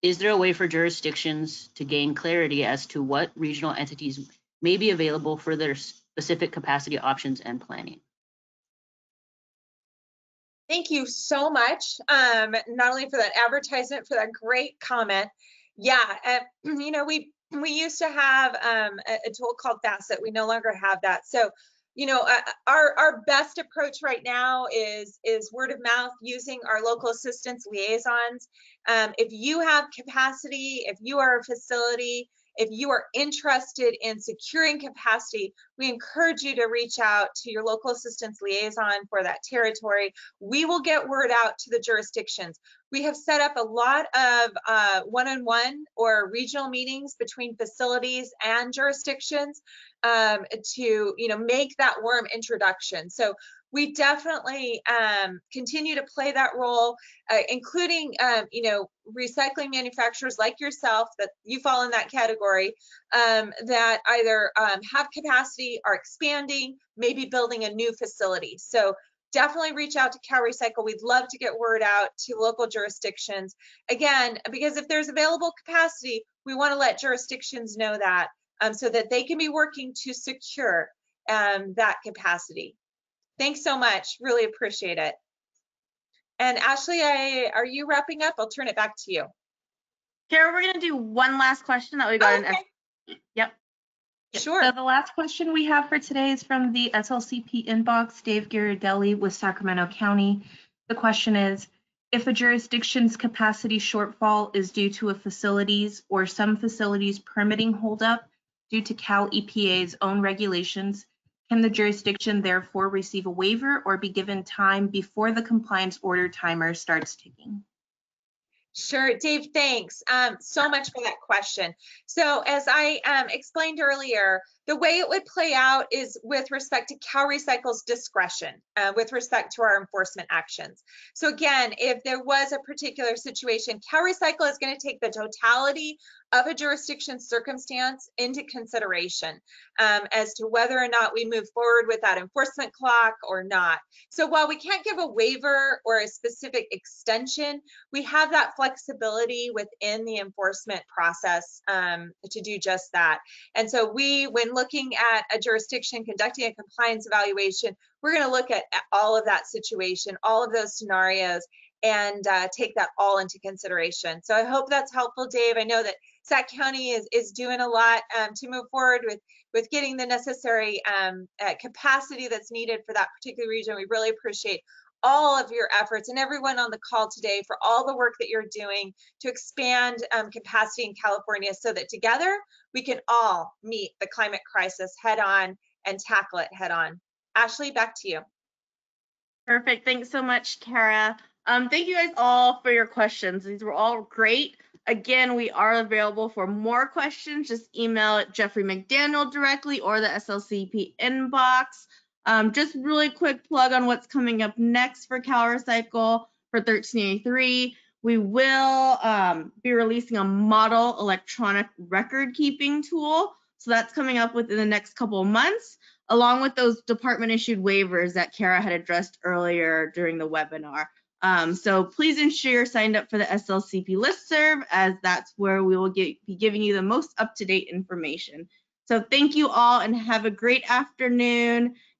Is there a way for jurisdictions to gain clarity as to what regional entities may be available for their specific capacity options and planning? Thank you so much, um, not only for that advertisement, for that great comment. Yeah, uh, you know, we we used to have um, a, a tool called FacIT. We no longer have that. So you know, uh, our our best approach right now is is word of mouth using our local assistance liaisons. Um, if you have capacity, if you are a facility, if you are interested in securing capacity, we encourage you to reach out to your local assistance liaison for that territory. We will get word out to the jurisdictions. We have set up a lot of uh, one-on-one or regional meetings between facilities and jurisdictions um, to, you know, make that warm introduction. So we definitely um, continue to play that role, uh, including, um, you know, recycling manufacturers like yourself that you fall in that category um, that either um, have capacity, are expanding, maybe building a new facility. So definitely reach out to CalRecycle. We'd love to get word out to local jurisdictions. Again, because if there's available capacity, we want to let jurisdictions know that um, so that they can be working to secure um, that capacity. Thanks so much. Really appreciate it. And Ashley, I, are you wrapping up? I'll turn it back to you. Kara, we're going to do one last question that we got okay. in. Yep. Sure. So the last question we have for today is from the SLCP inbox, Dave Ghirardelli with Sacramento County. The question is, if a jurisdiction's capacity shortfall is due to a facility's or some facilities permitting holdup due to Cal EPA's own regulations, can the jurisdiction therefore receive a waiver or be given time before the compliance order timer starts ticking? Sure, Dave, thanks um, so much for that question. So as I um, explained earlier, the way it would play out is with respect to CalRecycle's discretion uh, with respect to our enforcement actions. So again, if there was a particular situation, CalRecycle is going to take the totality of a jurisdiction's circumstance into consideration um, as to whether or not we move forward with that enforcement clock or not. So while we can't give a waiver or a specific extension, we have that flexibility within the enforcement process um, to do just that. And so we, when looking at a jurisdiction conducting a compliance evaluation, we're going to look at all of that situation, all of those scenarios, and uh, take that all into consideration. So I hope that's helpful, Dave. I know that Sac County is, is doing a lot um, to move forward with, with getting the necessary um, uh, capacity that's needed for that particular region. We really appreciate all of your efforts and everyone on the call today for all the work that you're doing to expand um, capacity in California so that together we can all meet the climate crisis head on and tackle it head on. Ashley, back to you. Perfect. Thanks so much, Kara. Um, thank you guys all for your questions. These were all great. Again, we are available for more questions. Just email Jeffrey McDaniel directly or the SLCP inbox. Um, just really quick plug on what's coming up next for CalRecycle for 1383. We will um, be releasing a model electronic record keeping tool. So that's coming up within the next couple of months, along with those department issued waivers that Kara had addressed earlier during the webinar. Um, so please ensure you're signed up for the SLCP listserv as that's where we will get, be giving you the most up-to-date information. So thank you all and have a great afternoon